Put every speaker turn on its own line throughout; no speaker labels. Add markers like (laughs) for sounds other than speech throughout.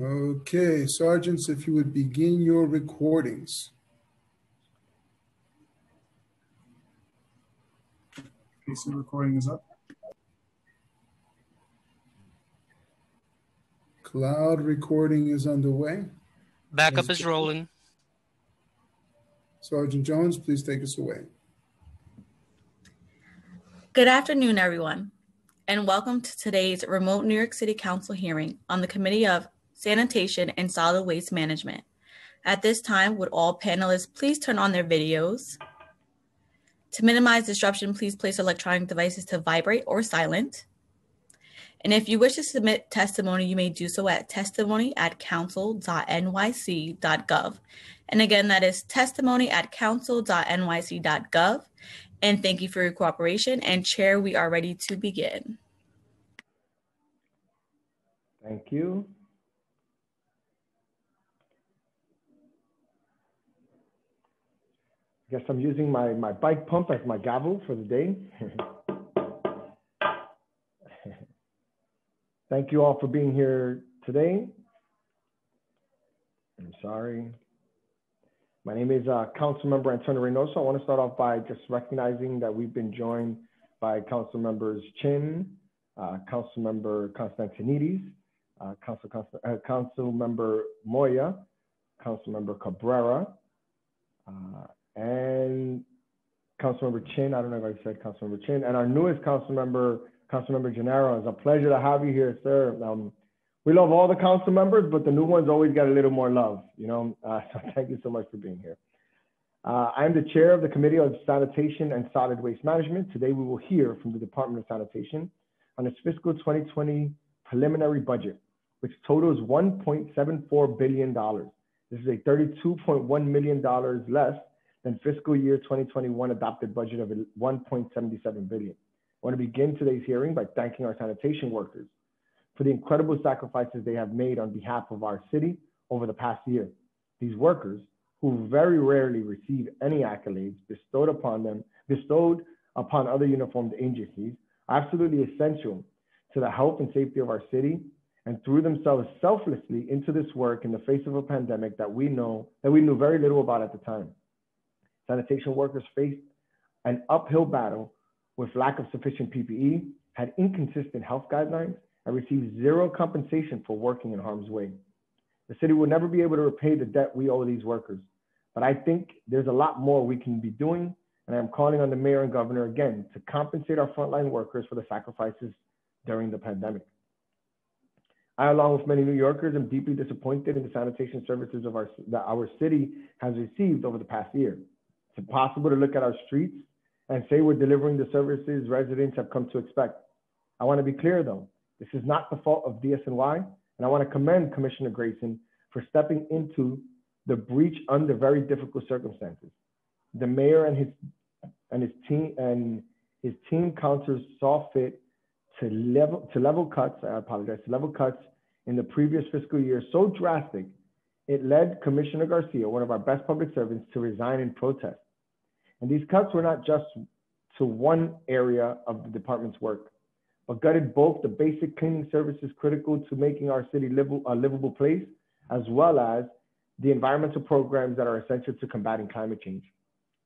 Okay, sergeants, if you would begin your recordings.
Okay, so recording is up.
Cloud recording is underway.
Backup is rolling.
Sergeant Jones, please take us away.
Good afternoon, everyone, and welcome to today's remote New York City Council hearing on the Committee of Sanitation and Solid Waste Management. At this time, would all panelists please turn on their videos? To minimize disruption, please place electronic devices to vibrate or silent. And if you wish to submit testimony, you may do so at testimony at council.nyc.gov. And again, that is testimony at council.nyc.gov. And thank you for your cooperation. And Chair, we are ready to begin.
Thank you. I guess I'm using my, my bike pump as my gavel for the day. (laughs) Thank you all for being here today. I'm sorry. My name is uh, Councilmember Antonio Reynoso. I want to start off by just recognizing that we've been joined by Council Members Chin, uh, Council Member Constantinides, uh, Council, uh, Council Member Moya, Council Member Cabrera, uh, and Councilmember Chin. I don't know if I said Councilmember Chin, and our newest Council Member, Councilmember Gennaro. It's a pleasure to have you here, sir. Um, we love all the council members, but the new ones always get a little more love, you know. (laughs) Uh, so thank you so much for being here. Uh, I am the chair of the Committee of Sanitation and Solid Waste Management. Today we will hear from the Department of Sanitation on its fiscal 2020 preliminary budget, which totals $1.74 billion. This is a $32.1 million less than fiscal year 2021 adopted budget of 1.77 billion. I want to begin today's hearing by thanking our sanitation workers for the incredible sacrifices they have made on behalf of our city over the past year. These workers, who very rarely receive any accolades bestowed upon them, bestowed upon other uniformed agencies, are absolutely essential to the health and safety of our city and threw themselves selflessly into this work in the face of a pandemic that we know that we knew very little about at the time. Sanitation workers faced an uphill battle with lack of sufficient PPE, had inconsistent health guidelines, and received zero compensation for working in harm's way. The city will never be able to repay the debt we owe these workers, but I think there's a lot more we can be doing, and I'm calling on the mayor and governor again to compensate our frontline workers for the sacrifices during the pandemic. I, along with many New Yorkers, am deeply disappointed in the sanitation services of our, that our city has received over the past year. It's impossible to look at our streets and say we're delivering the services residents have come to expect. I want to be clear though, this is not the fault of DSNY, and I want to commend Commissioner Grayson for stepping into the breach under very difficult circumstances. The mayor and his and his team and his team counters saw fit to level to level cuts. I apologize to level cuts in the previous fiscal year so drastic it led Commissioner Garcia, one of our best public servants, to resign in protest. And these cuts were not just to one area of the department's work but gutted both the basic cleaning services critical to making our city live, a livable place, as well as the environmental programs that are essential to combating climate change.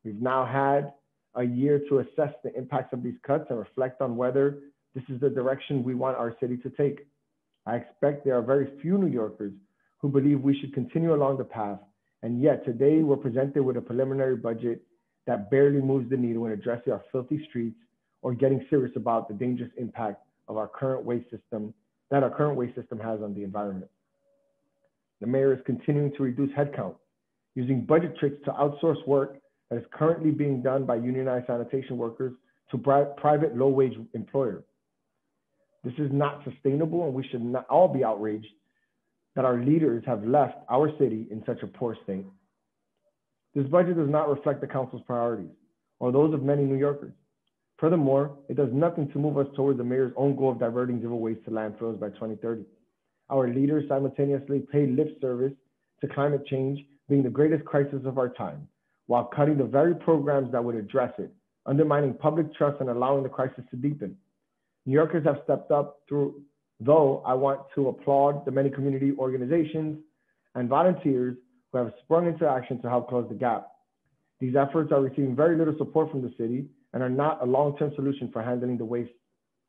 We've now had a year to assess the impacts of these cuts and reflect on whether this is the direction we want our city to take. I expect there are very few New Yorkers who believe we should continue along the path, and yet today we're presented with a preliminary budget that barely moves the needle in addressing our filthy streets or getting serious about the dangerous impact of our current waste system that our current waste system has on the environment. The mayor is continuing to reduce headcount, using budget tricks to outsource work that is currently being done by unionized sanitation workers to private low-wage employers. This is not sustainable, and we should not all be outraged that our leaders have left our city in such a poor state. This budget does not reflect the council's priorities or those of many New Yorkers. Furthermore, it does nothing to move us towards the mayor's own goal of diverting waste to landfills by 2030. Our leaders simultaneously pay lip service to climate change being the greatest crisis of our time, while cutting the very programs that would address it, undermining public trust and allowing the crisis to deepen. New Yorkers have stepped up through though I want to applaud the many community organizations and volunteers who have sprung into action to help close the gap. These efforts are receiving very little support from the city and are not a long-term solution for handling the waste,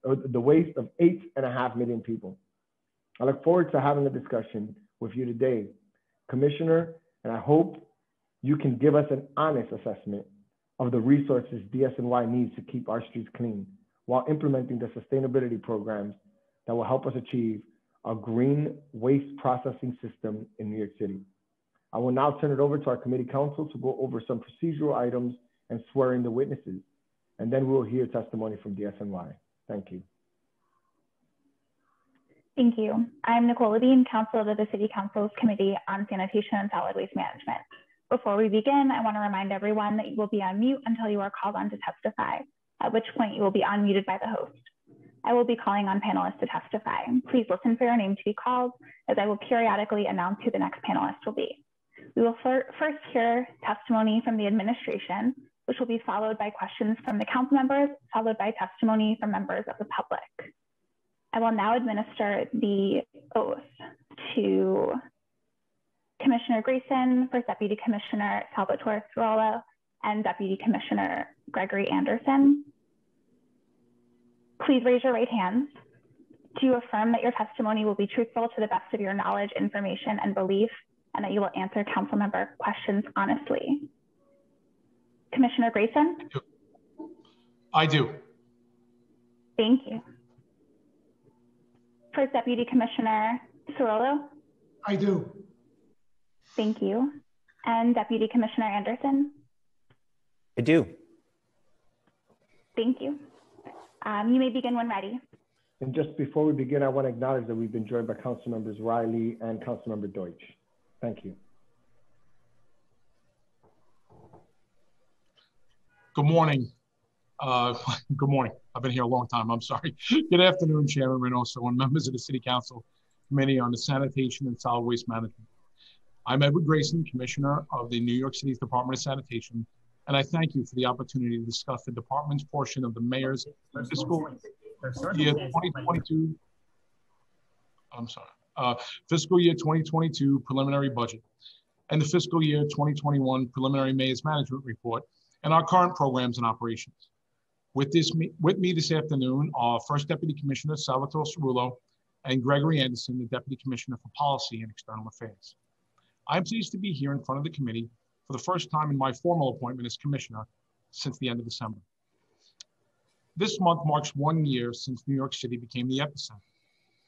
uh, the waste of eight and a half million people. I look forward to having a discussion with you today, Commissioner, and I hope you can give us an honest assessment of the resources DSNY needs to keep our streets clean while implementing the sustainability programs that will help us achieve a green waste processing system in New York City. I will now turn it over to our committee counsel to go over some procedural items and swear in the witnesses, and then we'll hear testimony from DSNY. Thank you.
Thank you. I'm Nicole Levine, Counsel to the City Council's Committee on Sanitation and Solid Waste Management. Before we begin, I want to remind everyone that you will be on mute until you are called on to testify, at which point you will be unmuted by the host. I will be calling on panelists to testify. Please listen for your name to be called, as I will periodically announce who the next panelist will be. We will first hear testimony from the administration, which will be followed by questions from the council members, followed by testimony from members of the public. I will now administer the oath to Commissioner Grayson, First Deputy Commissioner Salvatore Cirolo, and Deputy Commissioner Gregory Anderson. Please raise your right hands. Do you affirm that your testimony will be truthful to the best of your knowledge, information, and belief, and that you will answer council member questions honestly? Commissioner Grayson?
I do.
Thank you. First Deputy Commissioner Cirolo?
I do.
Thank you. And Deputy Commissioner Anderson?
I do.
Thank you. Um, you may begin when ready.
And just before we begin, I want to acknowledge that we've been joined by Council Members Riley and Council Member Deutsch. Thank you.
Good morning. Uh, (laughs) good morning. I've been here a long time. I'm sorry. (laughs) Good afternoon, Chairman Reynoso and members of the City Council Committee on the Sanitation and Solid Waste Management. I'm Edward Grayson, Commissioner of the New York City's Department of Sanitation, and I thank you for the opportunity to discuss the department's portion of the mayor's fiscal year 2022. I'm sorry, uh, fiscal year 2022 preliminary budget and the fiscal year 2021 preliminary mayor's management report and our current programs and operations. With this, with me this afternoon are First Deputy Commissioner Salvatore Cirolo and Gregory Anderson, the Deputy Commissioner for Policy and External Affairs. I'm pleased to be here in front of the committee for the first time in my formal appointment as Commissioner since the end of December. This month marks one year since New York City became the epicenter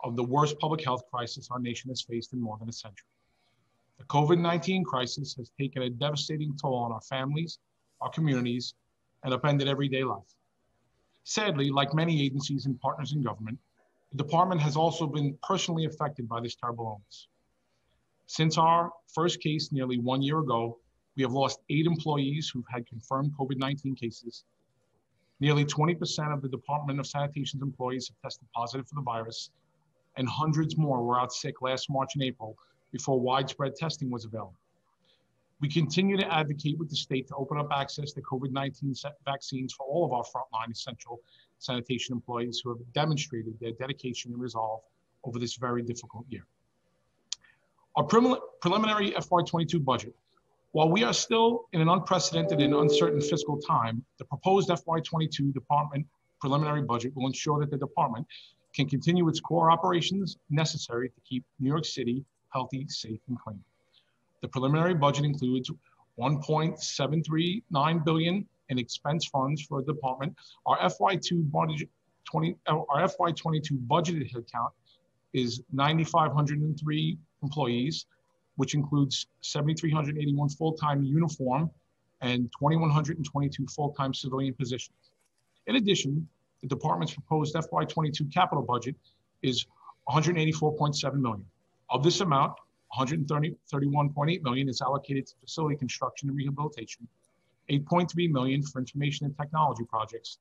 of the worst public health crisis our nation has faced in more than a century. The COVID 19 crisis has taken a devastating toll on our families, our communities, and upended everyday life. Sadly, like many agencies and partners in government, the department has also been personally affected by this terrible illness. Since our first case nearly one year ago, we have lost eight employees who've had confirmed COVID 19 cases. Nearly 20% of the Department of Sanitation's employees have tested positive for the virus, and hundreds more were out sick last March and April before widespread testing was available. We continue to advocate with the state to open up access to COVID 19 vaccines for all of our frontline essential sanitation employees who have demonstrated their dedication and resolve over this very difficult year. Our preliminary FY22 budget. While we are still in an unprecedented and uncertain fiscal time, the proposed FY22 department preliminary budget will ensure that the department can continue its core operations necessary to keep New York City healthy, safe, and clean. The preliminary budget includes 1.739 billion in expense funds for the department. Our FY2 budget 20, our FY22 budgeted headcount is 9,503 employees, which includes 7,381 full-time uniform and 2,122 full-time civilian positions. In addition, the department's proposed FY22 capital budget is 184.7 million. Of this amount, 131.8 million is allocated to facility construction and rehabilitation, 8.3 million for information and technology projects,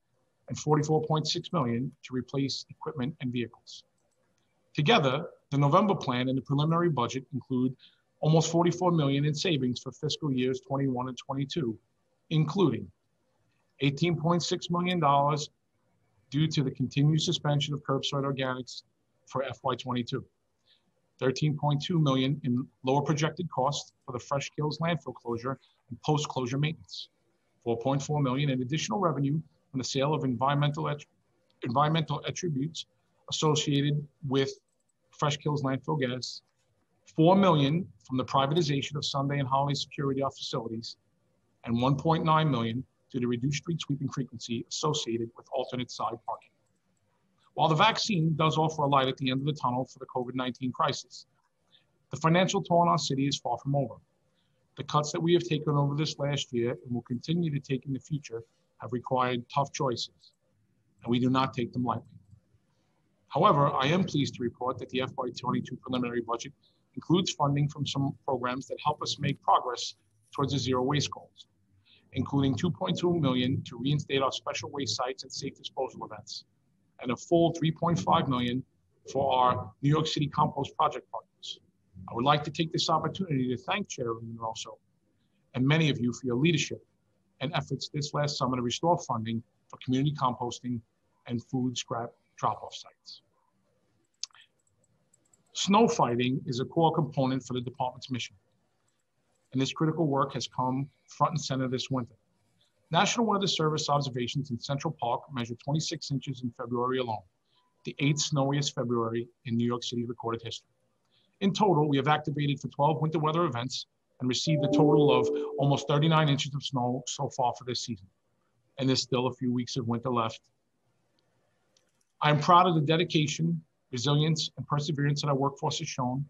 and 44.6 million to replace equipment and vehicles. Together, the November plan and the preliminary budget include almost 44 million in savings for fiscal years 21 and 22, including 18.6 million dollars due to the continued suspension of curbside organics for FY22. 13.2 million in lower projected costs for the Fresh Kills landfill closure and post-closure maintenance. 4.4 million in additional revenue from the sale of environmental att- environmental attributes associated with Fresh Kills landfill gas. 4 million from the privatization of Sunday and holiday security of facilities, and 1.9 million to reduced street sweeping frequency associated with alternate side parking. While the vaccine does offer a light at the end of the tunnel for the COVID 19 crisis, the financial toll on our city is far from over. The cuts that we have taken over this last year and will continue to take in the future have required tough choices, and we do not take them lightly. However, I am pleased to report that the FY22 preliminary budget includes funding from some programs that help us make progress towards the zero waste goals, including 2.2 million to reinstate our special waste sites and safe disposal events, and a full 3.5 million for our New York City compost project partners. I would like to take this opportunity to thank Chairman Rosso and many of you for your leadership and efforts this last summer to restore funding for community composting and food scrap drop-off sites. Snow fighting is a core component for the department's mission, and this critical work has come front and center this winter. National Weather Service observations in Central Park measured 26 inches in February alone, the eighth snowiest February in New York City recorded history. In total, we have activated for 12 winter weather events and received a total of almost 39 inches of snow so far for this season. And there's still a few weeks of winter left. I'm proud of the dedication, resilience, and perseverance that our workforce has shown,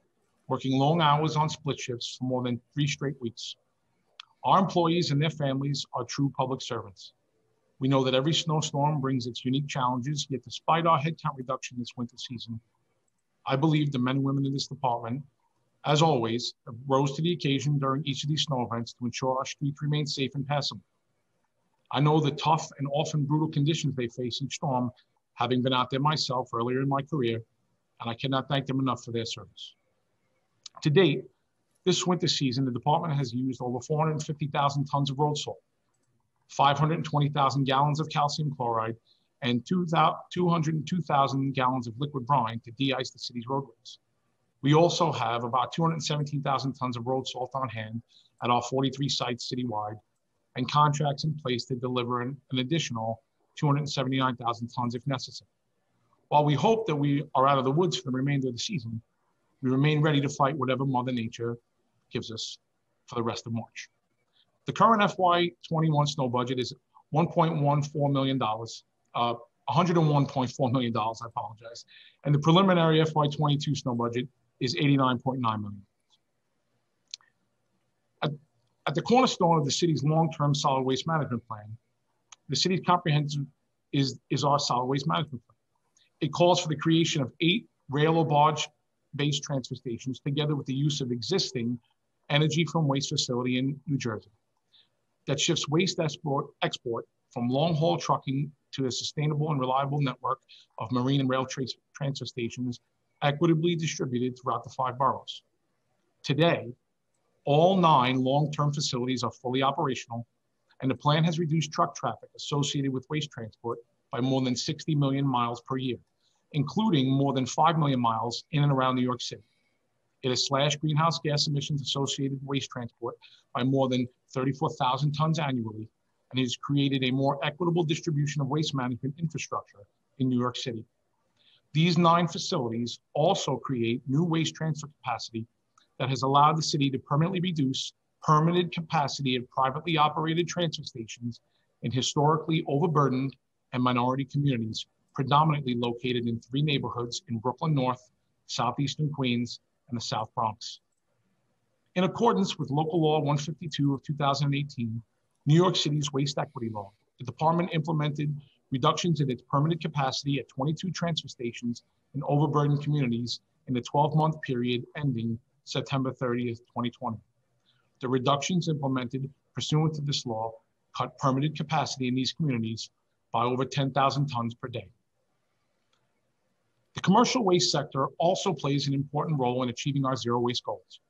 working long hours on split shifts for more than three straight weeks. Our employees and their families are true public servants. We know that every snowstorm brings its unique challenges, yet despite our headcount reduction this winter season, I believe the men and women in this department, as always, rose to the occasion during each of these snow events to ensure our streets remain safe and passable. I know the tough and often brutal conditions they face each storm, having been out there myself earlier in my career, and I cannot thank them enough for their service. To date, this winter season, the department has used over 450,000 tons of road salt, 520,000 gallons of calcium chloride, and 202,000 gallons of liquid brine to de-ice the city's roadways. We also have about 217,000 tons of road salt on hand at our 43 sites citywide and contracts in place to deliver an, an additional 279,000 tons if necessary. While we hope that we are out of the woods for the remainder of the season, we remain ready to fight whatever Mother Nature gives us for the rest of March. The current FY21 snow budget is $1.14 million, uh, $101.4 million, I apologize. And the preliminary FY22 snow budget is 89.9 million. At, at the cornerstone of the city's long-term solid waste management plan, the city's comprehensive is, is our solid waste management plan. It calls for the creation of eight rail or barge based transfer stations together with the use of existing energy from waste facility in New Jersey that shifts waste export, export from long haul trucking to a sustainable and reliable network of marine and rail trace, transfer stations equitably distributed throughout the five boroughs. Today, all nine long-term facilities are fully operational, and the plan has reduced truck traffic associated with waste transport by more than 60 million miles per year, including more than 5 million miles in and around New York City. It has slashed greenhouse gas emissions associated with waste transport by more than 34,000 tons annually, and has created a more equitable distribution of waste management infrastructure in New York City. These nine facilities also create new waste transfer capacity that has allowed the city to permanently reduce permitted capacity of privately operated transfer stations in historically overburdened and minority communities, predominantly located in three neighborhoods in Brooklyn North, Southeastern Queens, and the South Bronx. In accordance with Local Law 152 of 2018, New York City's Waste Equity Law, the department implemented reductions in its permanent capacity at 22 transfer stations in overburdened communities in the 12-month period ending September 30th, 2020. The reductions implemented pursuant to this law cut permitted capacity in these communities by over 10,000 tons per day. The commercial waste sector also plays an important role in achieving our zero waste goals.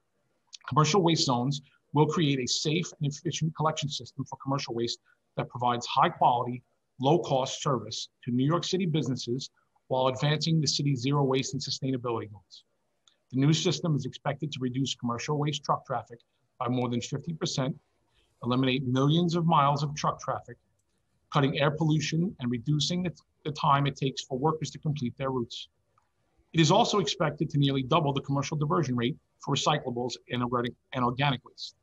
Commercial waste zones will create a safe and efficient collection system for commercial waste that provides high quality, low cost service to New York City businesses while advancing the city's zero waste and sustainability goals. The new system is expected to reduce commercial waste truck traffic by more than 50%, eliminate millions of miles of truck traffic, cutting air pollution and reducing the, the time it takes for workers to complete their routes. It is also expected to nearly double the commercial diversion rate for recyclables and organic, and organic waste.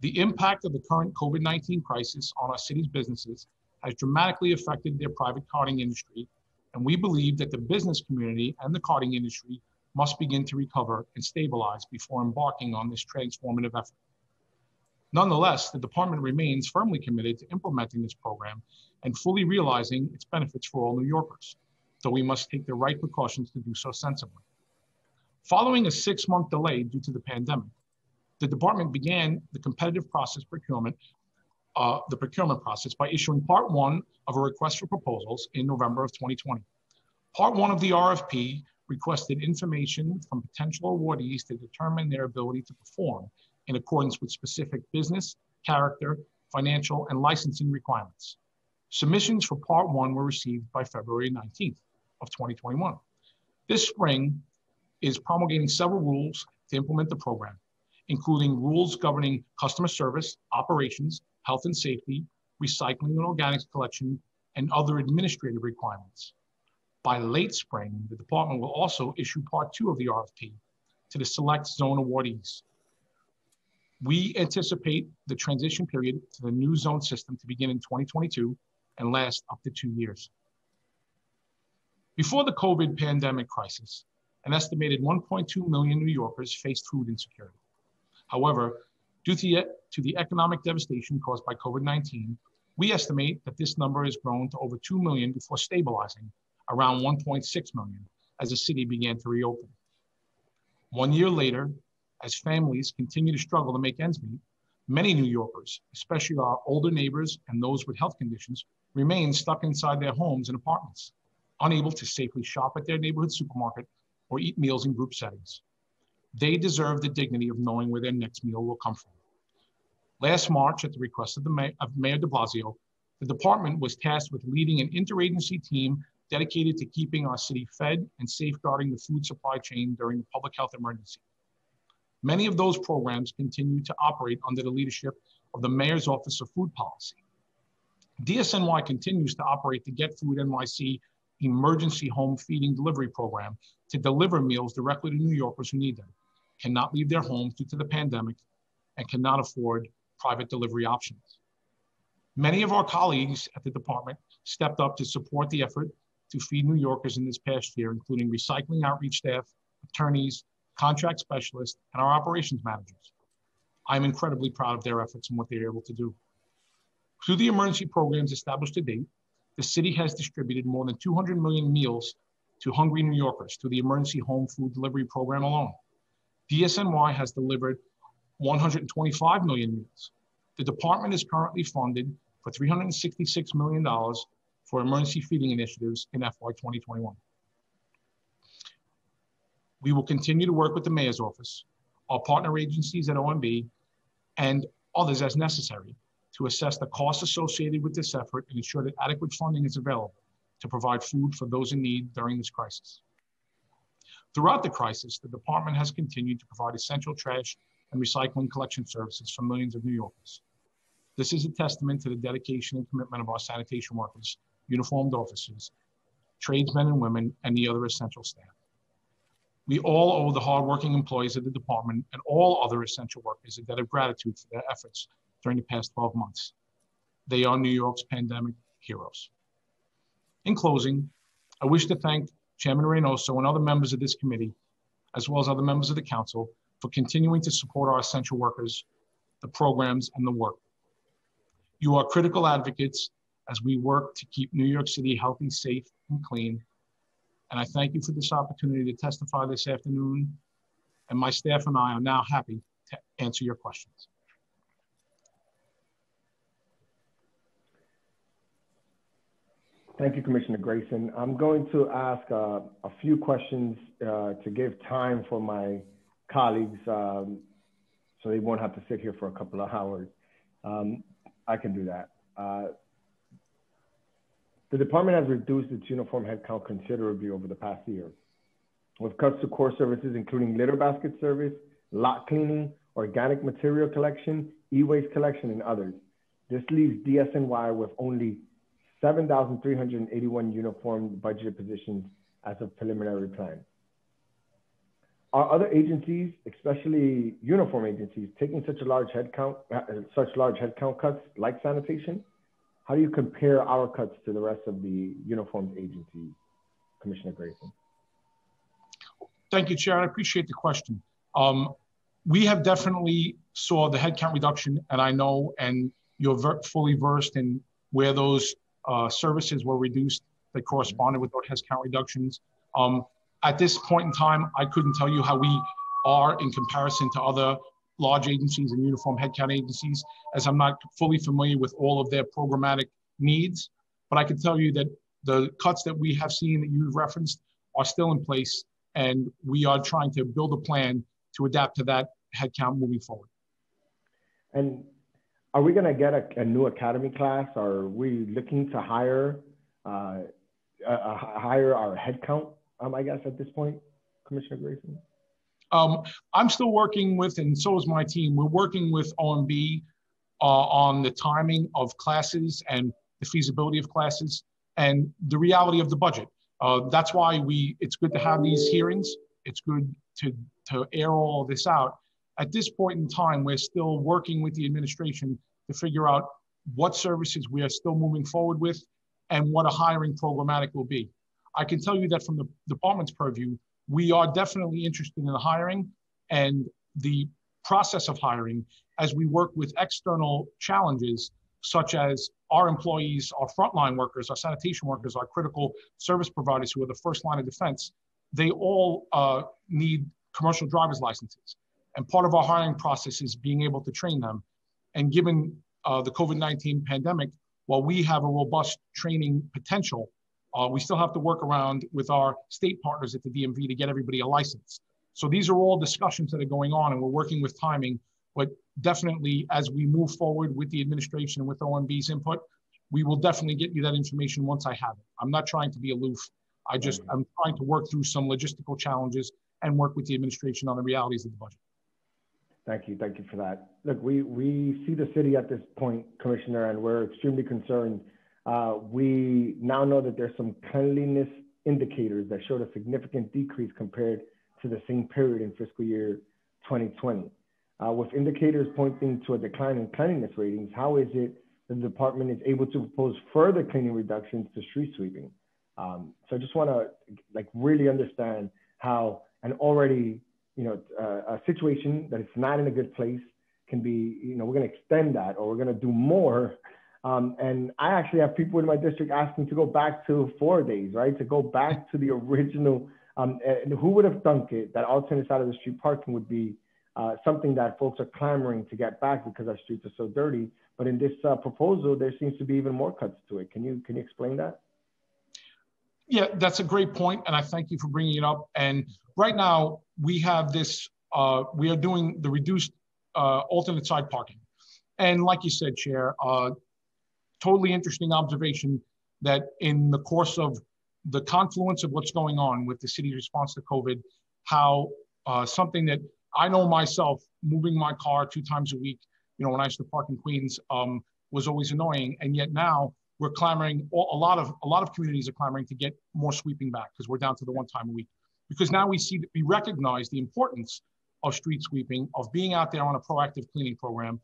The impact of the current COVID 19 crisis on our city's businesses has dramatically affected their private carting industry, and we believe that the business community and the carting industry must begin to recover and stabilize before embarking on this transformative effort. Nonetheless, the department remains firmly committed to implementing this program and fully realizing its benefits for all New Yorkers, though we must take the right precautions to do so sensibly. Following a six month delay due to the pandemic, the department began the competitive process procurement, uh, the procurement process by issuing part one of a request for proposals in November of 2020. Part one of the RFP requested information from potential awardees to determine their ability to perform in accordance with specific business, character, financial, and licensing requirements. Submissions for part one were received by February 19th of 2021. This spring is promulgating several rules to implement the program, including rules governing customer service, operations, health and safety, recycling and organics collection, and other administrative requirements. By late spring, the department will also issue part two of the RFP to the select zone awardees. We anticipate the transition period to the new zone system to begin in 2022 and last up to two years. Before the COVID pandemic crisis, an estimated 1.2 million New Yorkers faced food insecurity. However, due to, to the economic devastation caused by COVID 19, we estimate that this number has grown to over 2 million before stabilizing around 1.6 million as the city began to reopen. One year later, as families continue to struggle to make ends meet, many New Yorkers, especially our older neighbors and those with health conditions, remain stuck inside their homes and apartments, unable to safely shop at their neighborhood supermarket or eat meals in group settings. They deserve the dignity of knowing where their next meal will come from. Last March, at the request of, the Mayor, of Mayor de Blasio, the department was tasked with leading an interagency team dedicated to keeping our city fed and safeguarding the food supply chain during the public health emergency. Many of those programs continue to operate under the leadership of the Mayor's Office of Food Policy. DSNY continues to operate the Get Food NYC emergency home feeding delivery program to deliver meals directly to New Yorkers who need them, cannot leave their homes due to the pandemic, and cannot afford private delivery options. Many of our colleagues at the department stepped up to support the effort to feed New Yorkers in this past year, including recycling outreach staff, attorneys, contract specialists, and our operations managers. I'm incredibly proud of their efforts and what they're able to do. Through the emergency programs established to date, the city has distributed more than 200 million meals to hungry New Yorkers through the emergency home food delivery program alone. DSNY has delivered 125 million meals. The department is currently funded for $366 million for emergency feeding initiatives in FY 2021. We will continue to work with the mayor's office, our partner agencies at OMB, and others as necessary to assess the costs associated with this effort and ensure that adequate funding is available to provide food for those in need during this crisis. Throughout the crisis, the department has continued to provide essential trash and recycling collection services for millions of New Yorkers. This is a testament to the dedication and commitment of our sanitation workers uniformed officers, tradesmen and women, and the other essential staff. We all owe the hardworking employees of the department and all other essential workers a debt of gratitude for their efforts during the past 12 months. They are New York's pandemic heroes. In closing, I wish to thank Chairman Reynoso and other members of this committee, as well as other members of the council, for continuing to support our essential workers, the programs, and the work. You are critical advocates as we work to keep New York City healthy, safe, and clean. And I thank you for this opportunity to testify this afternoon. And my staff and I are now happy to answer your questions.
Thank you, Commissioner Grayson. I'm going to ask uh, a few questions uh, to give time for my colleagues um, so they won't have to sit here for a couple of hours. Um, I can do that. Uh, The department has reduced its uniform headcount considerably over the past year, with cuts to core services including litter basket service, lot cleaning, organic material collection, e-waste collection, and others. This leaves DSNY with only 7,381 uniform budgeted positions as of preliminary plan. Are other agencies, especially uniform agencies, taking such a large headcount, such large headcount cuts like sanitation? How do you compare our cuts to the rest of the uniformed agencies, Commissioner Grayson?
Thank you, Chair. I appreciate the question. Um, we have definitely saw the headcount reduction, and I know, and you're ver fully versed in where those uh, services were reduced that corresponded with those headcount reductions. Um, at this point in time, I couldn't tell you how we are in comparison to other large agencies and uniform headcount agencies, as I'm not fully familiar with all of their programmatic needs. But I can tell you that the cuts that we have seen that you've referenced are still in place, and we are trying to build a plan to adapt to that headcount moving forward.
And are we going to get a, a, new academy class? Are we looking to hire uh, uh, hire our headcount? Um, I guess at this point, Commissioner Grayson.
Um, I'm still working with, and so is my team. We're working with OMB uh, on the timing of classes and the feasibility of classes and the reality of the budget. Uh, that's why we. It's good to have these hearings. It's good to to air all this out. At this point in time, we're still working with the administration to figure out what services we are still moving forward with and what a hiring programmatic will be. I can tell you that from the department's purview, we are definitely interested in the hiring and the process of hiring as we work with external challenges such as our employees, our frontline workers, our sanitation workers, our critical service providers who are the first line of defense. They all uh, need commercial driver's licenses. And part of our hiring process is being able to train them. And given uh, the COVID 19 pandemic, while we have a robust training potential, uh, we still have to work around with our state partners at the DMV to get everybody a license. So these are all discussions that are going on, and we're working with timing. But definitely, as we move forward with the administration and with OMB's input, we will definitely get you that information once I have it. I'm not trying to be aloof. I just I'm trying to work through some logistical challenges and work with the administration on the realities of the budget.
Thank you. Thank you for that. Look, we, we see the city at this point, Commissioner, and we're extremely concerned. Uh, we now know that there's some cleanliness indicators that showed a significant decrease compared to the same period in fiscal year 2020. Uh, with indicators pointing to a decline in cleanliness ratings, how is it that the department is able to propose further cleaning reductions to street sweeping? Um, so I just want to like really understand how an already you know, uh, a situation that is not in a good place can be, you know, we're going to extend that or we're going to do more. Um, and I actually have people in my district asking to go back to four days, right? To go back to the original. Um, and who would have thunk it that alternate side of the street parking would be uh, something that folks are clamoring to get back because our streets are so dirty. But in this uh, proposal, there seems to be even more cuts to it. Can you can you explain that?
Yeah, that's a great point, and I thank you for bringing it up. And right now, we have this. Uh, we are doing the reduced uh, alternate side parking, and like you said, Chair, uh, totally interesting observation that in the course of the confluence of what's going on with the city's response to COVID, how uh, something that I know myself, moving my car two times a week, you know, when I used to park in Queens, um, was always annoying, and yet now we're clamoring. A lot of a lot of communities are clamoring to get more sweeping back because we're down to the one time a week. Because now we see that we recognize the importance of street sweeping, of being out there on a proactive cleaning program.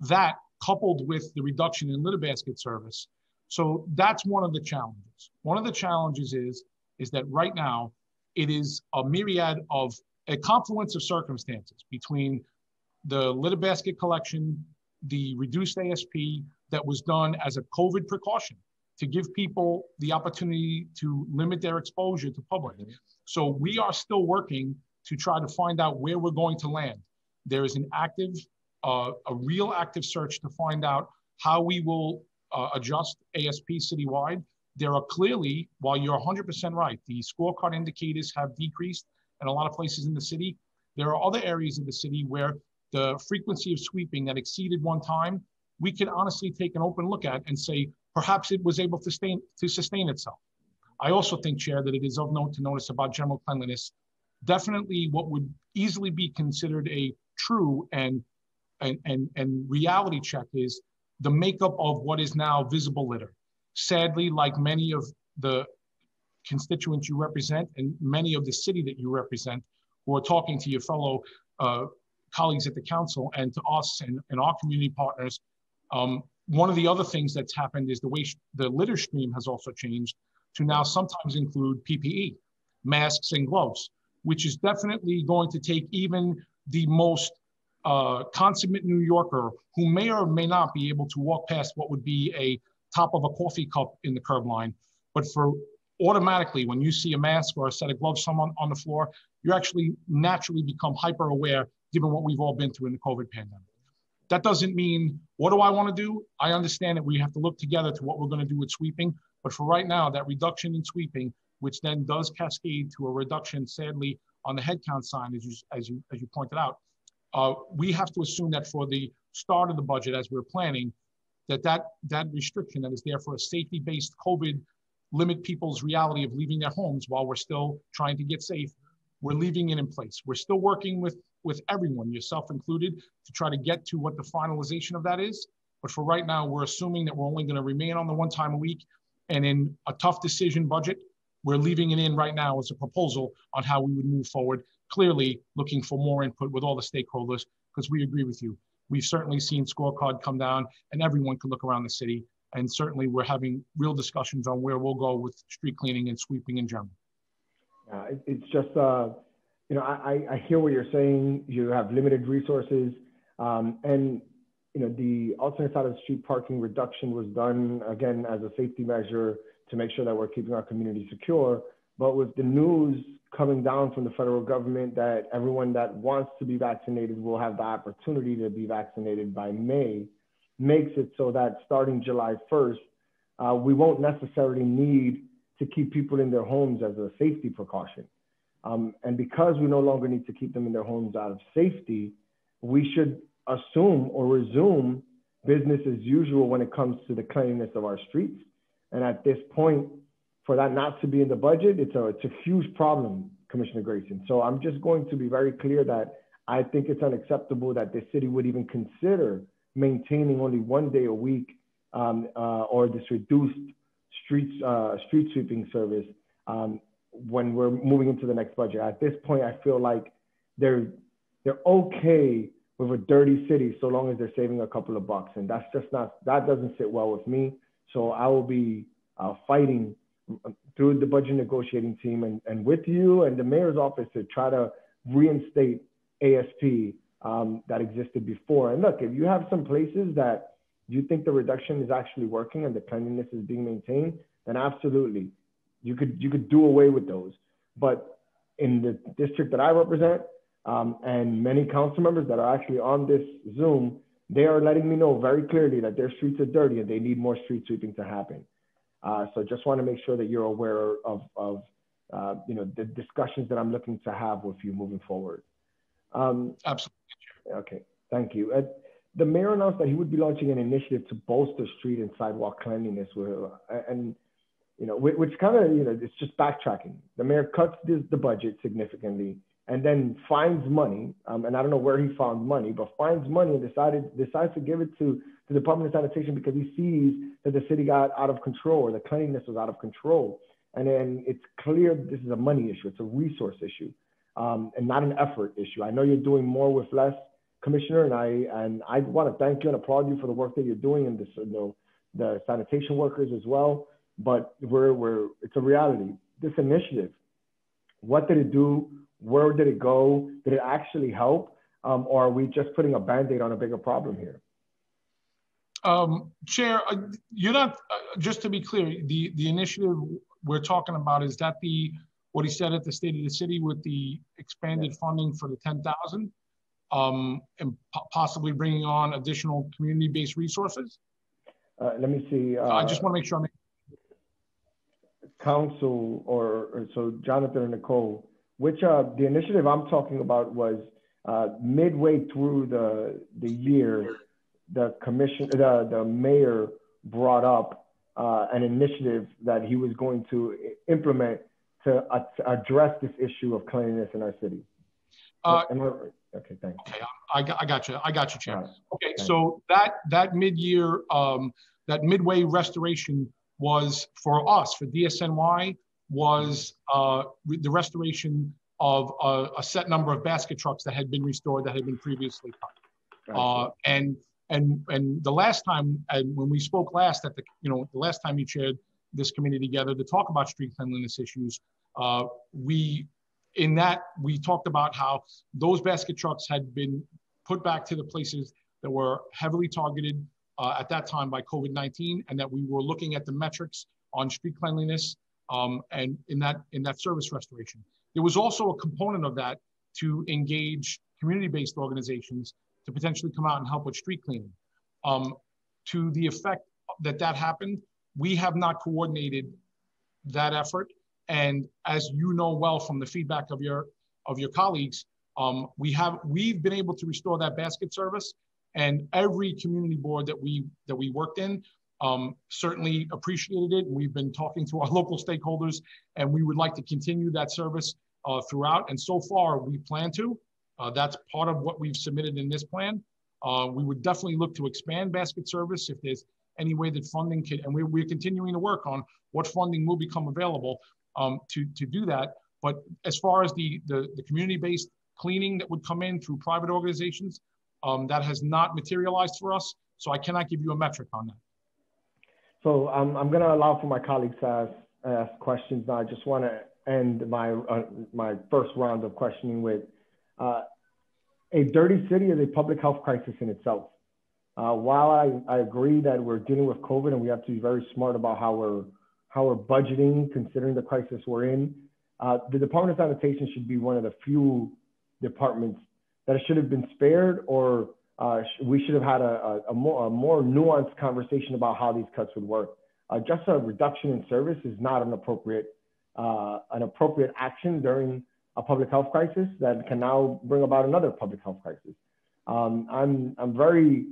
That coupled with the reduction in litter basket service. So that's one of the challenges. One of the challenges is is that right now it is a myriad of a confluence of circumstances between the litter basket collection, the reduced ASP, that was done as a COVID precaution to give people the opportunity to limit their exposure to public. Mm-hmm. So we are still working to try to find out where we're going to land. There is an active, uh, a real active search to find out how we will uh, adjust ASP citywide. There are clearly, while you're 100% right, the scorecard indicators have decreased in a lot of places in the city. There are other areas of the city where the frequency of sweeping that exceeded one time we can honestly take an open look at and say, perhaps it was able to sustain, to sustain itself. I also think, Chair, that it is of note to notice about general cleanliness. Definitely what would easily be considered a true and, and, and, and reality check is the makeup of what is now visible litter. Sadly, like many of the constituents you represent and many of the city that you represent who are talking to your fellow uh, colleagues at the council and to us and, and our community partners. Um, one of the other things that's happened is the way the litter stream has also changed to now sometimes include PPE, masks and gloves, which is definitely going to take even the most uh, consummate New Yorker who may or may not be able to walk past what would be a top of a coffee cup in the curb line. But for automatically, when you see a mask or a set of gloves someone on the floor, you actually naturally become hyper aware given what we've all been through in the COVID pandemic. That doesn't mean, what do I want to do? I understand that we have to look together to what we're going to do with sweeping. But for right now, that reduction in sweeping, which then does cascade to a reduction, sadly, on the headcount sign, as you, as you, as you pointed out, uh, we have to assume that for the start of the budget, as we're planning, that that, that restriction that is there for a safety-based COVID limit people's reality of leaving their homes while we're still trying to get safe, we're leaving it in place. We're still working with with everyone, yourself included, to try to get to what the finalization of that is. But for right now, we're assuming that we're only going to remain on the one time a week. And in a tough decision budget, we're leaving it in right now as a proposal on how we would move forward. Clearly, looking for more input with all the stakeholders because we agree with you. We've certainly seen scorecard come down, and everyone can look around the city. And certainly, we're having real discussions on where we'll go with street cleaning and sweeping in general.
Uh, it's just uh, you know, I, I hear what you're saying. You have limited resources, um, and you know the alternate side of the street parking reduction was done again as a safety measure to make sure that we're keeping our community secure. But with the news coming down from the federal government that everyone that wants to be vaccinated will have the opportunity to be vaccinated by May, makes it so that starting July 1st, uh, we won't necessarily need to keep people in their homes as a safety precaution. Um, and because we no longer need to keep them in their homes out of safety, we should assume or resume business as usual when it comes to the cleanliness of our streets. And at this point, for that not to be in the budget, it's a, it's a huge problem, Commissioner Grayson. So I'm just going to be very clear that I think it's unacceptable that the city would even consider maintaining only one day a week um, uh, or this reduced streets, uh, street sweeping service um, when we're moving into the next budget. At this point, I feel like they're they're okay with a dirty city so long as they're saving a couple of bucks, and that's just not that doesn't sit well with me. So I will be uh, fighting through the budget negotiating team and, and with you and the mayor's office to try to reinstate ASP um, that existed before. And look, if you have some places that you think the reduction is actually working and the cleanliness is being maintained, then absolutely you could you could do away with those. But in the district that I represent, um, and many council members that are actually on this Zoom, they are letting me know very clearly that their streets are dirty and they need more street sweeping to happen. Uh, so just want to make sure that you're aware of, of uh, you know, the discussions that I'm looking to have with you moving forward. Um,
Absolutely.
Okay, thank you. Uh, the mayor announced that he would be launching an initiative to bolster street and sidewalk cleanliness, with, and you know, which, kind of, you know, it's just backtracking. The mayor cuts this, the budget significantly and then finds money, um, and I don't know where he found money, but finds money and decided decides to give it to the Department of Sanitation because he sees that the city got out of control or the cleanliness was out of control. And then it's clear this is a money issue, it's a resource issue, um, and not an effort issue. I know you're doing more with less, Commissioner, and I and I want to thank you and applaud you for the work that you're doing and the, the, the sanitation workers as well but we're, we're, it's a reality. This initiative, what did it do? Where did it go? Did it actually help? Um, or are we just putting a band-aid on a bigger problem here?
Um, Chair, uh, you're not, uh, just to be clear, the, the initiative we're talking about, is that the, what he said at the State of the City with the expanded funding for the 10,000 um, and possibly bringing on additional community-based resources?
Uh, let me see.
I just want to make sure I'm
council or, or so Jonathan and Nicole, which uh, the initiative I'm talking about was uh, midway through the the year, the commission, the the mayor brought up uh, an initiative that he was going to implement to, uh, address this issue of cleanliness in our city.
Uh,
okay, thanks.
Okay, I got, I got you. I got you, Chair.
Right.
Okay,
Thanks.
so that, that mid-year, um, that midway restoration was for us, for DSNY, was, uh, the restoration of a, a set number of basket trucks that had been restored that had been previously cut. Uh, and, and, and the last time, and when we spoke last at the, you know, the last time you chaired this committee together to talk about street cleanliness issues, uh, we, in that, we talked about how those basket trucks had been put back to the places that were heavily targeted uh, at that time by COVID-19, and that we were looking at the metrics on street cleanliness um, and in that in that service restoration. There was also a component of that to engage community-based organizations to potentially come out and help with street cleaning. Um, to the effect that that happened, we have not coordinated that effort. And as you know well from the feedback of your of your colleagues, um, we have we've been able to restore that basket service, and every community board that we that we worked in um, certainly appreciated it. We've been talking to our (laughs) local stakeholders, and we would like to continue that service uh, throughout. And so far, we plan to. Uh, that's part of what we've submitted in this plan. Uh, we would definitely look to expand basket service if there's any way that funding could, and we're, we're continuing to work on what funding will become available um, to, to do that. But as far as the, the, the community-based cleaning that would come in through private organizations, um, that has not materialized for us. So I cannot give you a metric on that.
So um, I'm going to allow for my colleagues to ask, ask questions now. I just want to end my uh, my first round of questioning with uh, a dirty city is a public health crisis in itself. Uh, while I, I agree that we're dealing with COVID and we have to be very smart about how we're how we're budgeting, considering the crisis we're in, uh, the Department of Sanitation should be one of the few departments that it should have been spared or uh, we should have had a, a, a, more, a more nuanced conversation about how these cuts would work. Uh, just a reduction in service is not an appropriate, uh, an appropriate action during a public health crisis that can now bring about another public health crisis. Um, I'm, I'm very,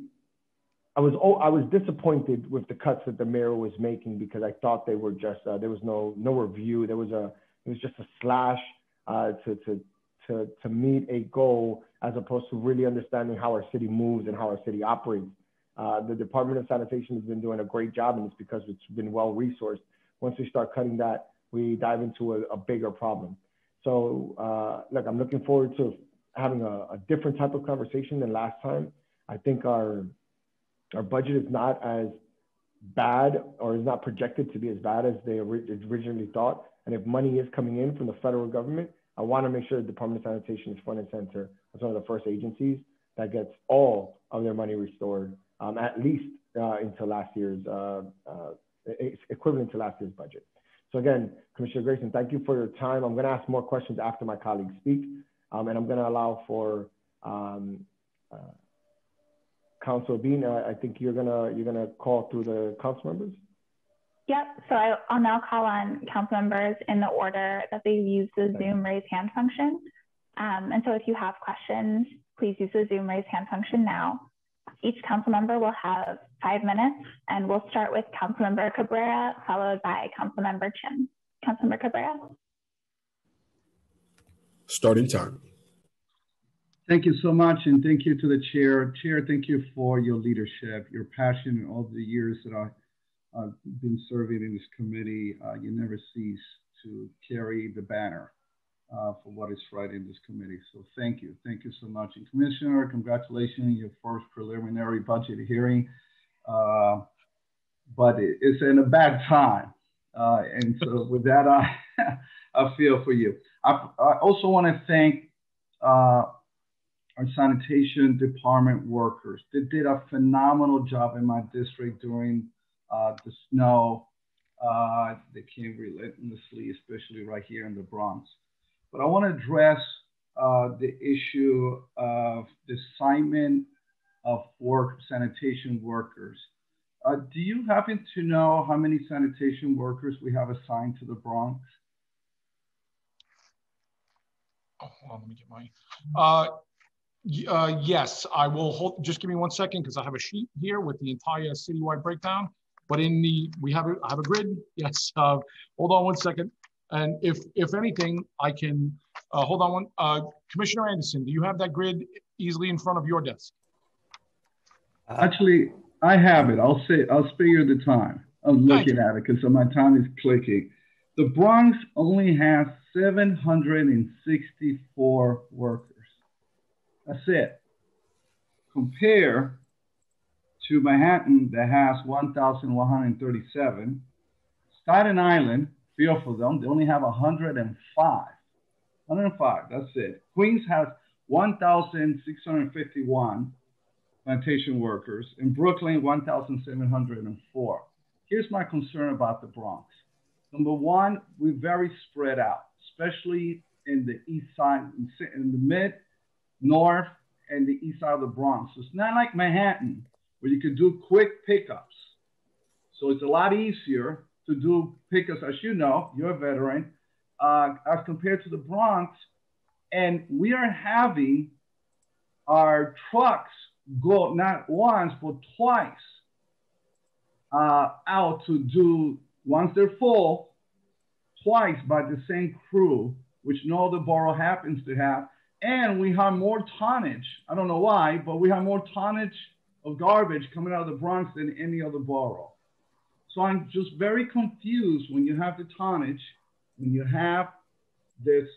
I was, oh, I was disappointed with the cuts that the mayor was making because I thought they were just, uh, there was no, no review. There was a, it was just a slash uh, to, to, to, to meet a goal as opposed to really understanding how our city moves and how our city operates. Uh, the Department of Sanitation has been doing a great job, and it's because it's been well resourced. Once we start cutting that, we dive into a, a bigger problem. So, uh, look, I'm looking forward to having a, a, different type of conversation than last time. I think our our budget is not as bad or is not projected to be as bad as they originally thought. And if money is coming in from the federal government, I want to make sure the Department of Sanitation is front and center as one of the first agencies that gets all of their money restored, um, at least uh, into last year's uh, uh, equivalent to last year's budget. So again, Commissioner Grayson, thank you for your time. I'm going to ask more questions after my colleagues speak, um, and I'm going to allow for um, uh, Council Bean. I think you're gonna you're gonna call through the council members.
Yep. So I, will now call on council members in the order that they use the Zoom raise hand function. Um, and so if you have questions, please use the Zoom raise hand function now. Each council member will have five minutes, and we'll start with Councilmember Cabrera, followed by Councilmember Chin. Councilmember Cabrera.
Starting time.
Thank you so much, and thank you to the chair. Chair, thank you for your leadership, your passion, and all the years that I uh, been serving in this committee, uh, you never cease to carry the banner uh, for what is right in this committee. So thank you. Thank you so much. And Commissioner, congratulations, on your first preliminary budget hearing. Uh, but it, it's in a bad time. Uh, and so with that, I, (laughs) I feel for you. I, I also want to thank uh, our sanitation department workers. They did a phenomenal job in my district during the snow uh, that came relentlessly, especially right here in the Bronx. But I want to address uh, the issue of the assignment of work sanitation workers. Uh, do you happen to know how many sanitation workers we have assigned to the Bronx?
Oh, hold on, let me get my. Uh, uh, yes, I will hold. Just give me one second because I have a sheet here with the entire citywide breakdown But in the, we have a, I have a grid. (laughs) Yes. Uh, hold on one second. And if, if anything, I can, uh, hold on one, uh, Commissioner Anderson, do you have that grid easily in front of your desk?
Actually, I have it. I'll say, I'll spare you the time of looking at it because my time is clicking. The Bronx only has 764 workers. That's it. Compare to Manhattan that has 1,137. Staten Island, feel for them, they only have 105. 105, that's it. Queens has 1,651 plantation workers. In Brooklyn, 1,704. Here's my concern about the Bronx. Number one, we're very spread out, especially in the east side, in the mid, north, and the east side of the Bronx. So It's not like Manhattan, where you can do quick pickups. So it's a lot easier to do pickups, as you know, you're a veteran, uh, as compared to the Bronx. And we are having our trucks go not once, but twice uh, out to do, once they're full, twice by the same crew, which no other borough happens to have. And we have more tonnage. I don't know why, but we have more tonnage of garbage coming out of the Bronx than any other borough. So I'm just very confused when you have the tonnage, when you have this,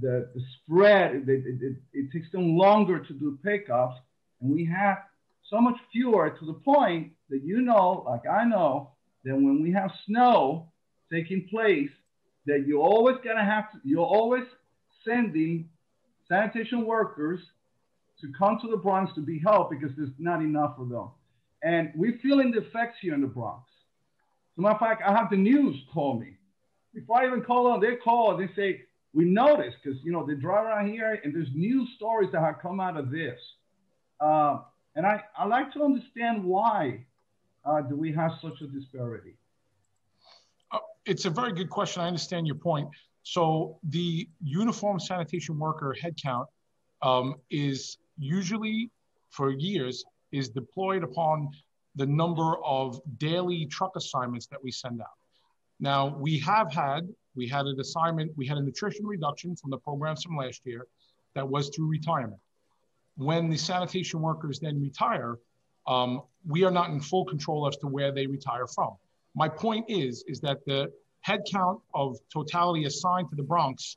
the, the spread, it, it, it, it takes them longer to do pickups, and we have so much fewer to the point that you know, like I know, that when we have snow taking place, that you're always gonna have to, you're always sending sanitation workers to come to the Bronx to be helped because there's not enough of them. And we're feeling the effects here in the Bronx. As a matter of fact, I have the news call me. Before I even call them, they call and they say, we noticed, because you know, they drive around here and there's news stories that have come out of this. Uh, and I, I like to understand why uh, do we have such a disparity?
Uh, it's a very good question. I understand your point. So the uniform sanitation worker headcount um, is usually for years is deployed upon the number of daily truck assignments that we send out. Now we have had, we had an assignment, we had a nutrition reduction from the programs from last year that was through retirement. When the sanitation workers then retire, um, we are not in full control as to where they retire from. My point is, is that the headcount of totality assigned to the Bronx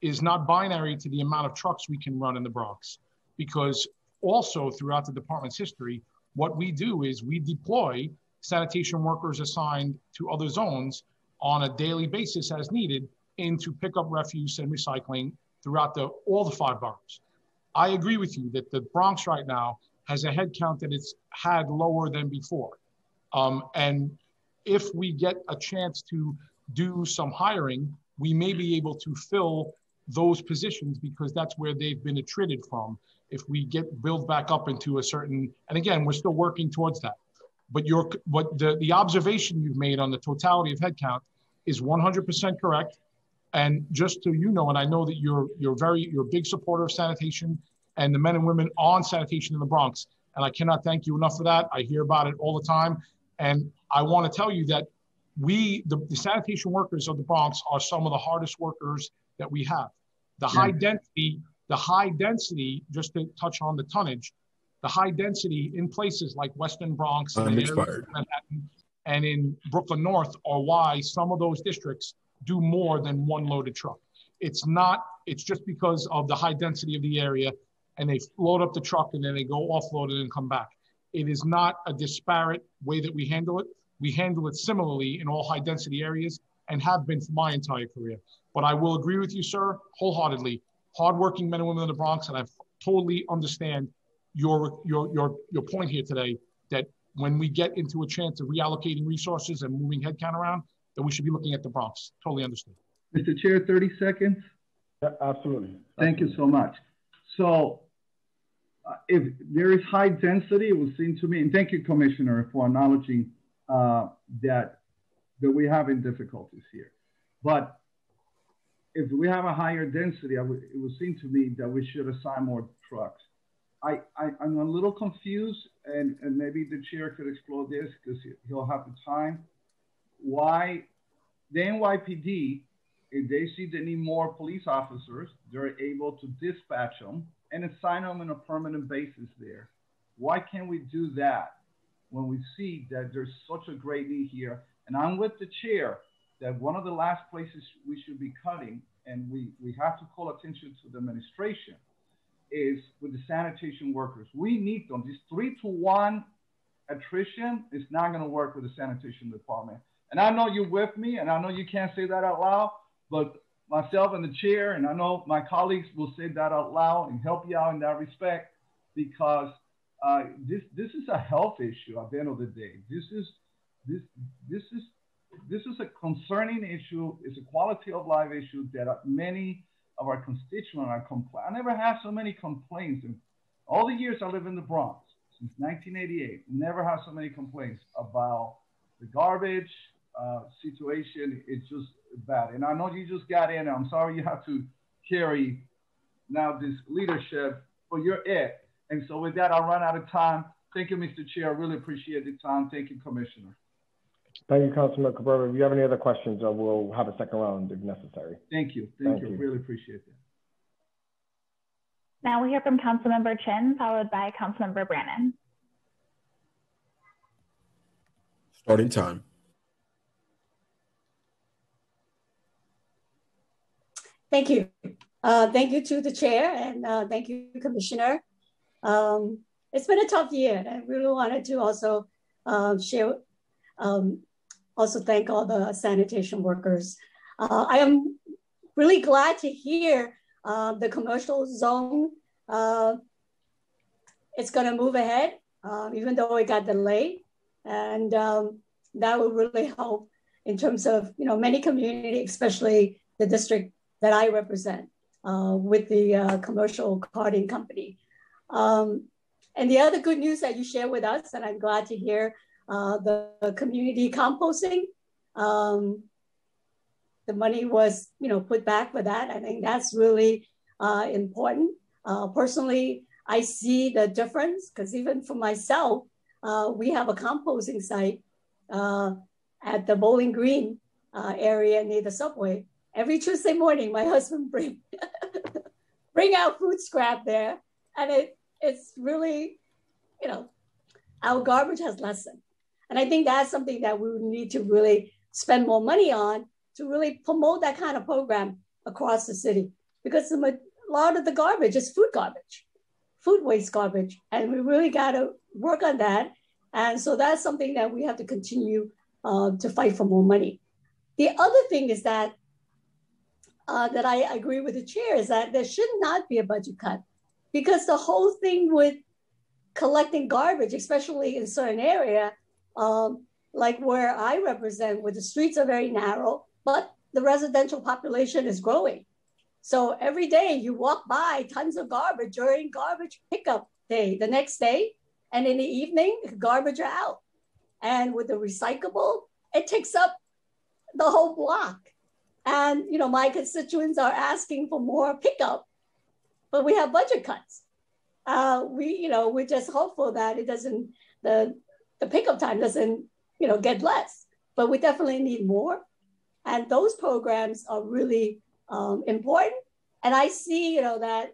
is not binary to the amount of trucks we can run in the Bronx. Because also throughout the department's history, what we do is we deploy sanitation workers assigned to other zones on a daily basis as needed into pick up refuse and recycling throughout the all the five boroughs. I agree with you that the Bronx right now has a headcount that it's had lower than before. Um, and if we get a chance to do some hiring, we may be able to fill those positions because that's where they've been attrited from. If we get built back up into a certain, and again, we're still working towards that. But your what the, the observation you've made on the totality of headcount is 100% correct. And just so you know, and I know that you're you're very you're a big supporter of sanitation and the men and women on sanitation in the Bronx. And I cannot thank you enough for that. I hear about it all the time. And I want to tell you that we, the, the sanitation workers of the Bronx, are some of the hardest workers that we have. The yeah. high density, the high density, just to touch on the tonnage, the high density in places like Western Bronx and, Manhattan, and in Brooklyn North are why some of those districts do more than one loaded truck. It's not, it's just because of the high density of the area and they load up the truck and then they go offload it and come back. It is not a disparate way that we handle it. We handle it similarly in all high density areas and have been for my entire career. But I will agree with you, sir, wholeheartedly. Hardworking men and women in the Bronx, and I totally understand your your your your point here today that when we get into a chance of reallocating resources and moving headcount around, that we should be looking at the Bronx. Totally understand.
Mr. Chair, 30 seconds.
Yeah, absolutely.
Thank
absolutely.
you so much. So uh, if there is high density, it would seem to me, and thank you, Commissioner, for acknowledging uh, that, that we're having difficulties here. But if we have a higher density, would, it would seem to me that we should assign more trucks. I, I, am a little confused, and, and maybe the chair could explore this because he'll have the time. Why the NYPD, if they see they need more police officers, they're able to dispatch them and assign them on a permanent basis there. Why can't we do that when we see that there's such a great need here? And I'm with the chair that one of the last places we should be cutting, and we, we have to call attention to the administration, is with the sanitation workers. We need them. This three to one attrition is not going to work with the sanitation department. And I know you're with me, and I know you can't say that out loud, but myself and the chair, and I know my colleagues will say that out loud and help you out in that respect because uh, this this is a health issue at the end of the day. This is this this is this is a concerning issue. It's a quality of life issue that many of our constituents are complaining. I never had so many complaints in all the years I live in the Bronx since 1988. Never had so many complaints about the garbage uh, situation. It's just bad. And I know you just got in. I'm sorry you have to carry now this leadership, but you're it. And so with that, I'll run out of time. Thank you, Mr. Chair. I really appreciate the time. Thank you, Commissioner.
Thank you, Councilman Cabrera. If you have any other questions, uh, we'll have a second round if necessary.
Thank you. Thank, Thank you. you. Really appreciate that.
Now we'll hear from Councilmember Chin, followed by Councilmember Brannan.
Starting time.
Thank you. Uh, thank you to the chair and uh, thank you, Commissioner. Um, it's been a tough year and I really wanted to also um, share um, also thank all the sanitation workers. Uh, I am really glad to hear uh, the commercial zone. Uh, it's going to move ahead, um, even though it got delayed, and um, that will really help in terms of you know many communities, especially the district that I represent uh, with the uh, commercial carting company. Um, and the other good news that you share with us, and I'm glad to hear uh, the community composting. Um, the money was, you know, put back for that. I think that's really uh, important. Uh, personally, I see the difference because even for myself, uh, we have a composting site uh, at the Bowling Green area near the subway. Every Tuesday morning, my (laughs) husband bring (laughs) bring out food scrap there, and it it's really, you know, our garbage has lessened. And I think that's something that we need to really spend more money on to really promote that kind of program across the city because a lot of the garbage is food garbage, food waste garbage. And we really got to work on that. And so that's something that we have to continue uh, to fight for more money. The other thing is that uh, that I agree with the chair is that there should not be a budget cut because the whole thing with collecting garbage, especially in certain area, um, like where I represent, where the streets are very narrow, but the residential population is growing. So every day you walk by tons of garbage during garbage pickup day, the next day, and in the evening, garbage are out. And with the recyclable, it takes up the whole block. And you know, my constituents are asking for more pickup, but we have budget cuts. Uh, we, you know, we're just hopeful that it doesn't the the pickup time doesn't, you know, get less, but we definitely need more. And those programs are really um, important. And I see, you know, that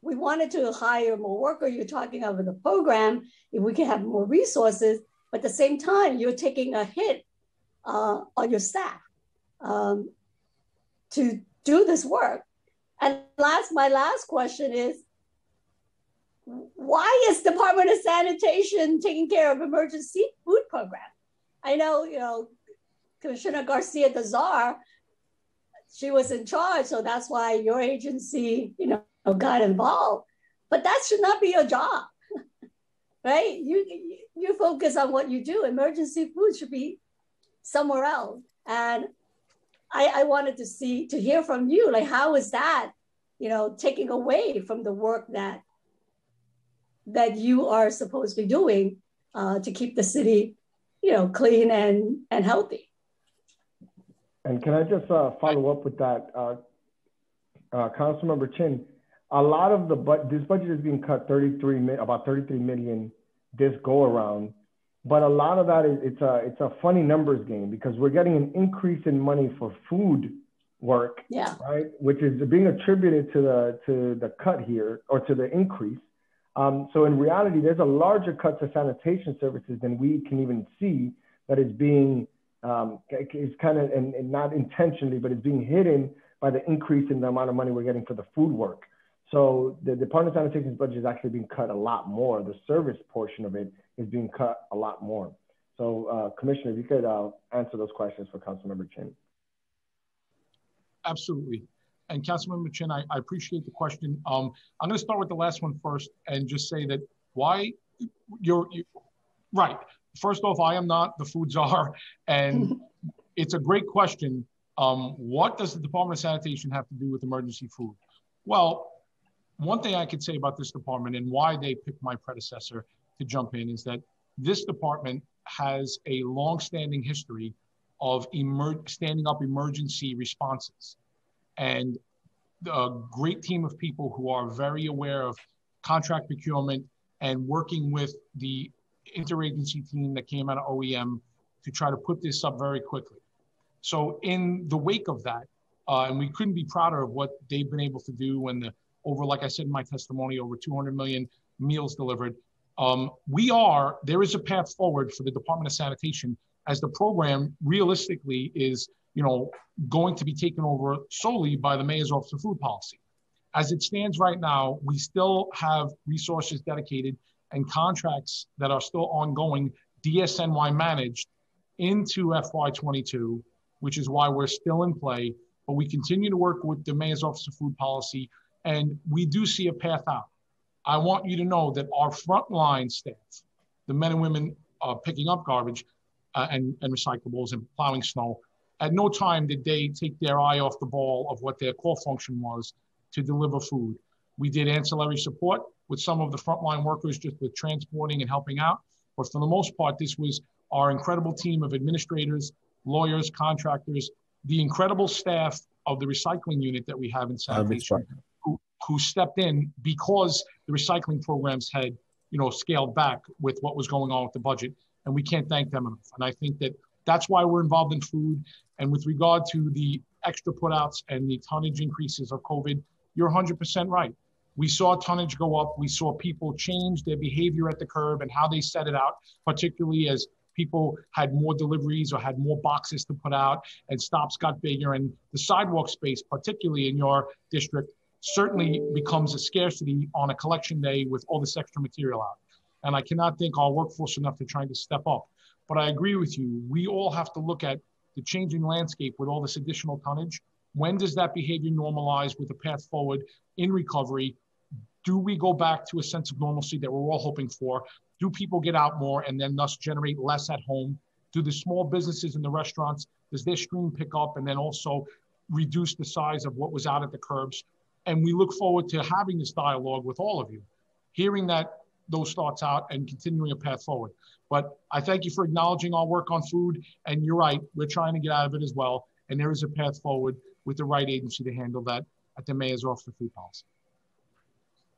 we wanted to hire more worker. You're talking about the program, if we can have more resources, but at the same time, you're taking a hit uh, on your staff um, to do this work. And last, my last question is, why is Department of Sanitation taking care of emergency food program? I know, you know, Commissioner Garcia Dazar, she was in charge, so that's why your agency, you know, got involved. But that should not be your job, (laughs) right? You you focus on what you do. Emergency food should be somewhere else. And I, I wanted to see to hear from you, like how is that, you know, taking away from the work that that you are supposed to be doing uh, to keep the city, you know, clean and, and healthy.
And can I just uh, follow up with that, uh, uh, Councilmember Chin? a lot of the but this budget is being cut 33 about 33 million this go around but a lot of that is it's a it's a funny numbers game because we're getting an increase in money for food work
yeah
right which is being attributed to the to the cut here or to the increase um, so in reality there's a larger cut to sanitation services than we can even see that is being um, is kind of and, and not intentionally but it's being hidden by the increase in the amount of money we're getting for the food work so the Department of Sanitation's budget is actually being cut a lot more. The service portion of it is being cut a lot more. So, uh, Commissioner, if you could uh, answer those questions for Councilmember Chin.
Absolutely. And Councilmember Chin, I, I appreciate the question. Um, I'm going to start with the last one first and just say that why you're you, right. First off, I am not the food czar, and (laughs) it's a great question. Um, what does the Department of Sanitation have to do with emergency food? Well, one thing I could say about this department and why they picked my predecessor to jump in is that this department has a long-standing history of emer- standing up emergency responses and a great team of people who are very aware of contract procurement and working with the interagency team that came out of OEM to try to put this up very quickly. So in the wake of that, uh, and we couldn't be prouder of what they've been able to do when the over, like I said in my testimony, over 200 million meals delivered. Um, we are, there is a path forward for the Department of Sanitation as the program realistically is, you know, going to be taken over solely by the Mayor's Office of Food Policy. As it stands right now, we still have resources dedicated and contracts that are still ongoing, DSNY managed into FY22, which is why we're still in play. But we continue to work with the Mayor's Office of Food Policy and we do see a path out. I want you to know that our frontline staff, the men and women uh, picking up garbage uh, and, and recyclables and plowing snow, at no time did they take their eye off the ball of what their core function was to deliver food. We did ancillary support with some of the frontline workers just with transporting and helping out. But for the most part, this was our incredible team of administrators, lawyers, contractors, the incredible staff of the recycling unit that we have in sanitation uh, who stepped in because the recycling programs had, you know, scaled back with what was going on with the budget. And we can't thank them enough. And I think that that's why we're involved in food. And with regard to the extra putouts and the tonnage increases of COVID, you're 100% right. We saw tonnage go up. We saw people change their behavior at the curb and how they set it out, particularly as people had more deliveries or had more boxes to put out and stops got bigger. And the sidewalk space, particularly in your district, certainly becomes a scarcity on a collection day with all this extra material out. And I cannot thank our workforce enough to trying to step up. But I agree with you. We all have to look at the changing landscape with all this additional tonnage. When does that behavior normalize with a path forward in recovery? Do we go back to a sense of normalcy that we're all hoping for? Do people get out more and then thus generate less at home? Do the small businesses and the restaurants, does their stream pick up and then also reduce the size of what was out at the curbs? And we look forward to having this dialogue with all of you, hearing that those thoughts out and continuing a path forward. But I thank you for acknowledging our work on food. And you're right, we're trying to get out of it as well. And there is a path forward with the right agency to handle that at the Mayor's Office of Food Policy.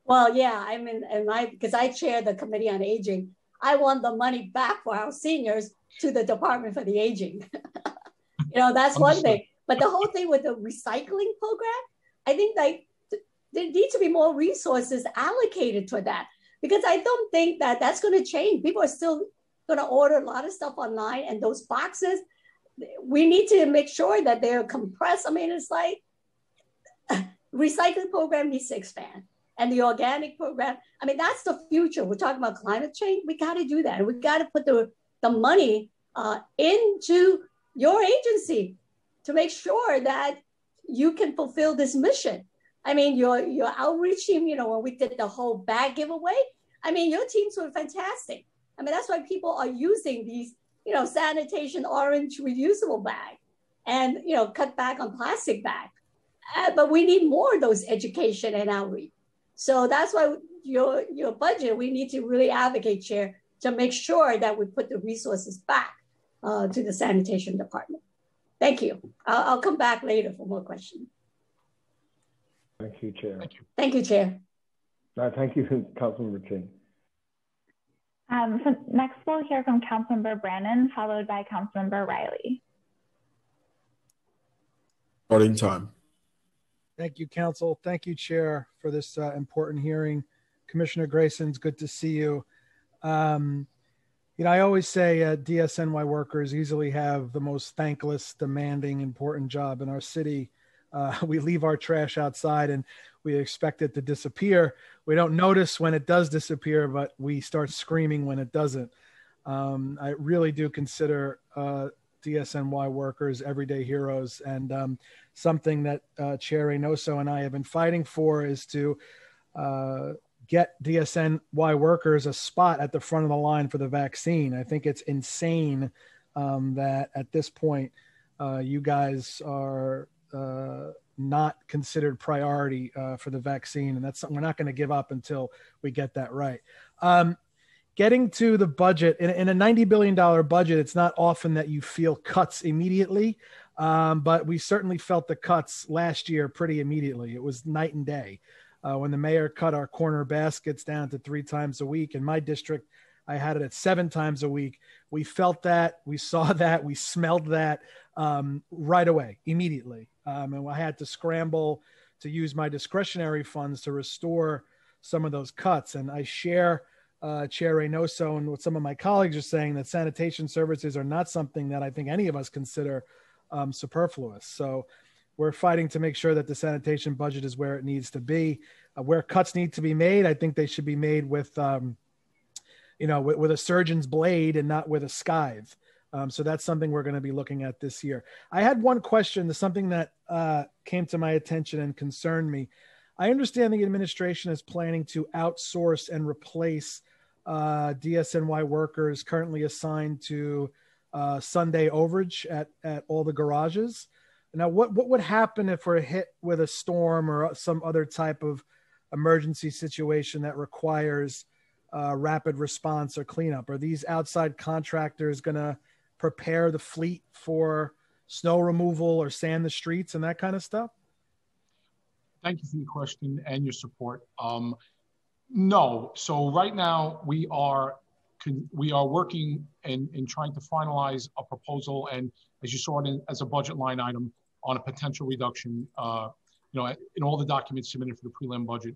Well, yeah, I mean, and I because I chair the Committee on Aging. I want the money back for our seniors to the Department for the Aging. (laughs) you know, that's one thing. But the whole thing with the recycling program, I think like there needs to be more resources allocated to that because I don't think that that's going to change. People are still going to order a lot of stuff online, and those boxes, we need to make sure that they're compressed. I mean, it's like (laughs) recycling program needs to expand, and the organic program. I mean, that's the future. We're talking about climate change. We got to do that, we got to put the the money uh, into your agency to make sure that you can fulfill this mission. I mean, your your outreach team, you know, when we did the whole bag giveaway, I mean, your teams were fantastic. I mean, that's why people are using these, you know, sanitation orange reusable bag and, you know, cut back on plastic bag. Uh, but we need more of those education and outreach. So that's why your, your budget, we need to really advocate, Chair, to make sure that we put the resources back uh, to the sanitation department. Thank you. I'll, I'll come back later for more questions.
Thank you, Chair.
Thank you.
Thank you, Chair.
Uh, thank you, Councilmember Chin.
Um, so next we'll hear from Councilmember Brannan, followed by Councilmember Riley.
Starting time.
Thank you, Council. Thank you, Chair, for this uh, important hearing. Commissioner Grayson, it's good to see you. Um, you know, I always say uh, DSNY workers easily have the most thankless, demanding, important job in our city. Uh, (laughs) we leave our trash outside and we expect it to disappear. We don't notice when it does disappear, but we start screaming when it doesn't. Um, I really do consider uh, DSNY workers everyday heroes, and um, something that uh, Reynoso and I have been fighting for is to uh, get DSNY workers a spot at the front of the line for the vaccine. I think it's insane um, that at this point uh, you guys are uh, not considered priority uh, for the vaccine, and that's something we're not going to give up until we get that right. Um, getting to the budget in, in, a $90 billion budget, it's not often that you feel cuts immediately, um, but we certainly felt the cuts last year pretty immediately. It was night and day. Uh, when the mayor cut our corner baskets down to three times a week in my district, I had it at seven times a week. We felt that, we saw (laughs) that, we smelled that um, right away, immediately. Um, and I had to scramble to use my discretionary funds to restore some of those cuts. And I share uh, Chair Reynoso and what some of my colleagues are saying that sanitation services are not something that I think any of us consider um, superfluous. So we're fighting to make sure that the sanitation budget is where it needs to be. Uh, where cuts need to be made, I think they should be made with, um, you know, with, with, a surgeon's blade and not with a scythe. Um, so that's something we're going to be looking at this year. I had one question, something that uh, came to my attention and concerned me. I understand the administration is planning to outsource and replace uh, DSNY workers currently assigned to uh, Sunday overage at, at all the garages. Now, what, what would happen if we're hit with a storm or some other type of emergency situation that requires uh, rapid response or cleanup? Are these outside contractors going to prepare the fleet for snow removal or sand the streets and that kind of stuff?
Thank you for your question and your support. Um, no. So right now we are we are working and, and trying to finalize a proposal, and as you saw it in, as a budget line item on a potential reduction. Uh, you know, in all the documents submitted for the prelim budget,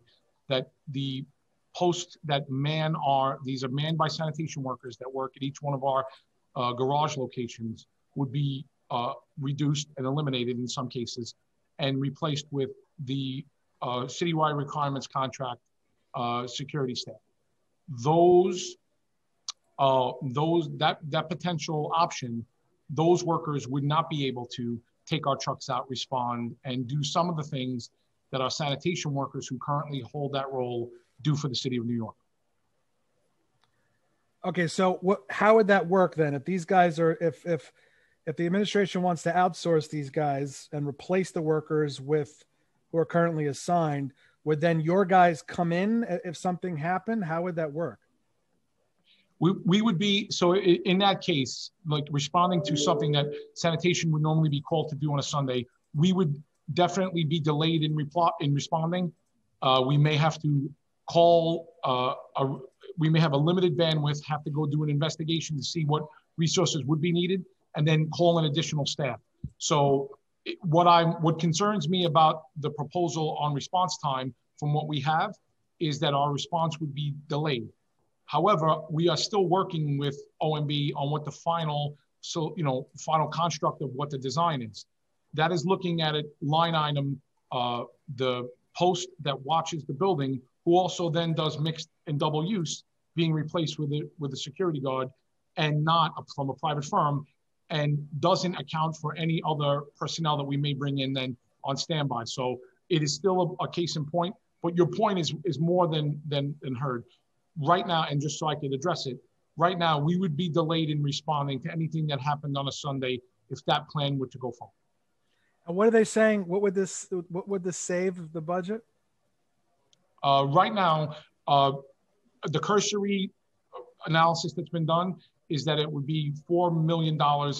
that the posts that man are these are manned by sanitation workers that work at each one of our uh, garage locations would be uh, reduced and eliminated in some cases and replaced with the uh, citywide requirements contract uh, security staff. Those, uh, those that that potential option, those workers would not be able to take our trucks out, respond, and do some of the things that our sanitation workers who currently hold that role do for the city of New York.
Okay, so what? How would that work then? If these guys are, if if if the administration wants to outsource these guys and replace the workers with who are currently assigned, would then your guys come in if something happened? How would that work?
We, we would be so in that case, like responding to something that sanitation would normally be called to do on a Sunday, we would definitely be delayed in, repl- in responding. Uh, we may have to call uh, a, we may have a limited bandwidth, have to go do an investigation to see what resources would be needed, and then call in additional staff. So what I'm what concerns me about the proposal on response time from what we have is that our response would be delayed. However, we are still working with OMB on what the final so you know final construct of what the design is. That is looking at it line item uh, the post that watches the building, who also then does mixed and double use, being replaced with a with a security guard, and not from a private firm and doesn't account for any other personnel that we may bring in then on standby. So it is still a, a case in point, but your point is is more than than than heard. Right now, and just so I could address it, right now we would be delayed in responding to anything that happened on a Sunday if that plan were to go forward.
And what are they saying? What would this what would this save the budget?
Uh, right now, uh, the cursory analysis that's been done is that it would be $4 million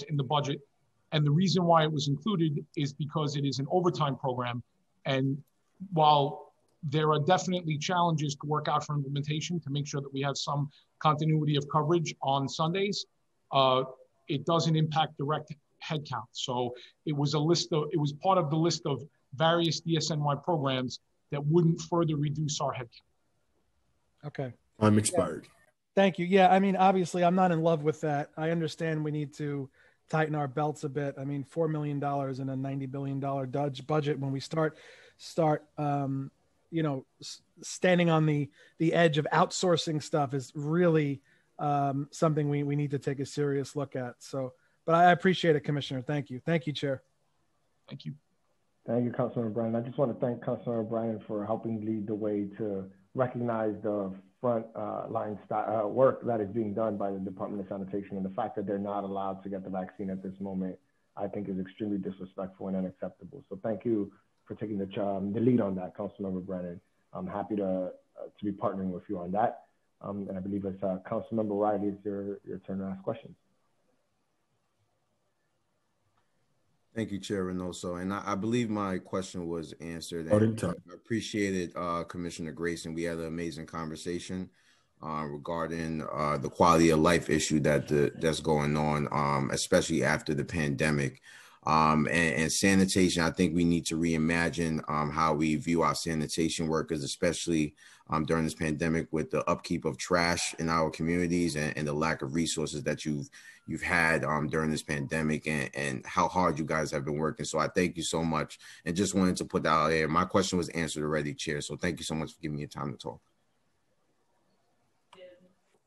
in the budget. And the reason why it was included is because it is an overtime program. And while there are definitely challenges to work out for implementation to make sure that we have some continuity of coverage on Sundays, uh, it doesn't impact direct headcount. So it was a list of, it was part of the list of various DSNY programs that wouldn't further reduce our headcount.
Okay.
I'm expired.
Yeah. Thank you. Yeah, I mean, obviously, I'm not in love with that. I understand we need to tighten our belts a bit. I mean, four million dollars in a ninety billion dollar Dutch budget when we start start um, you know standing on the the edge of outsourcing stuff is really um, something we, we need to take a serious look at. So, but I appreciate it, Commissioner. Thank you. Thank you, Chair.
Thank you.
Thank you, Councilor O'Brien. I just want to thank Councilor O'Brien for helping lead the way to recognize the front uh, line uh, work that is being done by the Department of Sanitation and the fact that they're not allowed to get the vaccine at this moment, I think is extremely disrespectful and unacceptable. So thank you for taking the, um, the lead on that, Councilmember Brannan. I'm happy to, uh, to be partnering with you on that. Um, and I believe it's uh, Councilmember Riley, it's your, your turn to ask questions.
Thank you, Chair Reynoso. And I, I, believe my question was answered. And I appreciated uh, Commissioner Grayson. We had an amazing conversation uh, regarding uh, the quality of life issue that the, that's going on, um, especially after the pandemic. Um, and, and, sanitation, I think we need to reimagine um, how we view our sanitation workers, especially um, during this pandemic with the upkeep of trash in our communities and, and the lack of resources that you've you've had um, during this pandemic and, and how hard you guys have been working. So I thank you so much and just wanted to put that out there. My question was answered already, Chair. So thank you so much for giving me time to talk.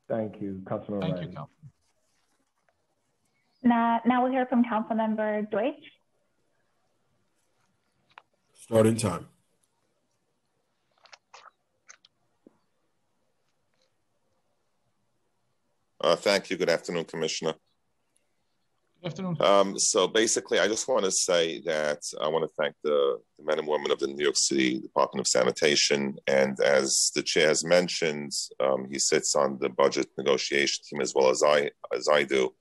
Thank you, Councilman.
Thank Ryan. you,
now, now we'll hear from Councilmember Deutsch.
Starting time.
Uh, thank you. Good afternoon, Commissioner.
Good afternoon.
Um, so basically, I just want to say that I want to thank the, the, men and women of the New York City Department of Sanitation. And as the chair has mentioned, um, he sits on the budget negotiation team as well as I as I do.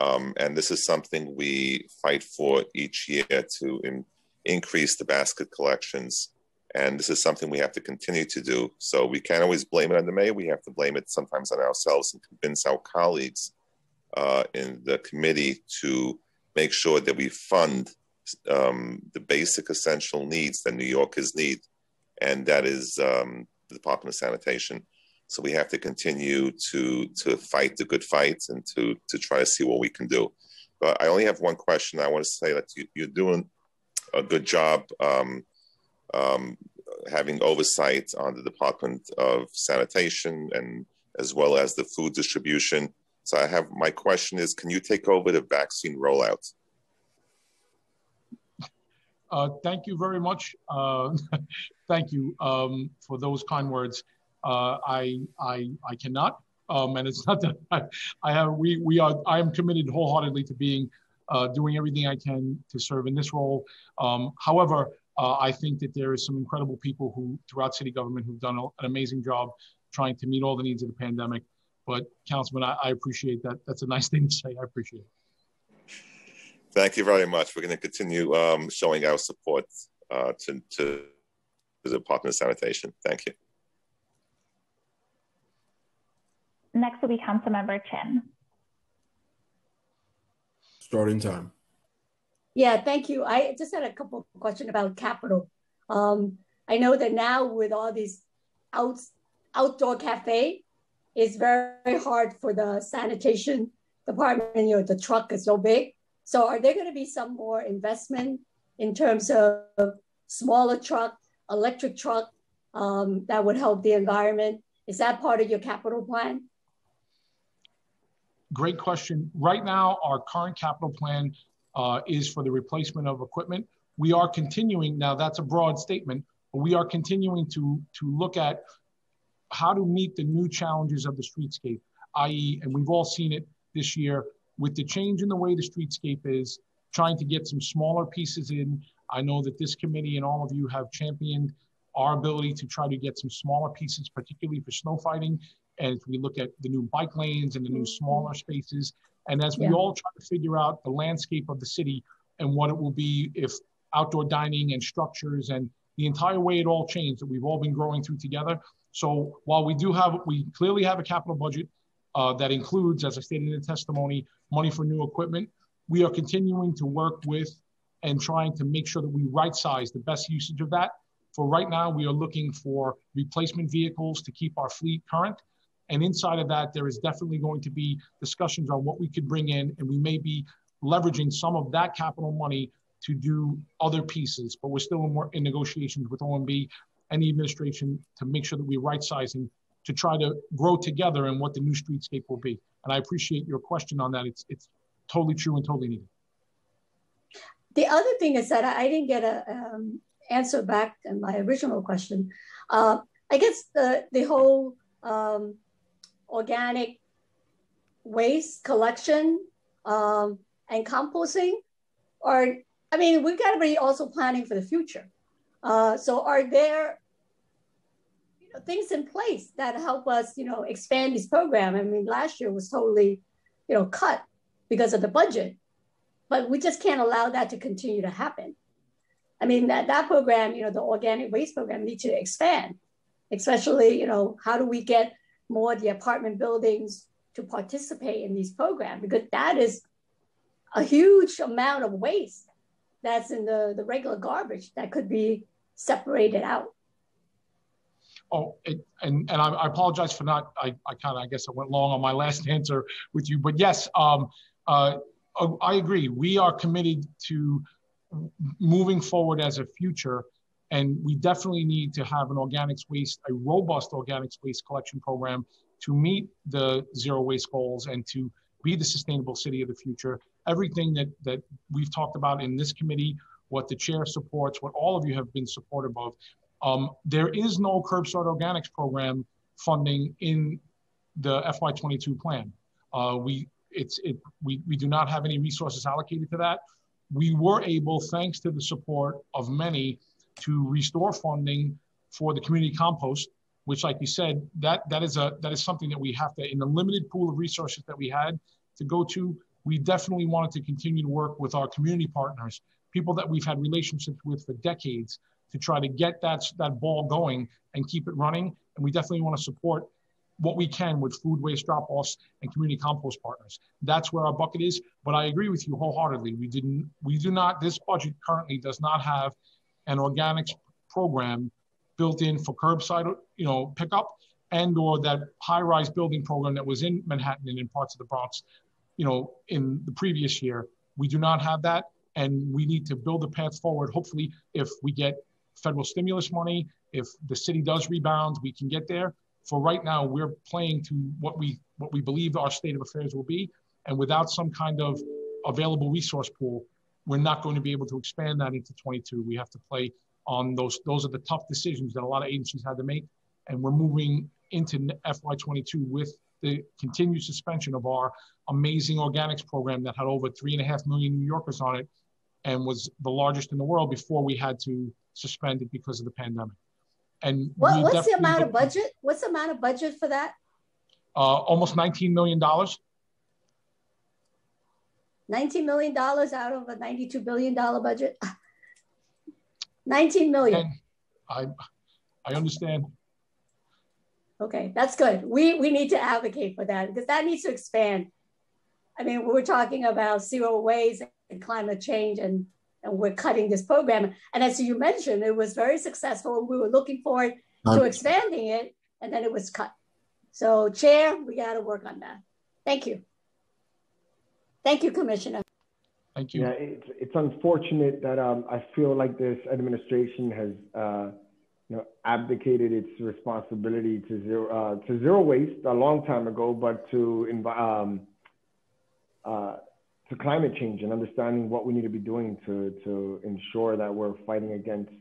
Um, and this is something we fight for each year to in, increase the basket collections. And this is something we have to continue to do. So we can't always blame it on the mayor. We have to blame it sometimes on ourselves and convince our colleagues uh, in the committee to make sure that we fund um, the basic essential needs that New Yorkers need. And that is um, the Department of Sanitation. So we have to continue to to fight the good fight and to to try to see what we can do. But I only have one question. I want to say that you, are doing a good job um, um, having oversight on the Department of Sanitation and as well as the food distribution. So I have my question is, can you take over the vaccine rollout?
Uh, thank you very much. Uh, (laughs) thank you um, for those kind words. Uh, I, I, I cannot. Um, and it's (laughs) not that I, I, have, we, we are, I am committed wholeheartedly to being, uh, doing everything I can to serve in this role. Um, however, uh, I think that there is some incredible people who throughout city government who've done an amazing job trying to meet all the needs of the pandemic. But Councilman, I, I appreciate that. That's a nice (laughs) thing to say. I appreciate it.
Thank you very much. We're going to continue um, showing our support uh, to, to the Department of Sanitation. Thank you.
Next will be Councilmember Chin.
Starting time.
Yeah, thank you. I just had a couple of questions about capital. Um, I know that now with all these out, outdoor cafe, it's very hard for the sanitation department. You know, the truck is so big. So are there going to be some more investment in terms of smaller truck, electric truck um, that would help the environment? Is that part of your capital plan?
Great question. Right now, our current capital plan uh, is for the replacement of equipment. We are continuing, now that's a broad statement, but we are continuing to, to look at how to meet the new challenges of the streetscape, i.e., and we've all seen it this year with the change in the way the streetscape is, trying to get some smaller pieces in. I know that this committee and all of you have championed our ability to try to get some smaller pieces, particularly for snow fighting as we look at the new bike lanes and the new mm-hmm. smaller spaces, and as we yeah. all try to figure out the landscape of the city and what it will be if outdoor dining and structures and the entire way it all changed that we've all been growing through together. So while we do have, we clearly have a capital budget uh, that includes, as I stated in the testimony, money for new equipment. We are continuing to work with and trying to make sure that we right size the best usage of that. For right now, we are looking for replacement vehicles to keep our fleet current. And inside of that, there is definitely going to be discussions on what we could bring in, and we may be leveraging some of that capital money to do other pieces. But we're still in, in negotiations with OMB and the administration to make sure that we're right sizing to try to grow together and what the new streetscape will be. And I appreciate your question on that. It's it's totally true and totally needed.
The other thing is that I didn't get a um, answer back in my original question. Uh, I guess the the whole um, organic waste collection um, and composting, or I mean, we've got to be also planning for the future. Uh, so, are there you know, things in place that help us, you know, expand this program? I mean, last year was totally, you know, cut because of the budget, but we just can't allow that to continue to happen. I mean, that, that program, you know, the organic waste program needs to expand, especially, you know, how do we get more the apartment buildings to participate in these programs? Because that is a huge amount of waste that's in the, the regular garbage that could be separated out.
Oh, it, and and I, I, apologize for not. I, I kind of I guess I went long on my last (laughs) answer with you, but yes, um, uh, I agree. We are committed to moving forward as a future, and we definitely need to have an organics waste, a robust organics waste collection program to meet the zero waste goals and to be the sustainable city of the future. Everything that that we've talked about in this committee, what the chair supports, what all of you have been supportive of. Um, there is no curbside organics program funding in the FY22 plan. Uh, we it's it we, we do not have any resources allocated to that. We were able, thanks to the support of many, to restore funding for the community compost, which, like you said, that that is a that is something that we have to, in the limited pool of resources that we had to go to, we definitely wanted to continue to work with our community partners, people that we've had relationships with for decades, to try to get that that ball going and keep it running. And we definitely want to support what we can with food waste drop-offs and community compost partners. That's where our bucket is. But I agree with you wholeheartedly. We didn't. We do not. This budget currently does not have an organics program built in for curbside, you know, pickup and or that high-rise building program that was in Manhattan and in parts of the Bronx, you know, in the previous year. We do not have that, and we need to build a path forward. Hopefully, if we get federal stimulus money, if the city does rebound, we can get there for right now, we're playing to what we what we believe our state of affairs will be, and without some kind of available resource pool, we're not going to be able to expand that into 22. We have to play on those. Those are the tough decisions that a lot of agencies had to make, and we're moving into FY22 with the continued suspension of our amazing organics program that had over three and a half million New Yorkers on it, and was the largest in the world before we had to suspend it because of the pandemic. And
what, what's the amount of budget? What's the amount of budget for that?
Uh, almost $19 million. $19
million out of a $92 billion budget. (laughs) 19 million. And
I, I understand.
Okay, that's good. We, we need to advocate for that because that needs to expand. I mean, we're talking about zero waste and climate change and and we're cutting this program. And as you mentioned, it was very successful. We were looking forward to expanding it, and then it was cut. So, Chair, we got to work on that. Thank you. Thank you, Commissioner.
Thank you.
Yeah, it's, it's unfortunate that um, I feel like this administration has, uh, you know, abdicated its responsibility to zero uh, to zero waste a long time ago, but to um, uh, to climate change and understanding what we need to be doing to, to ensure that we're fighting against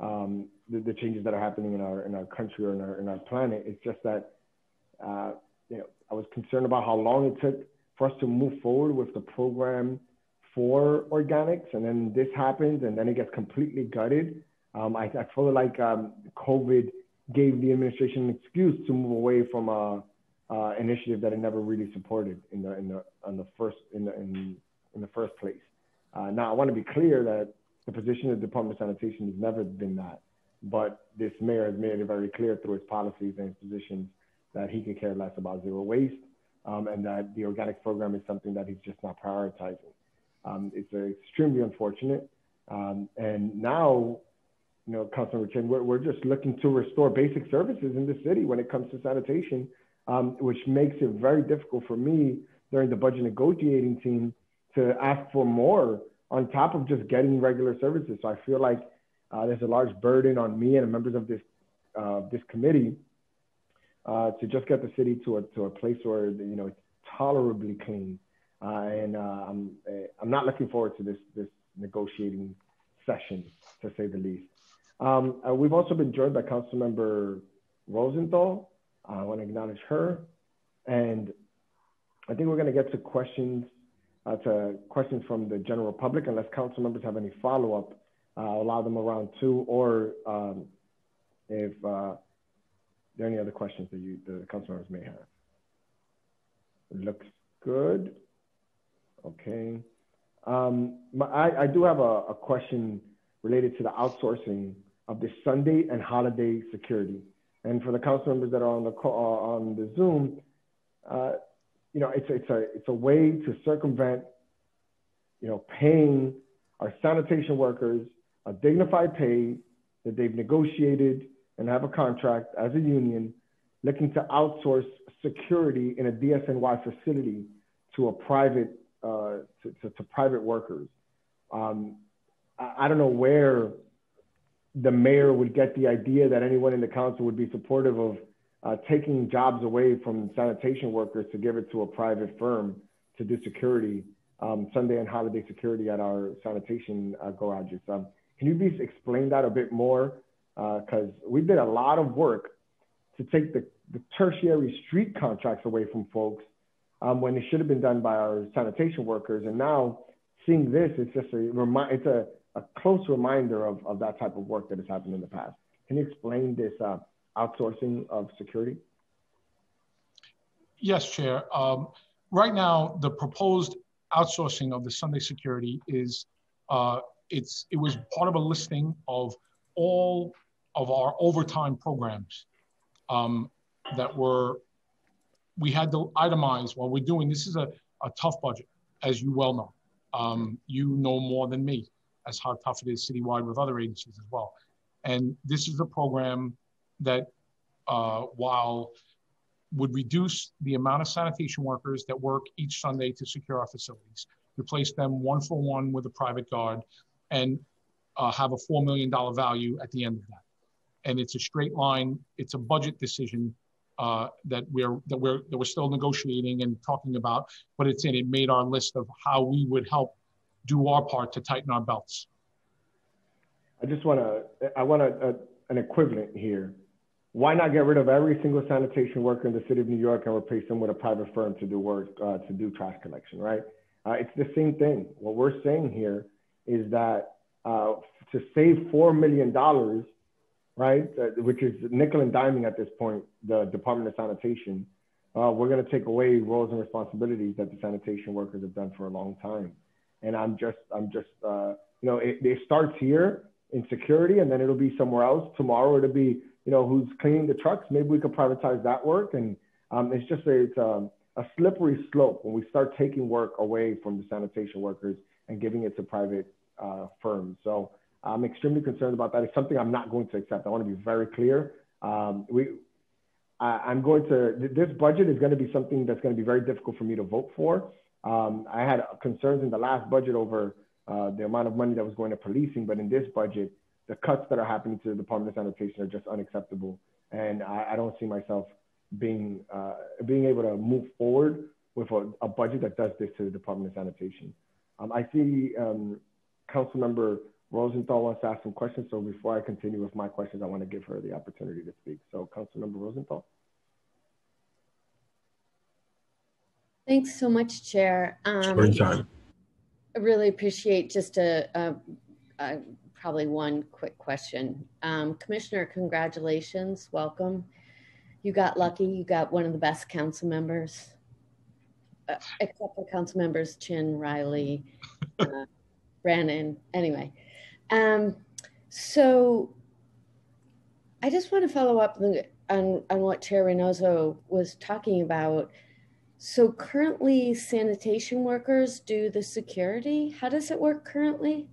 um, the, the, changes that are happening in our in our country or in our in our planet. It's just that uh, you know I was concerned about how long it took for us to move forward with the program for organics, and then this happens, and then it gets completely gutted. Um, I, I feel like um, COVID gave the administration an excuse to move away from a uh, initiative that it never really supported in the in the the first in the in, in the first place. Uh, now, I want to be clear that the position of the Department of Sanitation has never been that. but this mayor has made it very clear through his policies and his positions that he could care less about zero waste um, and that the organic program is something that he's just not prioritizing. Um, it's extremely unfortunate. Um, and now, you know, Councilman Chin, we're, we're just looking to restore basic services in the city when it comes to sanitation, um, which makes it very difficult for me during the budget negotiating team to ask for more on top of just getting regular services. So I feel like uh, there's a large burden on me and members of this uh, this committee uh, to just get the city to a to a place where you know it's tolerably clean. Uh, and uh, I'm I'm not looking forward to this this negotiating session to say the least. Um, uh, we've also been joined by Councilmember Rosenthal. I want to acknowledge her, and I think we're going to get to questions uh, to questions from the general public, unless council members have any follow up. Uh, allow them around two, or um, if uh, there any other questions that you the council members may have. Looks good. Okay. Um, my, I, I, do have a, a, question related to the outsourcing of the Sunday and holiday security. And for the council members that are on the call, uh, on the Zoom, uh, you know, it's it's a it's a way to circumvent, you know, paying our sanitation workers a dignified pay that they've negotiated and have a contract as a union, looking to outsource security in a DSNY facility to a private uh, to, to, to, private workers. Um, I, I don't know where the mayor would get the idea that anyone in the council would be supportive of uh, taking jobs away from sanitation workers to give it to a private firm to do security, um, Sunday and holiday security at our sanitation uh, garages. Um, can you please explain that a bit more? Because uh, we did a lot of work to take the, the tertiary street contracts away from folks um, when it should have been done by our sanitation workers. And now seeing this, it's just a remind, it's a, a close reminder of, of that type of work that has happened in the past. Can you explain this uh, outsourcing of security?
Yes, Chair. Um, right now, the proposed outsourcing of the Sunday security is uh, it's it was part of a listing of all of our overtime programs um, that were we had to itemize while we're doing this is a, a tough budget, as you well know. Um, you know more than me as how tough it is citywide with other agencies as well. And this is a program that uh, while would reduce the amount of sanitation workers that work each Sunday to secure our facilities, replace them one for one with a private guard, and uh, have a $4 million value at the end of that. And it's a straight line, it's a budget decision uh, that we're that we're that we're still negotiating and talking about, but it's in it made our list of how we would help do our part to tighten our belts.
I just want to I want a, a, an equivalent here. Why not get rid of every single sanitation worker in the city of New York and replace them with a private firm to do work uh, to do trash collection, right? Uh, it's the same thing. What we're saying here is that uh, to save four million dollars right? Uh, which is nickel and diming at this point, the Department of Sanitation. Uh, we're going to take away roles and responsibilities that the sanitation workers have done for a long time. And I'm just, I'm just, uh, you know, it, it starts here in security and then it'll be somewhere else. Tomorrow it'll be, you know, who's cleaning the trucks. Maybe we could privatize that work. And um, it's just a, it's um, a slippery slope when we start taking work away from the sanitation workers and giving it to private uh, firms. So I'm extremely concerned about that. It's something I'm not going to accept. I want to be very clear. Um, we, I, am going to, this budget is going to be something that's going to be very difficult for me to vote for. Um, I had concerns in the last budget over uh, the amount of money that was going to policing, but in this budget, the cuts that are happening to the Department of Sanitation are just unacceptable. And I, I don't see myself being, uh, being able to move forward with a, a, budget that does this to the Department of Sanitation. Um, I see um, Council Member Rosenthal wants to ask some questions. So before I continue with my questions, I want to give her the opportunity to speak. So Councilmember Rosenthal.
Thanks so much, Chair. Um, time. I really appreciate just a, a, a, probably one quick question. Um, Commissioner, congratulations, welcome. You got lucky. You got one of the best council members, uh, except for council members Chin, Riley, uh, Brannan. Anyway, um, so I just want to follow up on, on what Chair Reynoso was talking about. So currently sanitation workers do the security. How does it work currently?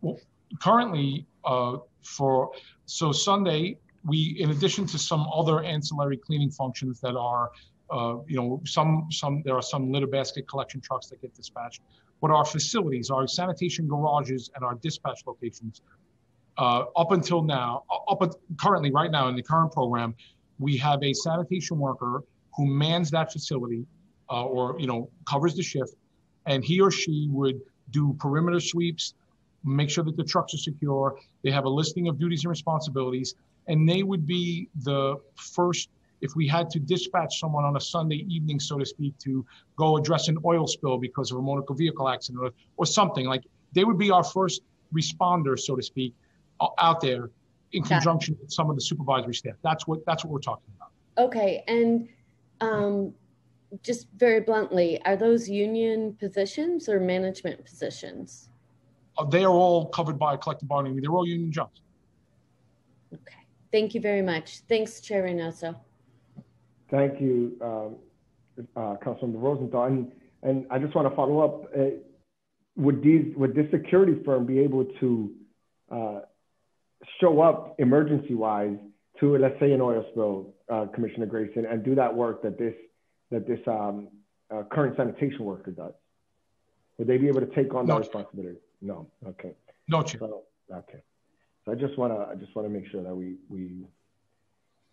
Well, currently uh, for, so Sunday, we, in addition to some other ancillary cleaning functions that are, uh, you know, some, some, there are some litter basket collection trucks that get dispatched, but our facilities, our sanitation garages and our dispatch locations, uh, up until now, up currently right now in the current program, we have a sanitation worker who mans that facility uh, or, you know, covers the shift and he or she would do perimeter sweeps, make sure that the trucks are secure. They have a listing of duties and responsibilities and they would be the first if we had to dispatch someone on a Sunday evening, so to speak, to go address an oil spill because of a motor vehicle accident or, or something, like they would be our first responder, so to speak, out there in conjunction with some of the supervisory staff. That's what that's what we're talking about.
Okay, and um, just very bluntly, are those union positions or management positions?
Uh, they are all covered by collective bargaining. They're all union jobs.
Okay, thank you very much. Thanks, Chair Reynoso.
Thank you, um, uh, Councilmember Rosenthal. And, and I just want to follow up. Uh, would these would this security firm be able to uh, show up emergency wise to let's say an oil spill, uh, Commissioner Grayson, and do that work that this that this um, uh, current sanitation worker does? Would they be able to take on no. that responsibility? No. Okay.
No.
So, okay. So I just want to I just want to make sure that we we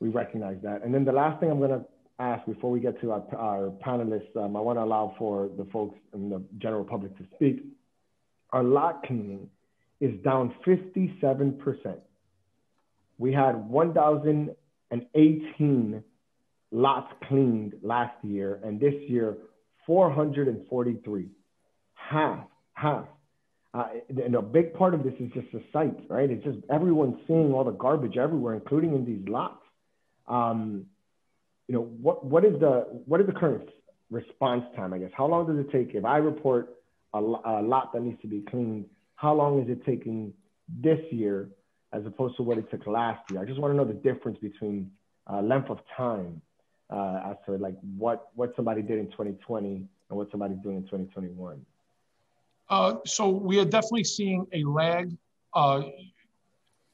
we recognize that. And then the last thing I'm going to ask before we get to our, our panelists, um, I want to allow for the folks in the general public to speak. Our lot cleaning is down 57%. We had 1,018 lots cleaned last year, and this year, 443. Half, half. Uh, and a big part of this is just the sight, right? It's just everyone seeing all the garbage everywhere, including in these lots. Um, you know, what, what is the what is the current response time? I guess how long does it take if I report a, a lot that needs to be cleaned? How long is it taking this year as opposed to what it took last year? I just want to know the difference between uh, length of time uh, as to like what what somebody did in 2020 and what somebody's doing in 2021.
Uh, so we are definitely seeing a lag. Uh,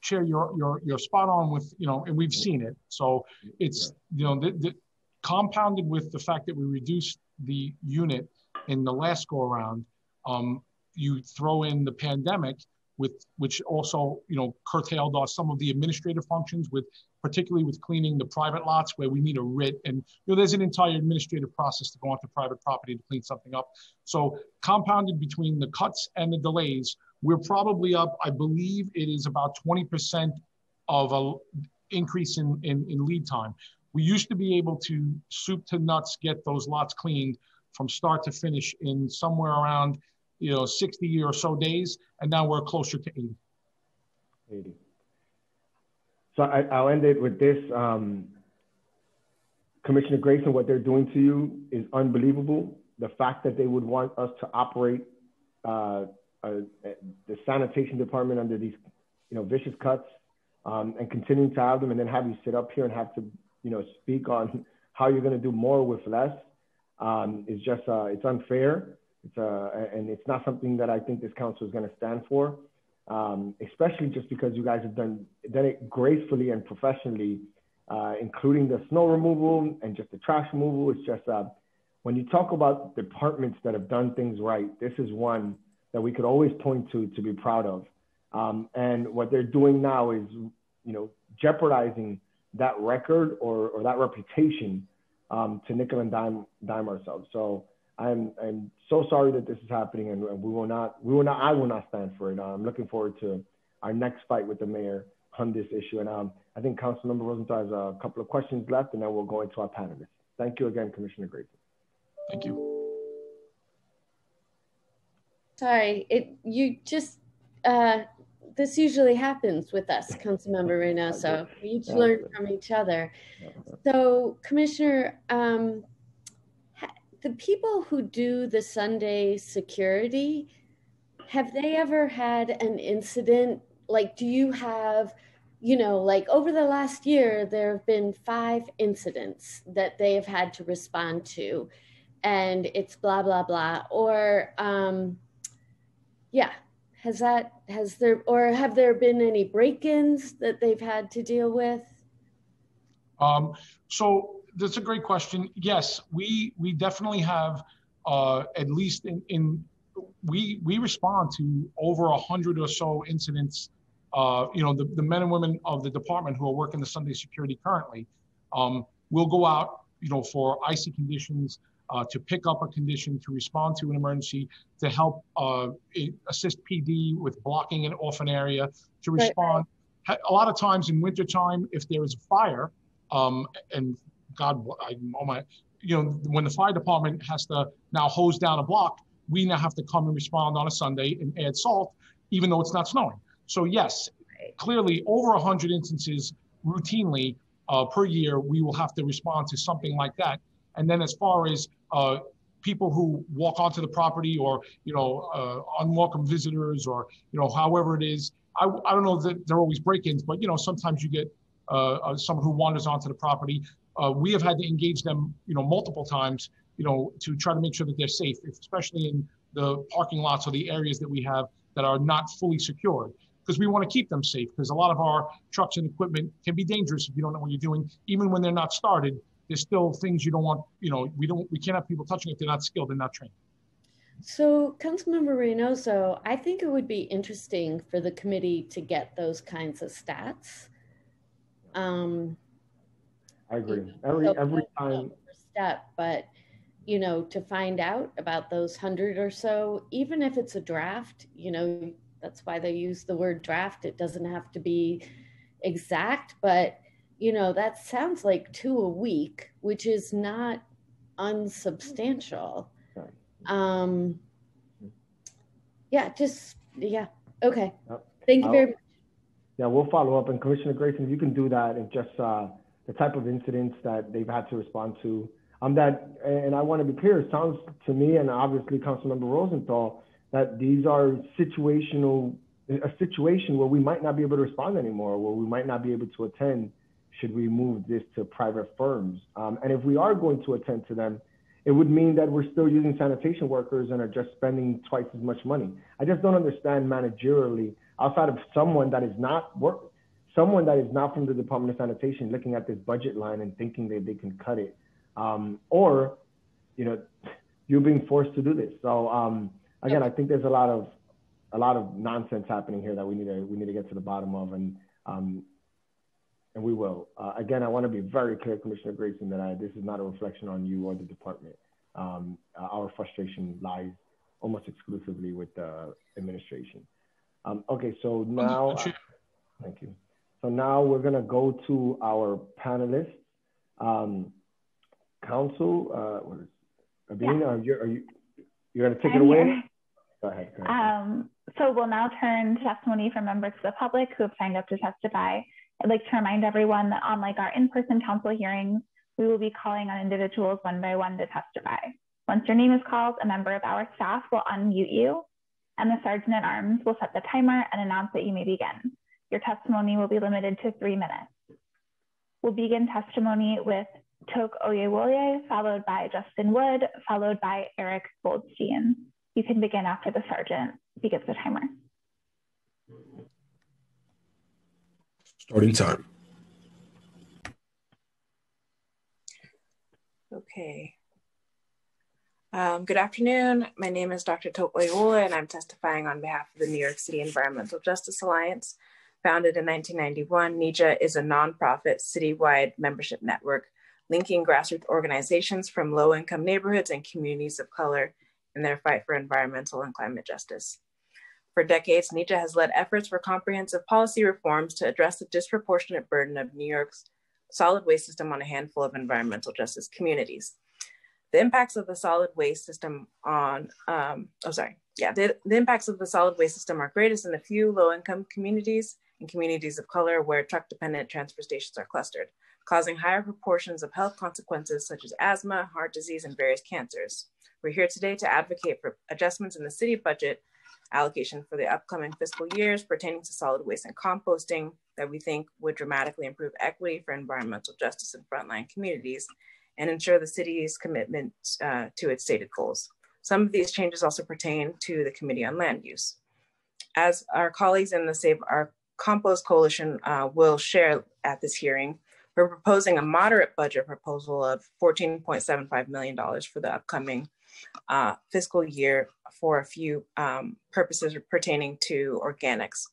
Chair, you're spot on with you know, and we've seen it. So it's you know, the, the, compounded with the fact that we reduced the unit in the last go around. Um, you throw in the pandemic, with which also you know curtailed us some of the administrative functions with particularly with cleaning the private lots where we need a writ and you know there's an entire administrative process to go onto private property to clean something up so compounded between the cuts and the delays we're probably up, I believe it is about 20% of a increase in, in, in lead time. We used to be able to soup to nuts get those lots cleaned from start to finish in somewhere around you know 60 or so days, and now we're closer to 80.
80. So I, will end it with this. Um, Commissioner Grayson, what they're doing to you is unbelievable. The fact that they would want us to operate uh, uh, the sanitation department under these, you know, vicious cuts, um, and continuing to have them, and then have you sit up here and have to, you know, speak on how you're going to do more with less, um, is just uh, it's unfair. It's uh, and it's not something that I think this council is going to stand for, um, especially just because you guys have done done it gracefully and professionally, uh, including the snow removal and just the trash removal. It's just uh, when you talk about departments that have done things right, this is one that we could always point to to be proud of. Um, and what they're doing now is, you know, jeopardizing that record or, or that reputation um, to nickel and dime, dime ourselves. So I'm, I'm so sorry that this is happening and we will not, we will not, I will not stand for it. I'm looking forward to our next fight with the mayor on this issue. And um, I think Councilmember Rosenthal has a couple of questions left and then we'll go into our panelists. Thank you again, Commissioner Grayson.
Thank you.
Sorry, it you just uh, this usually happens with us, Councilmember (laughs) Reynoso. We each learn from each other. So, Commissioner, um, the people who do the Sunday security, have they ever had an incident? Like, do you have you know, like over the last year, there have been five incidents that they have had to respond to, and it's blah, blah, blah. Or, um, yeah, has that, has there, or have there been any break ins that they've had to deal with?
Um, so that's a great question. Yes, we we definitely have uh, at least in, in we we respond to over a hundred or so incidents. Uh, you know, the, the men and women of the department who are working the Sunday security currently um, will go out, you know, for icy conditions, uh, to pick up a condition, to respond to an emergency, to help uh, assist PD with blocking an off an area, to respond. Right. A lot of times in wintertime, if there is a fire, um, and God, I, oh my, you know, when the fire department has to now hose down a block, we now have to come and respond on a Sunday and add salt, even though it's not snowing. So yes, clearly over 100 instances routinely uh, per year, we will have to respond to something like that. And then as far as uh, people who walk onto the property or, you know, uh, unwelcome visitors or, you know, however it is, I, I don't know that they're always break-ins, but, you know, sometimes you get uh, uh, someone who wanders onto the property. Uh, we have had to engage them, you know, multiple times, you know, to try to make sure that they're safe, especially in the parking lots or the areas that we have that are not fully secured because we want to keep them safe because a lot of our trucks and equipment can be dangerous if you don't know what you're doing even when they're not started there's still things you don't want you know we don't we can't have people touching it they're not skilled they're not trained
so councilmember reynoso i think it would be interesting for the committee to get those kinds of stats um,
I agree. Every so every time
step, but you know, to find out about those hundred or so, even if it's a draft, you know, that's why they use the word draft. It doesn't have to be exact, but you know, that sounds like two a week, which is not unsubstantial. Um, yeah, just yeah. Okay. Yep. Thank you very much.
Yeah, we'll follow up. And Commissioner Grayson, you can do that and just uh, the type of incidents that they've had to respond to. Um, that, and I want to be clear, it sounds to me and obviously Councilmember Rosenthal that these are situational, a situation where we might not be able to respond anymore, where we might not be able to attend should we move this to private firms. Um, and if we are going to attend to them, it would mean that we're still using sanitation workers and are just spending twice as much money. I just don't understand managerially outside of someone that is not work, someone that is not from the Department of Sanitation looking at this budget line and thinking that they can cut it, um, or you know, you're being forced to do this. So um, again, I think there's a lot of a lot of nonsense happening here that we need to we need to get to the bottom of, and um, and we will. Uh, again, I want to be very clear, Commissioner Grayson, that I, this is not a reflection on you or the department. Um, uh, our frustration lies almost exclusively with the administration. Um, okay, so now, uh, thank you. So now we're gonna go to our panelists. Um, Council, uh, what is, Abina, yeah. are you, are you, you're gonna take I'm it away? Here. Go ahead. Go
ahead. Um, so we'll now turn to testimony from members of the public who have signed up to testify. I'd like to remind everyone that unlike our in-person council hearings, we will be calling on individuals one by one to testify. Once your name is called, a member of our staff will unmute you and the Sergeant at Arms will set the timer and announce that you may begin. Your testimony will be limited to three minutes. We'll begin testimony with Tok Oyewole, followed by Justin Wood, followed by Eric Goldstein. You can begin after the Sergeant begins the timer.
Starting time.
Okay. Um, good afternoon. My name is Dr. Tok Oyewole, and I'm testifying on behalf of the New York City Environmental Justice Alliance. Founded in 1991, NIJA is a nonprofit citywide membership network linking grassroots organizations from low income neighborhoods and communities of color in their fight for environmental and climate justice. For decades, NEJA has led efforts for comprehensive policy reforms to address the disproportionate burden of New York's solid waste system on a handful of environmental justice communities the impacts of the solid waste system on, um, oh, sorry, yeah, the, the impacts of the solid waste system are greatest in a few low income communities and communities of color where truck dependent transfer stations are clustered, causing higher proportions of health consequences such as asthma, heart disease, and various cancers. We're here today to advocate for adjustments in the city budget allocation for the upcoming fiscal years pertaining to solid waste and composting that we think would dramatically improve equity for environmental justice in frontline communities and ensure the city's commitment uh, to its stated goals. Some of these changes also pertain to the Committee on Land Use. As our colleagues in the Save Our Compost Coalition uh, will share at this hearing, we're proposing a moderate budget proposal of $14.75 million for the upcoming uh, fiscal year for a few um, purposes pertaining to organics.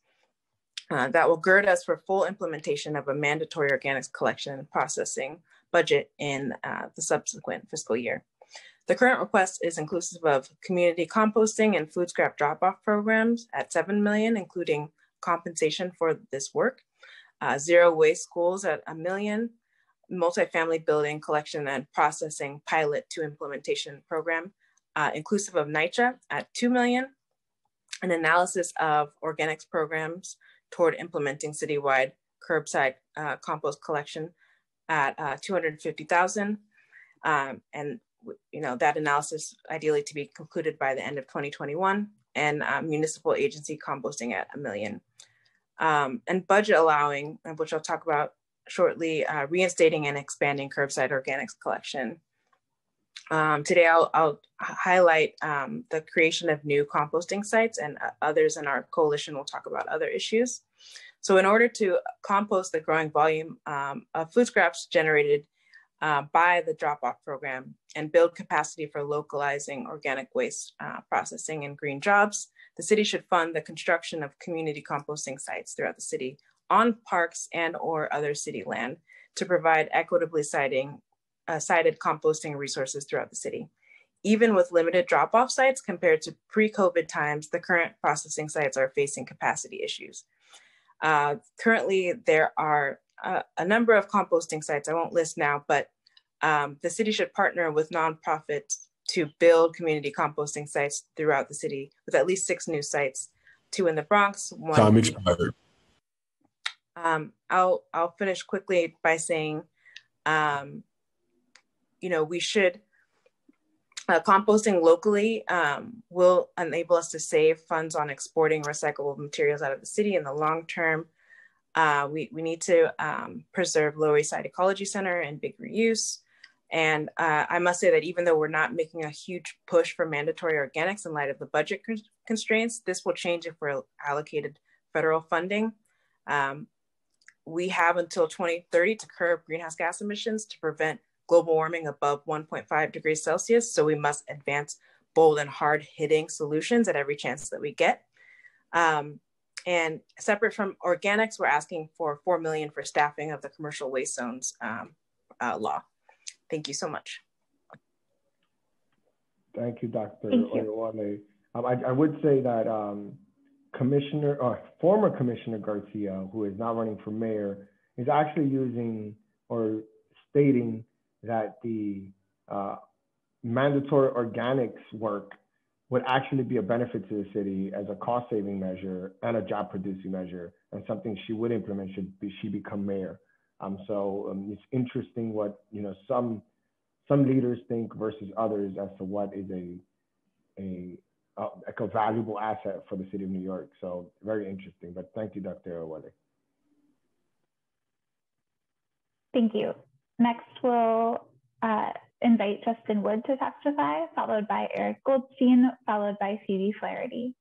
Uh, that will gird us for full implementation of a mandatory organics collection and processing budget in uh, the subsequent fiscal year. The current request is inclusive of community composting and food scrap drop-off programs at 7 million, including compensation for this work, uh, zero waste schools at a million, multifamily building collection and processing pilot to implementation program, uh, inclusive of NYCHA at 2 million, an analysis of organics programs toward implementing citywide curbside uh, compost collection at uh, 250,000. Um, and you know that analysis ideally to be concluded by the end of 2021 and uh, municipal agency composting at a million. Um, and budget allowing, which I'll talk about shortly, uh, reinstating and expanding curbside organics collection. Um, today I'll, I'll highlight um, the creation of new composting sites and uh, others in our coalition will talk about other issues. So in order to compost the growing volume um, of food scraps generated uh, by the drop-off program and build capacity for localizing organic waste uh, processing and green jobs, the city should fund the construction of community composting sites throughout the city on parks and or other city land to provide equitably siting, uh, sited composting resources throughout the city. Even with limited drop-off sites compared to pre-COVID times, the current processing sites are facing capacity issues. Uh, currently, there are uh, a number of composting sites, I won't list now, but um, the city should partner with nonprofits to build community composting sites throughout the city with at least six new sites, two in the Bronx, one. Time expired. Um, I'll, I'll finish quickly by saying, um, you know, we should, uh, composting locally um, will enable us to save funds on exporting recyclable materials out of the city in the long term. Uh, we, we need to um, preserve Lower East Side Ecology Center and big reuse. And uh, I must say that even though we're not making a huge push for mandatory organics in light of the budget constraints, this will change if we're allocated federal funding. Um, we have until 2030 to curb greenhouse gas emissions to prevent global warming above 1.5 degrees Celsius. So we must advance bold and hard hitting solutions at every chance that we get. Um, and separate from organics, we're asking for 4 million for staffing of the commercial waste zones um, uh, law. Thank you so much.
Thank you, Dr. Oyewole. Um, I, I, would say that um, Commissioner, or former Commissioner Garcia, who is not running for mayor, is actually using or stating that the uh, mandatory organics work would actually be a benefit to the city as a cost saving measure and a job producing measure and something she would implement should be, she become mayor. Um, so um, it's interesting what you know some some leaders think versus others as to what is a a uh, like a valuable asset for the city of New York. So very interesting. But thank you, Dr. Owale.
Thank you. Next, we'll uh, invite Justin Wood to testify, followed by Eric Goldstein, followed by Phoebe Flaherty.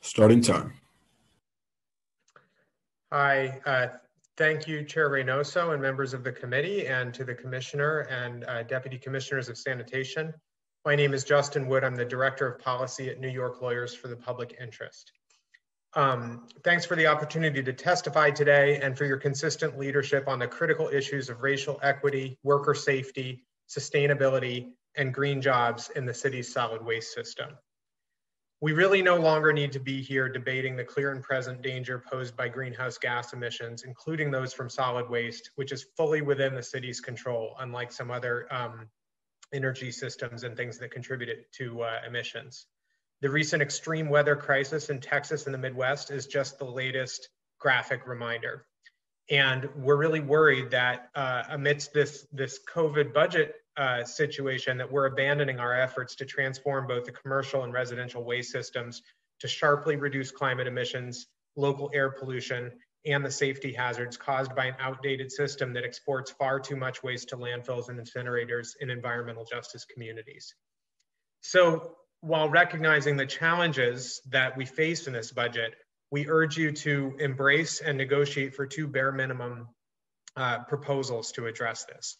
Starting time.
Hi, uh, thank you, Chair Reynoso and members of the committee and to the Commissioner and uh, Deputy Commissioners of Sanitation. My name is Justin Wood. I'm the Director of Policy at New York Lawyers for the Public Interest. Um, thanks for the opportunity to testify today and for your consistent leadership on the critical issues of racial equity, worker safety, sustainability, and green jobs in the city's solid waste system. We really no longer need to be here debating the clear and present danger posed by greenhouse gas emissions, including those from solid waste, which is fully within the city's control, unlike some other um, energy systems and things that contributed to uh, emissions. The recent extreme weather crisis in Texas and the Midwest is just the latest graphic reminder. And we're really worried that uh, amidst this, this COVID budget uh, situation that we're abandoning our efforts to transform both the commercial and residential waste systems to sharply reduce climate emissions, local air pollution, and the safety hazards caused by an outdated system that exports far too much waste to landfills and incinerators in environmental justice communities. So while recognizing the challenges that we face in this budget, we urge you to embrace and negotiate for two bare minimum uh, proposals to address this.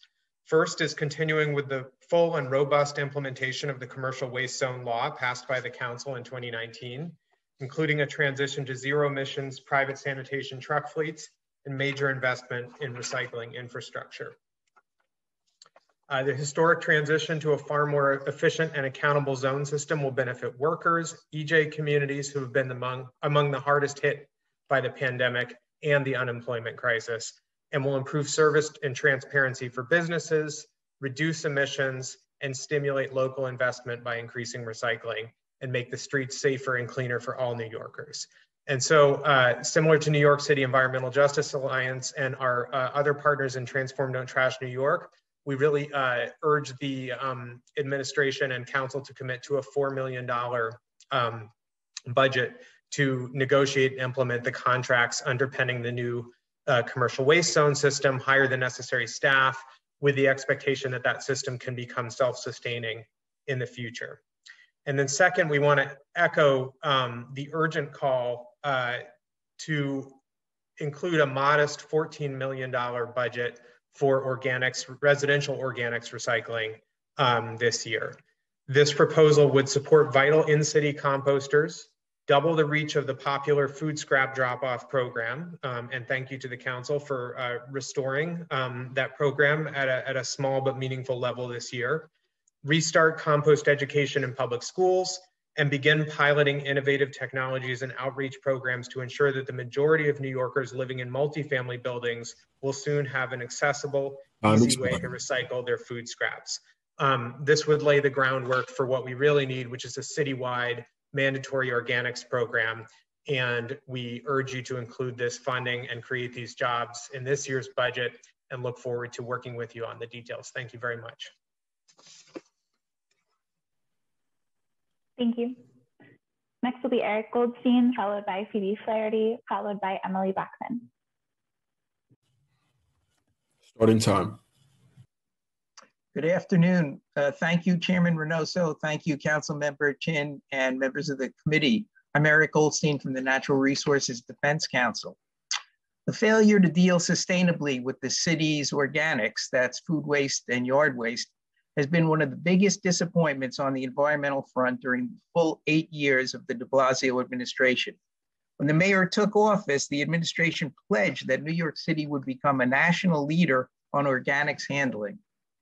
First is continuing with the full and robust implementation of the commercial waste zone law passed by the council in 2019, including a transition to zero emissions private sanitation truck fleets and major investment in recycling infrastructure. Uh, the historic transition to a far more efficient and accountable zone system will benefit workers, EJ communities who have been among, among the hardest hit by the pandemic and the unemployment crisis, and will improve service and transparency for businesses, reduce emissions, and stimulate local investment by increasing recycling and make the streets safer and cleaner for all New Yorkers. And so, uh, similar to New York City Environmental Justice Alliance and our uh, other partners in Transform Don't Trash New York, we really uh, urge the um, administration and council to commit to a $4 million um, budget to negotiate and implement the contracts underpinning the new uh, commercial waste zone system, hire the necessary staff with the expectation that that system can become self-sustaining in the future. And then second, we want to echo um, the urgent call uh, to include a modest $14 million budget for organics, residential organics recycling um, this year. This proposal would support vital in-city composters, double the reach of the popular food scrap drop-off program. Um, and thank you to the council for uh, restoring um, that program at a, at a small but meaningful level this year. Restart compost education in public schools and begin piloting innovative technologies and outreach programs to ensure that the majority of New Yorkers living in multifamily buildings will soon have an accessible, easy way to recycle their food scraps. Um, this would lay the groundwork for what we really need, which is a citywide mandatory organics program. And we urge you to include this funding and create these jobs in this year's budget and look forward to working with you on the details. Thank you very much.
Thank you. Next will be Eric Goldstein, followed by Phoebe Flaherty, followed by Emily Bachman.
Starting time.
Good afternoon. Uh, thank you, Chairman Reynoso. Thank you, Council Member Chin and members of the committee. I'm Eric Goldstein from the Natural Resources Defense Council. The failure to deal sustainably with the city's organics, that's food waste and yard waste, has been one of the biggest disappointments on the environmental front during the full eight years of the de Blasio administration. When the mayor took office, the administration pledged that New York City would become a national leader on organics handling.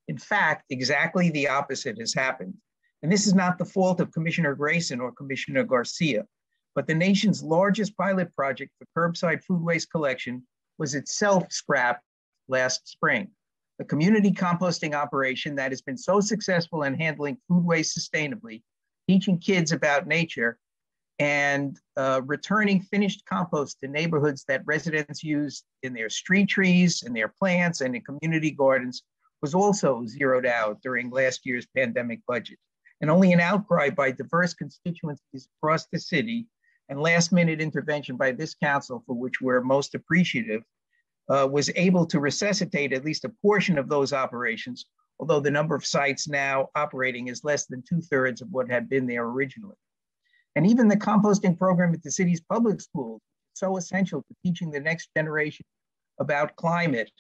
In fact, exactly the opposite has happened. And this is not the fault of Commissioner Grayson or Commissioner Garcia, but the nation's largest pilot project for curbside food waste collection was itself scrapped last spring. The community composting operation that has been so successful in handling food waste sustainably, teaching kids about nature, and uh, returning finished compost to neighborhoods that residents use in their street trees, in their plants, and in community gardens was also zeroed out during last year's pandemic budget. And only an outcry by diverse constituencies across the city and last minute intervention by this council, for which we're most appreciative, uh, was able to resuscitate at least a portion of those operations, although the number of sites now operating is less than two thirds of what had been there originally. And even the composting program at the city's public schools, so essential to teaching the next generation about climate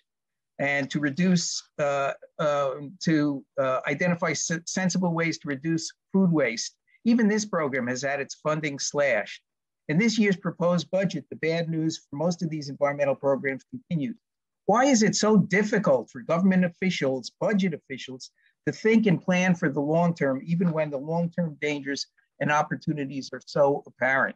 and to reduce, uh, uh, to identify sensible ways to reduce food waste. Even this program has had its funding slashed. In this year's proposed budget, the bad news for most of these environmental programs continues. Why is it so difficult for government officials, budget officials, to think and plan for the long term, even when the long term dangers and opportunities are so apparent?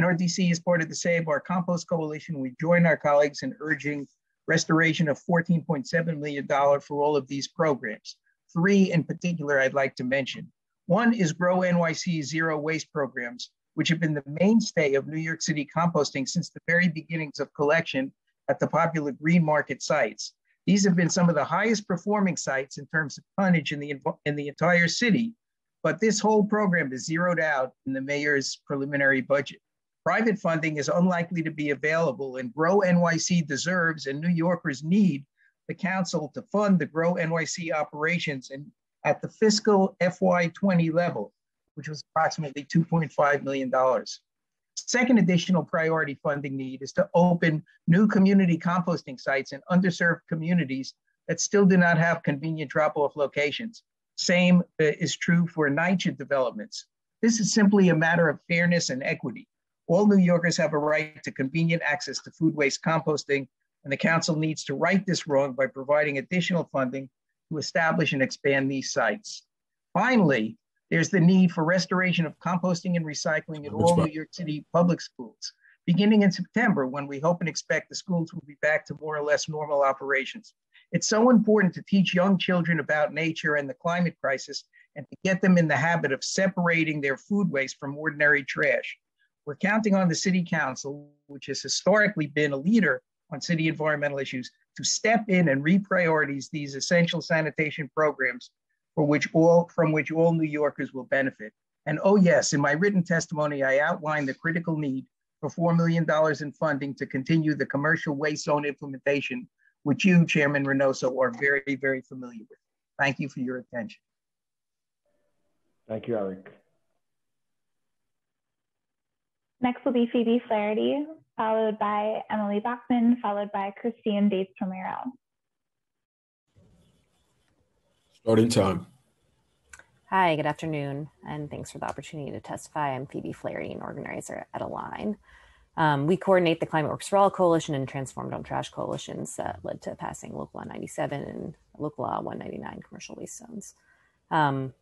NRDC is part of the Save Our Compost Coalition. We join our colleagues in urging restoration of $14.7 million for all of these programs. Three in particular I'd like to mention. One is Grow NYC Zero Waste programs, which have been the mainstay of New York City composting since the very beginnings of collection at the popular green market sites. These have been some of the highest performing sites in terms of tonnage in the, in the entire city, but this whole program is zeroed out in the mayor's preliminary budget. Private funding is unlikely to be available and Grow NYC deserves and New Yorkers need the council to fund the Grow NYC operations and at the fiscal FY20 level, which was approximately $2.5 million. Second additional priority funding need is to open new community composting sites in underserved communities that still do not have convenient drop-off locations. Same uh, is true for NYCHA developments. This is simply a matter of fairness and equity. All New Yorkers have a right to convenient access to food waste composting, and the council needs to right this wrong by providing additional funding to establish and expand these sites. Finally, there's the need for restoration of composting and recycling at all New York City public schools, beginning in September when we hope and expect the schools will be back to more or less normal operations. It's so important to teach young children about nature and the climate crisis and to get them in the habit of separating their food waste from ordinary trash. We're counting on the City Council, which has historically been a leader on city environmental issues, to step in and reprioritize these essential sanitation programs for which all, from which all New Yorkers will benefit. And oh yes, in my written testimony, I outlined the critical need for $4 million in funding to continue the commercial waste zone implementation, which you, Chairman Reynoso, are very, very familiar with. Thank you for your attention.
Thank you, Eric.
Next will be Phoebe Flaherty, followed by Emily Bachman, followed by Christine Datz Romero.
Starting time.
Hi, good afternoon, and thanks for the opportunity to testify. I'm Phoebe Flaherty, an organizer at Align. Um, we coordinate the Climate Works for All Coalition and Transform Don't Trash coalitions that led to passing Local Law 97 and Local Law 199 commercial waste zones. Um,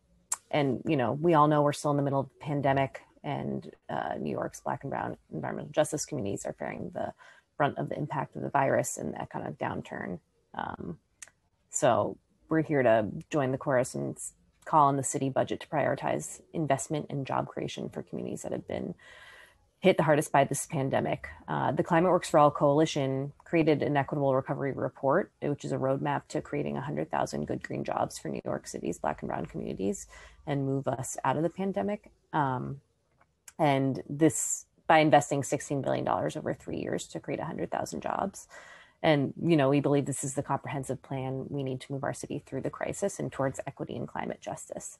and, you know, we all know we're still in the middle of the pandemic and uh, New York's Black and Brown environmental justice communities are faring the brunt of the impact of the virus and that kind of downturn. Um, so we're here to join the chorus and call on the city budget to prioritize investment and job creation for communities that have been hit the hardest by this pandemic. Uh, the Climate Works for All Coalition created an equitable recovery report, which is a roadmap to creating 100,000 good green jobs for New York City's Black and Brown communities and move us out of the pandemic. Um, and this by investing $16 billion over three years to create 100,000 jobs. And, you know, we believe this is the comprehensive plan we need to move our city through the crisis and towards equity and climate justice.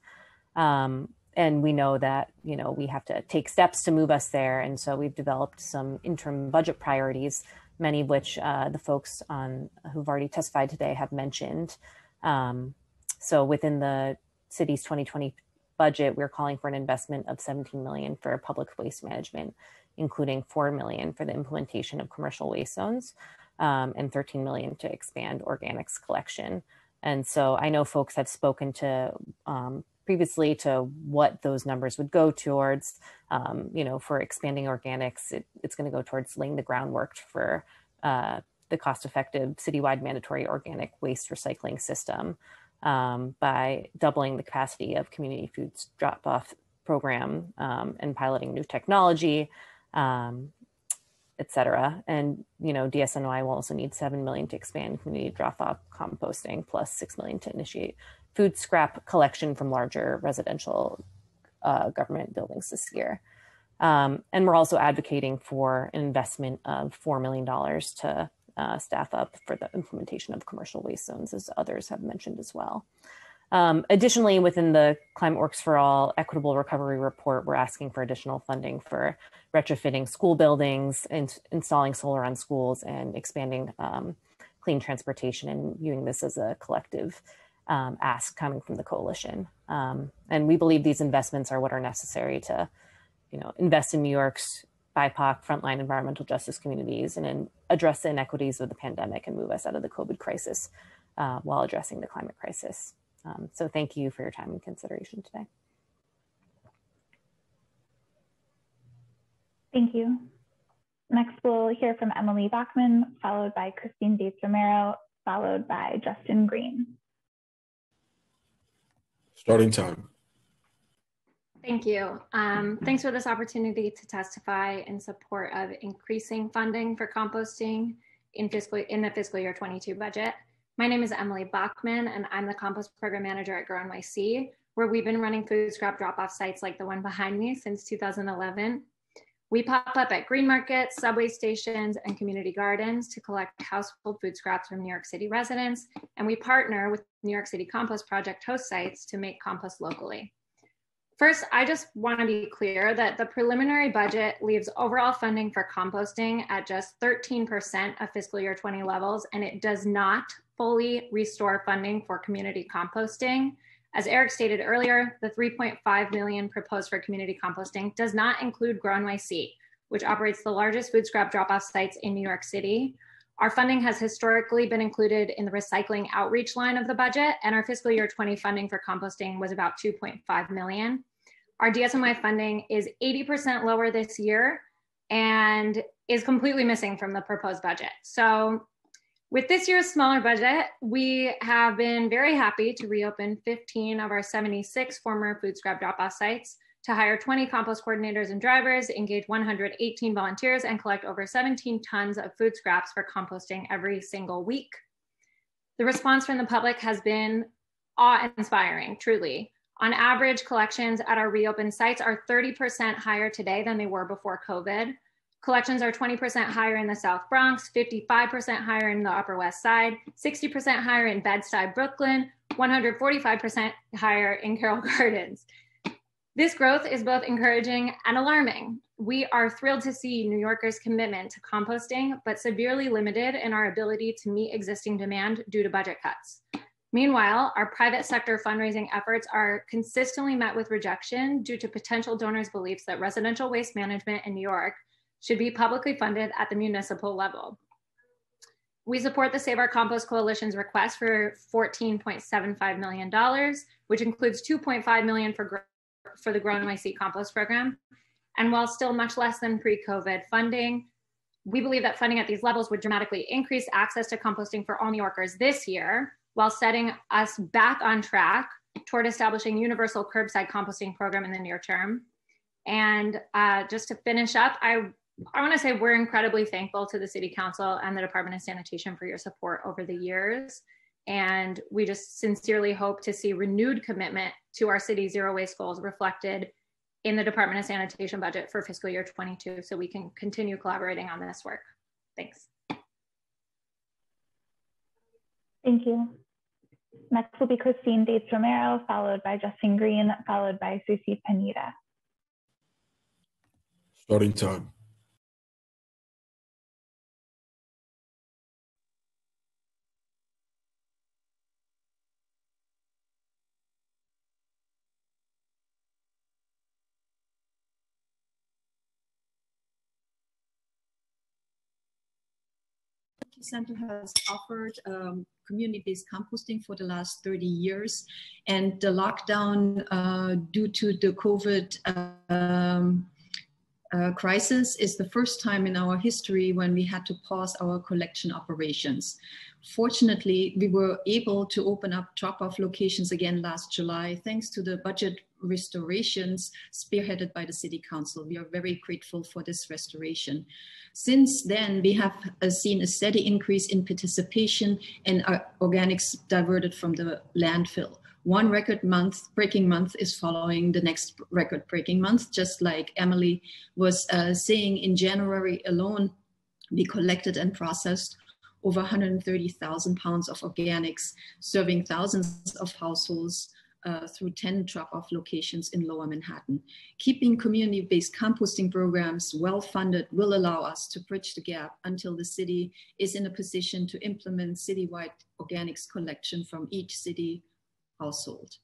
Um, and we know that, you know, we have to take steps to move us there. And so we've developed some interim budget priorities, many of which uh, the folks on who've already testified today have mentioned. Um, so within the city's 2020 budget, we're calling for an investment of 17 million for public waste management, including 4 million for the implementation of commercial waste zones um, and 13 million to expand organics collection. And so I know folks have spoken to um, previously to what those numbers would go towards. Um, you know, for expanding organics, it, it's going to go towards laying the groundwork for uh, the cost-effective citywide mandatory organic waste recycling system um, by doubling the capacity of community foods drop-off program um, and piloting new technology. Um, etc. And you know, DSNY will also need seven million to expand community drop-off composting, plus six million to initiate food scrap collection from larger residential uh, government buildings this year. Um, and we're also advocating for an investment of four million dollars to uh, staff up for the implementation of commercial waste zones, as others have mentioned as well. Um, additionally, within the Climate Works for All Equitable Recovery Report, we're asking for additional funding for retrofitting school buildings and installing solar on schools and expanding um, clean transportation and viewing this as a collective um, ask coming from the coalition. Um, and we believe these investments are what are necessary to, you know, invest in New York's BIPOC frontline environmental justice communities and in address the inequities of the pandemic and move us out of the COVID crisis uh, while addressing the climate crisis. Um, so thank you for your time and consideration today.
Thank you. Next, we'll hear from Emily Bachman, followed by Christine Datz Romero, followed by Justin Green.
Starting time.
Thank you. Um, thanks for this opportunity to testify in support of increasing funding for composting in fiscal in the fiscal year 22 budget. My name is Emily Bachman, and I'm the compost program manager at Grow NYC, where we've been running food scrap drop off sites like the one behind me since 2011. We pop up at green markets, subway stations, and community gardens to collect household food scraps from New York City residents, and we partner with New York City Compost Project host sites to make compost locally. First, I just want to be clear that the preliminary budget leaves overall funding for composting at just 13% of fiscal year 20 levels, and it does not fully restore funding for community composting. As Eric stated earlier, the 3.5 million proposed for community composting does not include Grow which operates the largest food scrap drop-off sites in New York City. Our funding has historically been included in the recycling outreach line of the budget, and our fiscal year 20 funding for composting was about 2.5 million. Our DSNY funding is 80% lower this year and is completely missing from the proposed budget. So with this year's smaller budget, we have been very happy to reopen 15 of our 76 former food scrap drop-off sites, to hire 20 compost coordinators and drivers, engage 118 volunteers, and collect over 17 tons of food scraps for composting every single week. The response from the public has been awe-inspiring, truly. On average, collections at our reopened sites are 30% higher today than they were before COVID. Collections are 20% higher in the South Bronx, 55% higher in the Upper West Side, 60% higher in Bed-Stuy, Brooklyn, 145% higher in Carroll (laughs) Gardens. This growth is both encouraging and alarming. We are thrilled to see New Yorkers' commitment to composting, but severely limited in our ability to meet existing demand due to budget cuts. Meanwhile, our private sector fundraising efforts are consistently met with rejection due to potential donors' beliefs that residential waste management in New York should be publicly funded at the municipal level. We support the Save Our Compost Coalition's request for $14.75 million, which includes 2.5 million for, for the Grow NYC Compost Program. And while still much less than pre-COVID funding, we believe that funding at these levels would dramatically increase access to composting for all New Yorkers this year, while setting us back on track toward establishing universal curbside composting program in the near term. And uh, just to finish up, I I want to say we're incredibly thankful to the City Council and the Department of Sanitation for your support over the years. And we just sincerely hope to see renewed commitment to our city zero waste goals reflected in the Department of Sanitation budget for fiscal year 22 so we can continue collaborating on this work. Thanks.
Thank you. Next will be Christine Datz Romero, followed by Justin Green, followed by Susie Pineda.
Starting time.
Center has offered um, community-based composting for the last 30 years. And the lockdown uh, due to the COVID um, uh, crisis is the first time in our history when we had to pause our collection operations. Fortunately, we were able to open up drop-off locations again last July thanks to the budget restorations spearheaded by the City Council. We are very grateful for this restoration. Since then, we have uh, seen a steady increase in participation and uh, organics diverted from the landfill. One record month, breaking month is following the next record breaking month, just like Emily was uh, saying in January alone, we collected and processed over 130,000 pounds of organics, serving thousands of households uh, through 10 drop-off locations in Lower Manhattan. Keeping community-based composting programs well-funded will allow us to bridge the gap until the city is in a position to implement citywide organics collection from each city household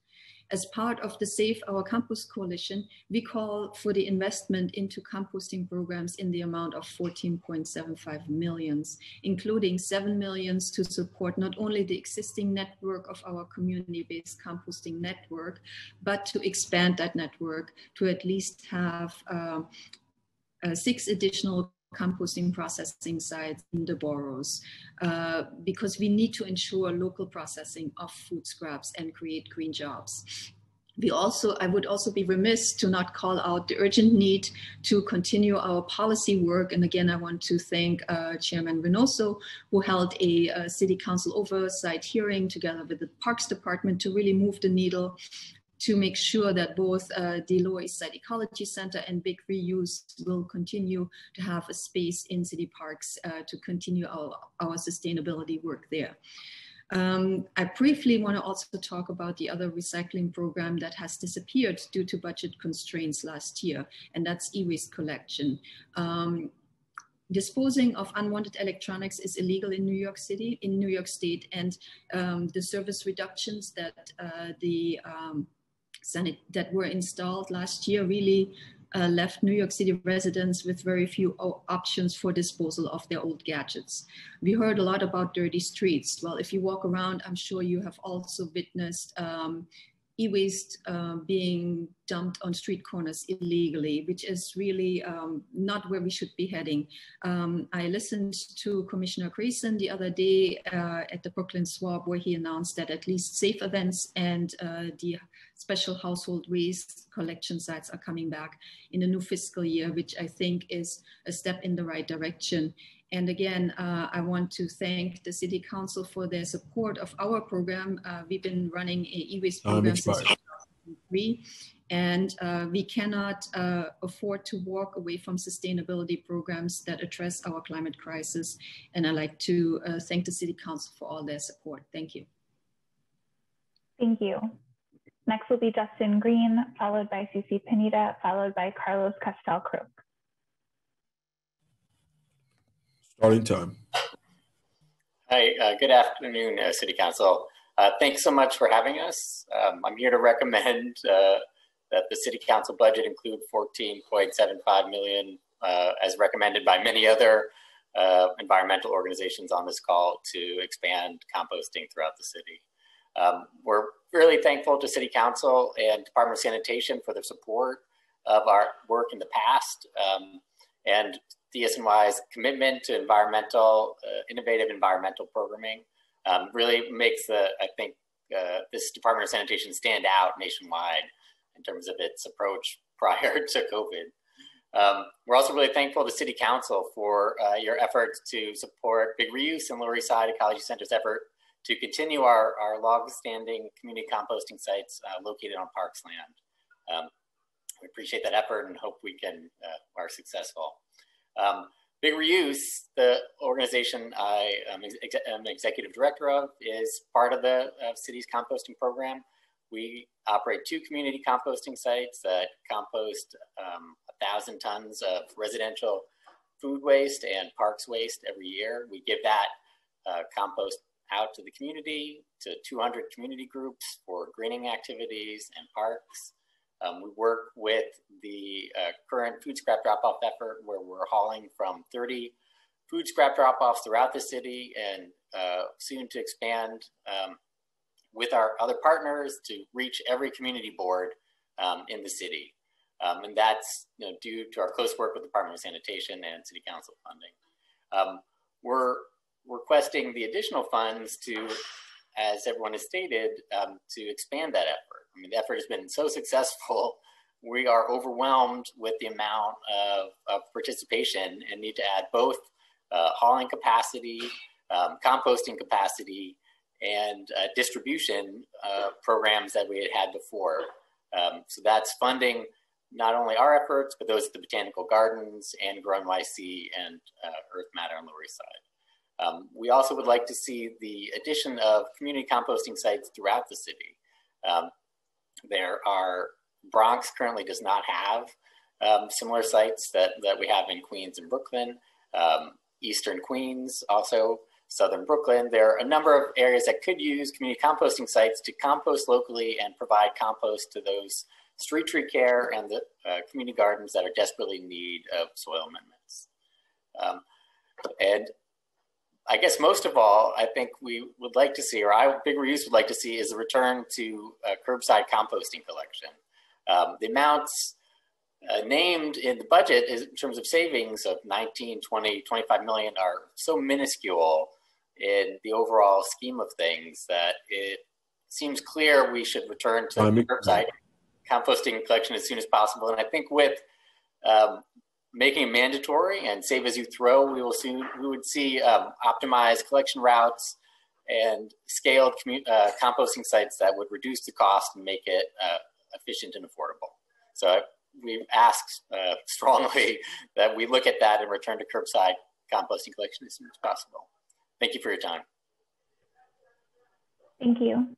as part of the Save Our Compost Coalition, we call for the investment into composting programs in the amount of 14.75 millions, including 7 millions to support not only the existing network of our community-based composting network, but to expand that network to at least have uh, uh, six additional composting processing sites in the boroughs uh, because we need to ensure local processing of food scraps and create green jobs. we also, I would also be remiss to not call out the urgent need to continue our policy work. And again, I want to thank uh, Chairman Reynoso, who held a, a, City Council oversight hearing together with the Parks Department to really move the needle to make sure that both uh, East Side Ecology Center and Big Reuse will continue to have a space in city parks uh, to continue our, our sustainability work there. Um, I briefly want to also talk about the other recycling program that has disappeared due to budget constraints last year, and that's e-waste collection. Um, disposing of unwanted electronics is illegal in New York City, in New York State, and um, the service reductions that uh, the um, that were installed last year really uh, left New York City residents with very few options for disposal of their old gadgets. We heard a lot about dirty streets. Well, if you walk around, I'm sure you have also witnessed um, e-waste uh, being dumped on street corners illegally, which is really um, not where we should be heading. Um, I listened to Commissioner Grayson the other day uh, at the Brooklyn Swap where he announced that at least safe events and uh, the special household waste collection sites are coming back in the new fiscal year, which I think is a step in the right direction. And again, uh, I want to thank the City Council for their support of our program. Uh, we've been running a e-waste program since 2003, and uh, we cannot uh, afford to walk away from sustainability programs that address our climate crisis. And I'd like to uh, thank the City Council for all their support. Thank you.
Thank you. Next will be Justin Green, followed by Susie Pineda, followed by Carlos Castel Crook.
Starting time.
Hi, uh, good afternoon, uh, City Council. Uh, thanks so much for having us. Um, I'm here to recommend uh, that the City Council budget include 14.75 million uh, as recommended by many other uh, environmental organizations on this call to expand composting throughout the city. Um, we're really thankful to City Council and Department of Sanitation for their support of our work in the past. Um, and DSNY's commitment to environmental, uh, innovative environmental programming um, really makes the, I think, uh, this Department of Sanitation stand out nationwide in terms of its approach (laughs) prior to COVID. Um, we're also really thankful to City Council for uh, your efforts to support Big Reuse and Lower East Side Ecology Center's effort to continue our, our long-standing community composting sites uh, located on parks land. Um, we appreciate that effort and hope we can uh, are successful. Um, Big Reuse, the organization I am, ex am executive director of, is part of the city's composting program. We operate two community composting sites that compost um, a thousand tons of residential food waste and parks waste every year. We give that uh, compost out to the community, to 200 community groups for greening activities and parks. Um, we work with the uh, current food scrap drop-off effort where we're hauling from 30 food scrap drop-offs throughout the city and uh, soon to expand um, with our other partners to reach every community board um, in the city. Um, and that's you know, due to our close work with the Department of Sanitation and City Council funding. Um, we're requesting the additional funds to, as everyone has stated, um, to expand that effort. I mean, the effort has been so successful. We are overwhelmed with the amount of, of participation and need to add both uh, hauling capacity, um, composting capacity, and uh, distribution uh, programs that we had had before. Um, so that's funding not only our efforts, but those at the Botanical Gardens and Grow NYC and uh, Earth Matter on the Lower East Side. Um, we also would like to see the addition of community composting sites throughout the city. Um, there are, Bronx currently does not have um, similar sites that, that we have in Queens and Brooklyn. Um, Eastern Queens, also Southern Brooklyn. There are a number of areas that could use community composting sites to compost locally and provide compost to those street tree care and the uh, community gardens that are desperately in need of soil amendments. Um, and I guess most of all, I think we would like to see, or I Big Reuse would like to see, is a return to uh, curbside composting collection. Um, the amounts uh, named in the budget is, in terms of savings of 19, 20, 25 million are so minuscule in the overall scheme of things that it seems clear we should return to curbside composting collection as soon as possible. And I think with um, making mandatory and save as you throw, we will soon we would see um, optimized collection routes and scaled uh, composting sites that would reduce the cost and make it uh, efficient and affordable. So we ask uh, (laughs) strongly that we look at that and return to curbside composting collection as soon as possible. Thank you for your time.
Thank you.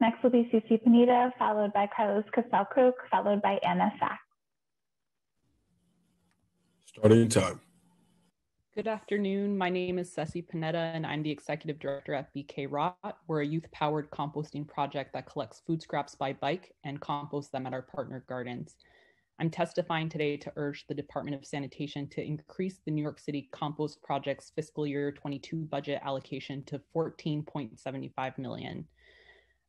Next will be Susie Pineda, followed by Carlos Castel-Croke, followed by Anna Sack.
Starting time.
Good afternoon. My name is Ceci Pineda, and I'm the executive director at BK Rot. We're a youth powered composting project that collects food scraps by bike and composts them at our partner gardens. I'm testifying today to urge the Department of Sanitation to increase the New York City Compost Project's fiscal year 22 budget allocation to 14.75 million.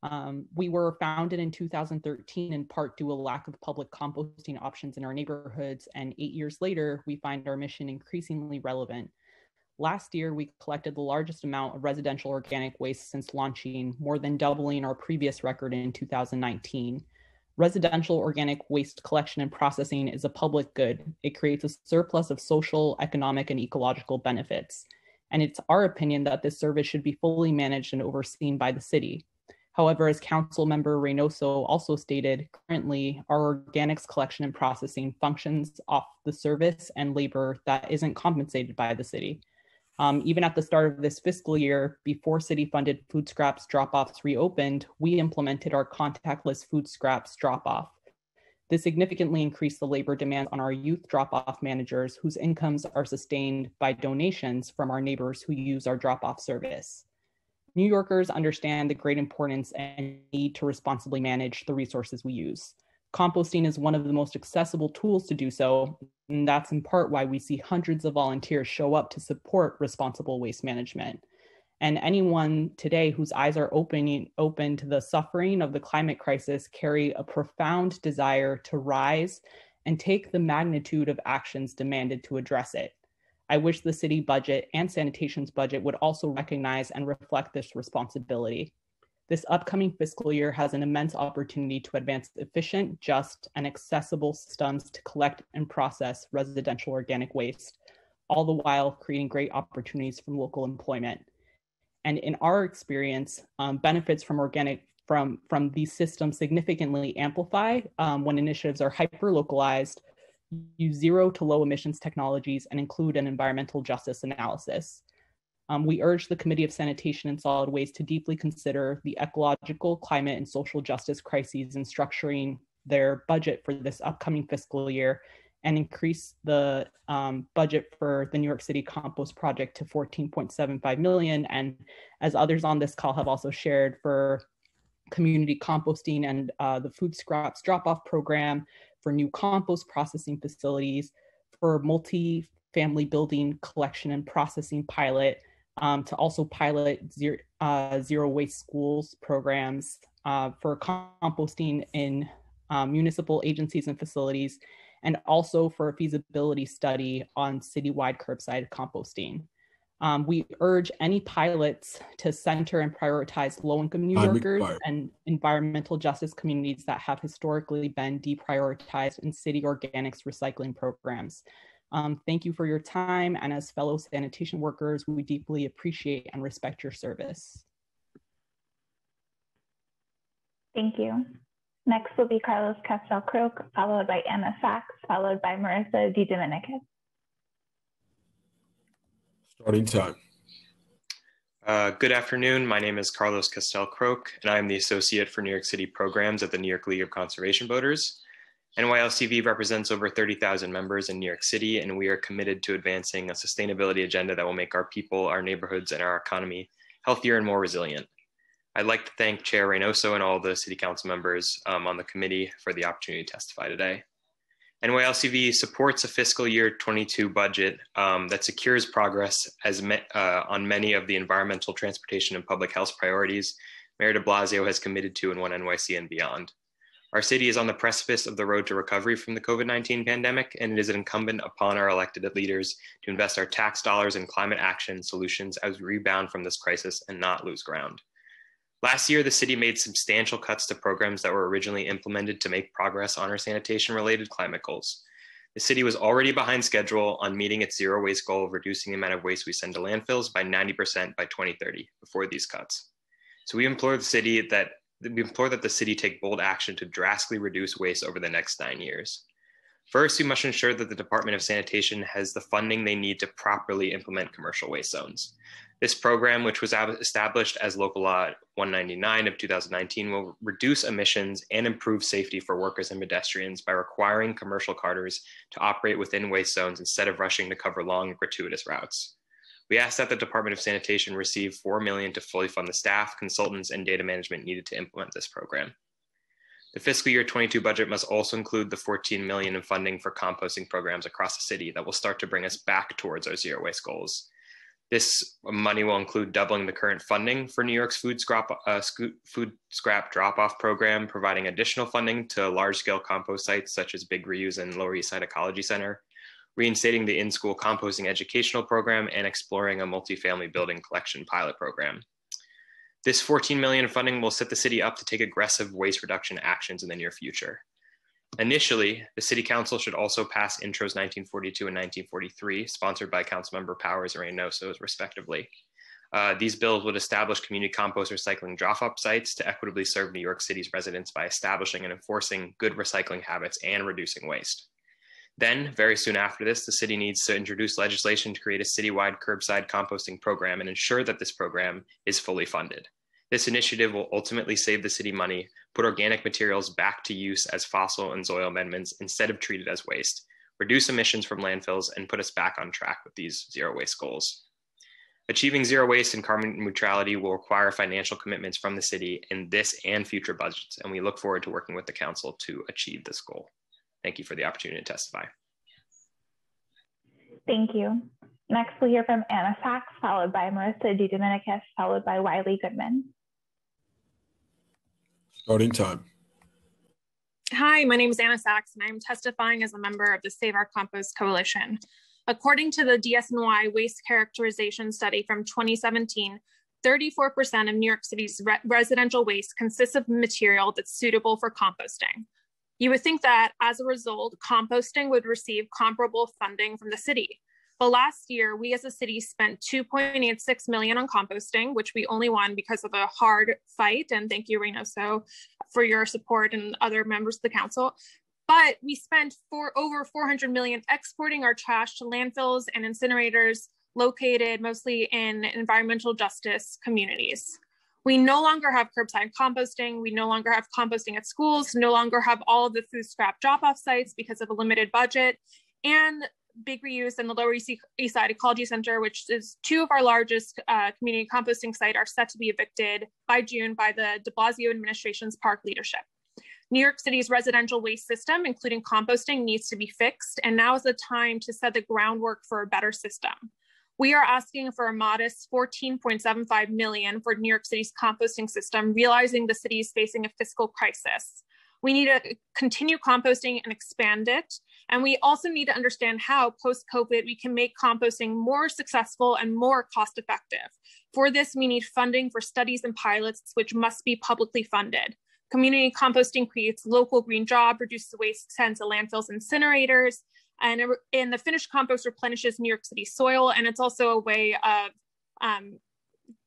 Um, we were founded in 2013 in part due to a lack of public composting options in our neighborhoods, and eight years later, we find our mission increasingly relevant. Last year, we collected the largest amount of residential organic waste since launching, more than doubling our previous record in 2019. Residential organic waste collection and processing is a public good. It creates a surplus of social, economic, and ecological benefits. And it's our opinion that this service should be fully managed and overseen by the city. However, as Council Member Reynoso also stated, currently our organics collection and processing functions off the service and labor that isn't compensated by the city. Um, even at the start of this fiscal year, before city funded food scraps drop offs reopened, we implemented our contactless food scraps drop off. This significantly increased the labor demands on our youth drop off managers, whose incomes are sustained by donations from our neighbors who use our drop off service. New Yorkers understand the great importance and need to responsibly manage the resources we use. Composting is one of the most accessible tools to do so, and that's in part why we see hundreds of volunteers show up to support responsible waste management. And anyone today whose eyes are opening, open to the suffering of the climate crisis carry a profound desire to rise and take the magnitude of actions demanded to address it. I wish the city budget and sanitation's budget would also recognize and reflect this responsibility. This upcoming fiscal year has an immense opportunity to advance efficient, just, and accessible systems to collect and process residential organic waste, all the while creating great opportunities from local employment. And in our experience, um, benefits from organic from, from these systems significantly amplify um, when initiatives are hyper localized use zero to low emissions technologies and include an environmental justice analysis. Um, we urge the Committee of Sanitation and Solid Waste to deeply consider the ecological, climate, and social justice crises in structuring their budget for this upcoming fiscal year and increase the um, budget for the New York City Compost Project to 14.75 million. And as others on this call have also shared for community composting and uh, the food scraps drop-off program, for new compost processing facilities, for multi-family building collection and processing pilot, um, to also pilot zero, uh, zero waste schools programs uh, for composting in um, municipal agencies and facilities, and also for a feasibility study on citywide curbside composting. Um, we urge any pilots to center and prioritize low-income New Yorkers and environmental justice communities that have historically been deprioritized in city organics recycling programs. Um, thank you for your time, and as fellow sanitation workers, we deeply appreciate and respect your service.
Thank you. Next will be Carlos Castel-Croke, followed by Anna Sachs, followed by Marissa DeDominicis.
Starting time.
Uh, good afternoon. My name is Carlos Castel-Croke, and I am the Associate for New York City Programs at the New York League of Conservation Voters. NYLCV represents over 30,000 members in New York City, and we are committed to advancing a sustainability agenda that will make our people, our neighborhoods, and our economy healthier and more resilient. I'd like to thank Chair Reynoso and all the City Council members um, on the committee for the opportunity to testify today. NYLCV supports a fiscal year 22 budget um, that secures progress as me, uh, on many of the environmental, transportation, and public health priorities Mayor de Blasio has committed to in One NYC and beyond. Our city is on the precipice of the road to recovery from the COVID 19 pandemic, and it is incumbent upon our elected leaders to invest our tax dollars in climate action solutions as we rebound from this crisis and not lose ground. Last year, the city made substantial cuts to programs that were originally implemented to make progress on our sanitation related climate goals. The city was already behind schedule on meeting its zero waste goal of reducing the amount of waste we send to landfills by 90% by 2030 before these cuts. So we implore the city that we implore that the city take bold action to drastically reduce waste over the next nine years. First, we must ensure that the Department of Sanitation has the funding they need to properly implement commercial waste zones. This program, which was established as Local Law 199 of 2019, will reduce emissions and improve safety for workers and pedestrians by requiring commercial carters to operate within waste zones instead of rushing to cover long, and gratuitous routes. We ask that the Department of Sanitation receive 4 million to fully fund the staff, consultants, and data management needed to implement this program. The fiscal year 22 budget must also include the 14 million in funding for composting programs across the city that will start to bring us back towards our zero waste goals. This money will include doubling the current funding for New York's food scrap, uh, food scrap drop-off program, providing additional funding to large-scale compost sites such as Big Reuse and Lower East Side Ecology Center, reinstating the in-school composting educational program, and exploring a multifamily building collection pilot program. This 14 million funding will set the city up to take aggressive waste reduction actions in the near future. Initially, the City Council should also pass Intros 1942 and 1943, sponsored by Councilmember Powers and Reynoso, respectively. Uh, these bills would establish community compost recycling drop-off sites to equitably serve New York City's residents by establishing and enforcing good recycling habits and reducing waste. Then, very soon after this, the city needs to introduce legislation to create a citywide curbside composting program and ensure that this program is fully funded. This initiative will ultimately save the city money, put organic materials back to use as fossil and soil amendments instead of treated as waste, reduce emissions from landfills, and put us back on track with these zero waste goals. Achieving zero waste and carbon neutrality will require financial commitments from the city in this and future budgets, and we look forward to working with the council to achieve this goal. Thank you for the opportunity to testify.
Thank you. Next, we'll hear from Anna Sachs, followed by Marissa DeDominicis, followed by Wiley Goodman.
Starting time.
Hi, my name is Anna Sachs, and I'm testifying as a member of the Save Our Compost Coalition. According to the DSNY Waste Characterization Study from 2017, 34% of New York City's re residential waste consists of material that's suitable for composting. You would think that as a result, composting would receive comparable funding from the city. But last year, we as a city spent 2.86 million on composting, which we only won because of a hard fight. And thank you, Reynoso, for your support and other members of the council. But we spent for over 400 million exporting our trash to landfills and incinerators located mostly in environmental justice communities. We no longer have curbside composting. We no longer have composting at schools, no longer have all of the food scrap drop off sites because of a limited budget. And Big Reuse and the Lower East Side Ecology Center, which is two of our largest uh, community composting site, are set to be evicted by June by the de Blasio administration's park leadership. New York City's residential waste system, including composting, needs to be fixed, and now is the time to set the groundwork for a better system. We are asking for a modest 14.75 million for New York City's composting system, realizing the city is facing a fiscal crisis. We need to continue composting and expand it. And we also need to understand how post COVID we can make composting more successful and more cost effective. For this, we need funding for studies and pilots, which must be publicly funded. Community composting creates local green job, reduces waste sent to landfills and incinerators, and, and the finished compost replenishes New York City soil. And it's also a way of um,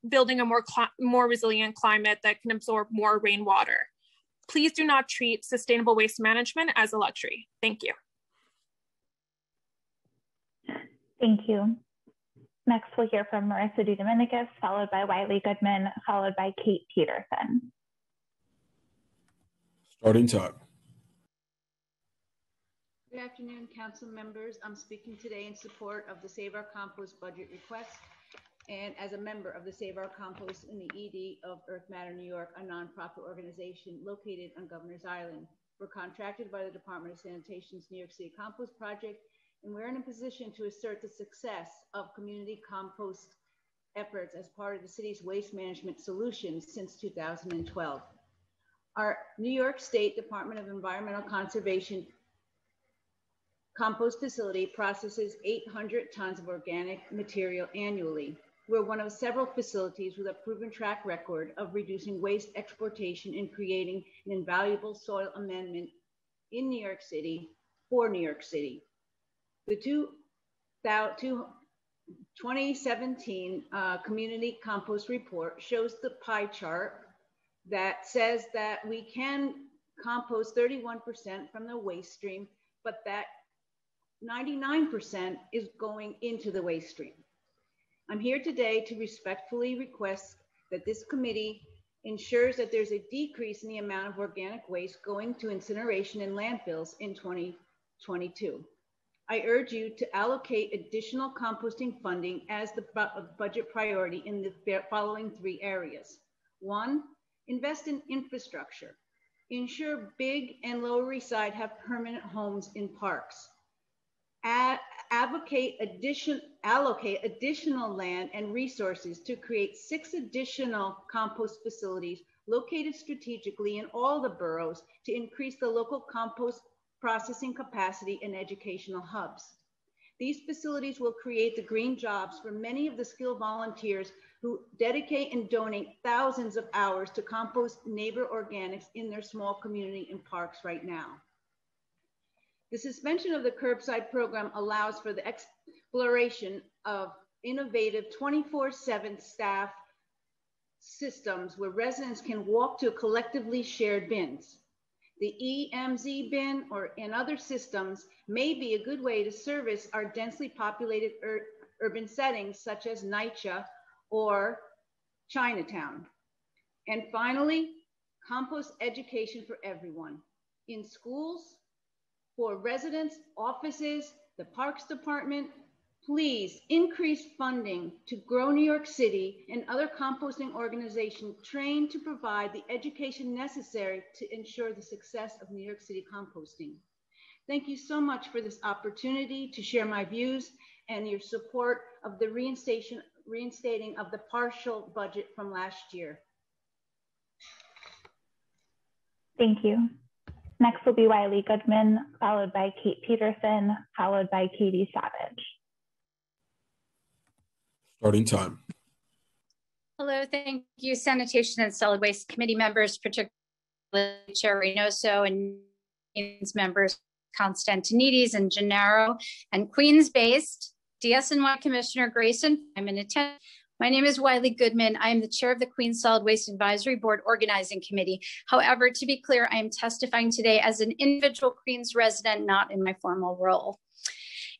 building a more, more resilient climate that can absorb more rainwater. Please do not treat sustainable waste management as a luxury. Thank you.
Thank you. Next, we'll hear from Marissa DeDominicis, followed by Wiley Goodman, followed by Kate Peterson.
Starting time.
Good afternoon, council members. I'm speaking today in support of the Save Our Compost budget request and as a member of the Save Our Compost in the ED of Earth Matter New York, a nonprofit organization located on Governor's Island. We're contracted by the Department of Sanitation's New York City Compost Project, and we're in a position to assert the success of community compost efforts as part of the city's waste management solutions since 2012. Our New York State Department of Environmental Conservation compost facility processes 800 tons of organic material annually. we're one of several facilities with a proven track record of reducing waste exportation and creating an invaluable soil amendment in New York City for New York City. The two, 2017 uh, Community Compost Report shows the pie chart that says that we can compost 31% from the waste stream, but that 99% is going into the waste stream. I'm here today to respectfully request that this committee ensures that there's a decrease in the amount of organic waste going to incineration and landfills in 2022. I urge you to allocate additional composting funding as the budget priority in the following three areas. One, invest in infrastructure. Ensure Big and Lower East Side have permanent homes in parks. Ad advocate addition, allocate additional land and resources to create six additional compost facilities located strategically in all the boroughs to increase the local compost processing capacity and educational hubs. These facilities will create the green jobs for many of the skilled volunteers who dedicate and donate thousands of hours to compost neighbor organics in their small community and parks right now. The suspension of the curbside program allows for the exploration of innovative 24-7 staff systems where residents can walk to collectively shared bins. The EMZ bin or in other systems may be a good way to service our densely populated ur urban settings such as NYCHA or Chinatown. And finally, compost education for everyone in schools, for residents, offices, the Parks Department, please increase funding to Grow New York City and other composting organizations trained to provide the education necessary to ensure the success of New York City composting. Thank you so much for this opportunity to share my views and your support of the reinstating, reinstating of the partial budget from last year.
Thank you. Next will be Wiley Goodman, followed by Kate Peterson, followed by Katie Savage.
Starting time.
Hello, thank you, Sanitation and Solid Waste Committee members, particularly Chair Reynoso and Queens members Constantinides and Gennaro, and Queens-based DSNY Commissioner Grayson. I'm in attendance my name is Wiley Goodman. I am the chair of the Queens Solid Waste Advisory Board Organizing Committee. However, to be clear, I am testifying today as an individual Queens resident, not in my formal role.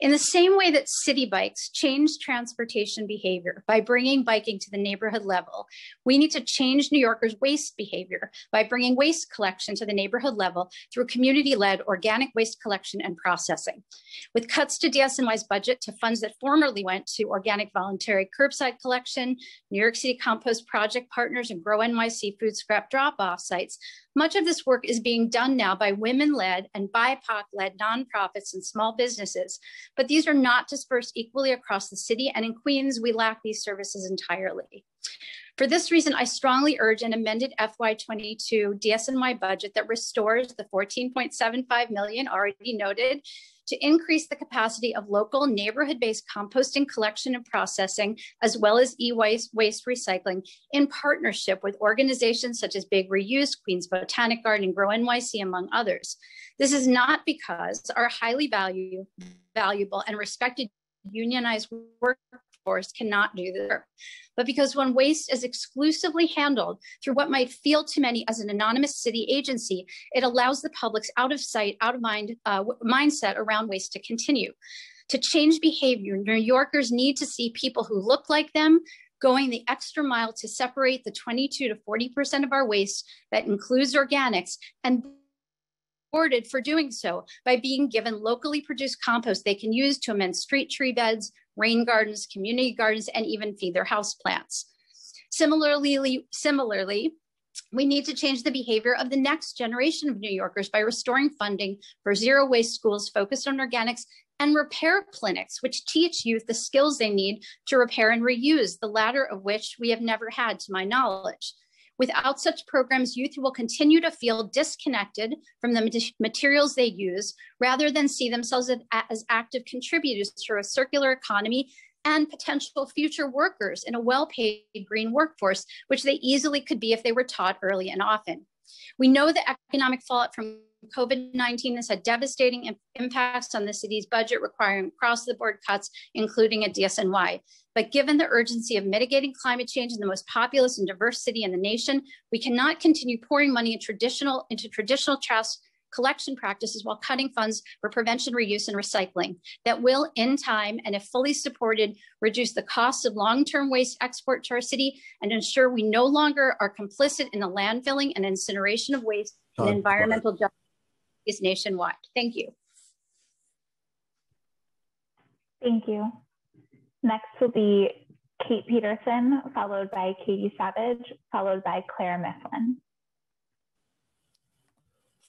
In the same way that Citi Bikes change transportation behavior by bringing biking to the neighborhood level, we need to change New Yorkers' waste behavior by bringing waste collection to the neighborhood level through community-led organic waste collection and processing. With cuts to DSNY's budget to funds that formerly went to organic voluntary curbside collection, New York City Compost Project partners, and Grow NYC food scrap drop-off sites, much of this work is being done now by women-led and BIPOC-led nonprofits and small businesses, but these are not dispersed equally across the city, and in Queens, we lack these services entirely. For this reason, I strongly urge an amended FY22 DSNY budget that restores the 14.75 million already noted to increase the capacity of local neighborhood-based composting collection and processing, as well as e-waste waste recycling in partnership with organizations such as Big Reuse, Queens Botanic Garden, and Grow NYC, among others. This is not because our highly value, valuable and respected unionized workforce cannot do this but because when waste is exclusively handled through what might feel to many as an anonymous city agency, it allows the public's out of sight, out of mind uh, mindset around waste to continue. To change behavior, New Yorkers need to see people who look like them, going the extra mile to separate the 22 to 40% of our waste that includes organics and rewarded for doing so by being given locally produced compost they can use to amend street tree beds, rain gardens, community gardens, and even feed their house plants. Similarly, similarly, we need to change the behavior of the next generation of New Yorkers by restoring funding for zero waste schools focused on organics and repair clinics, which teach youth the skills they need to repair and reuse, the latter of which we have never had to my knowledge. Without such programs, youth will continue to feel disconnected from the materials they use rather than see themselves as active contributors to a circular economy and potential future workers in a well-paid green workforce, which they easily could be if they were taught early and often. We know the economic fallout from COVID-19 has had devastating impacts on the city's budget, requiring across-the-board cuts, including at DSNY. But given the urgency of mitigating climate change in the most populous and diverse city in the nation, we cannot continue pouring money in traditional, into traditional trash collection practices while cutting funds for prevention, reuse, and recycling that will, in time and if fully supported, reduce the costs of long-term waste export to our city and ensure we no longer are complicit in the landfilling and incineration of waste and environmental justice is nationwide. Thank you.
Thank you. Next will be Kate Peterson, followed by Katie Savage, followed by Claire Mifflin.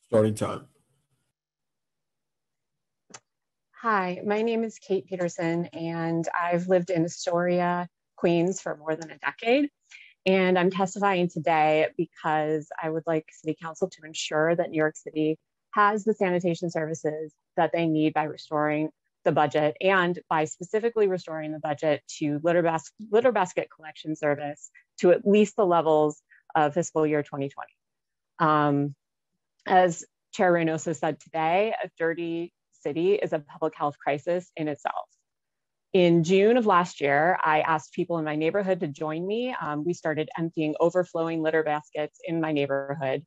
Starting time.
Hi, my name is Kate Peterson, and I've lived in Astoria, Queens for more than a decade. And I'm testifying today because I would like City Council to ensure that New York City has the sanitation services that they need by restoring the budget and by specifically restoring the budget to litter, bas- litter basket collection service to at least the levels of fiscal year 2020. Um, as Chair Reynoso said today, a dirty city is a public health crisis in itself. In June of last year, I asked people in my neighborhood to join me. Um, we started emptying overflowing litter baskets in my neighborhood.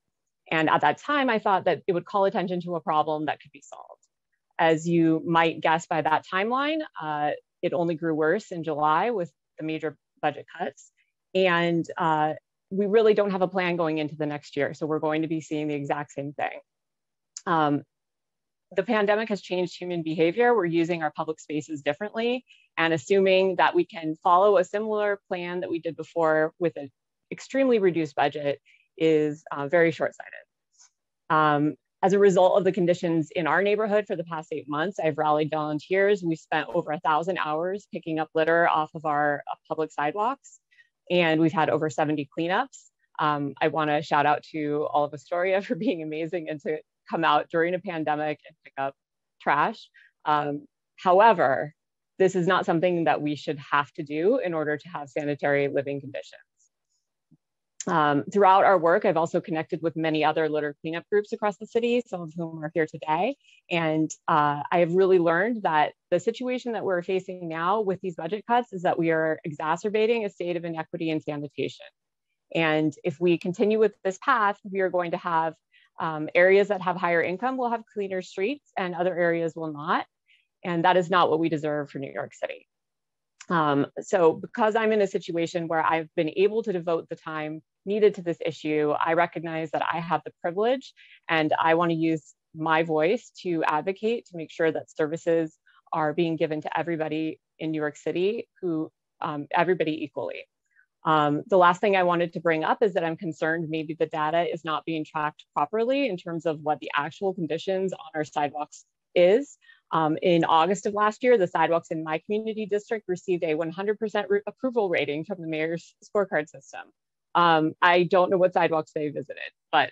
And at that time, I thought that it would call attention to a problem that could be solved. As you might guess by that timeline, uh, it only grew worse in July with the major budget cuts. And uh, we really don't have a plan going into the next year. So we're going to be seeing the exact same thing. Um, the pandemic has changed human behavior. We're using our public spaces differently and assuming that we can follow a similar plan that we did before with an extremely reduced budget is uh, very short-sighted. Um, as a result of the conditions in our neighborhood for the past eight months, I've rallied volunteers. We spent over a thousand hours picking up litter off of our uh, public sidewalks and we've had over 70 cleanups. Um, I want to shout out to all of Astoria (laughs) for being amazing and to come out during a pandemic and pick up trash. Um, however, this is not something that we should have to do in order to have sanitary living conditions. Um, throughout our work, I've also connected with many other litter cleanup groups across the city, some of whom are here today. And uh, I have really learned that the situation that we're facing now with these budget cuts is that we are exacerbating a state of inequity in sanitation. And if we continue with this path, we are going to have um, areas that have higher income will have cleaner streets and other areas will not. And that is not what we deserve for New York City. Um, so because I'm in a situation where I've been able to devote the time needed to this issue, I recognize that I have the privilege and I want to use my voice to advocate to make sure that services are being given to everybody in New York City who um, everybody equally. Um, the last thing I wanted to bring up is that I'm concerned maybe the data is not being tracked properly in terms of what the actual conditions on our sidewalks is. Um, in August of last year, the sidewalks in my community district received a 100% approval rating from the mayor's scorecard system. Um, I don't know what sidewalks they visited, but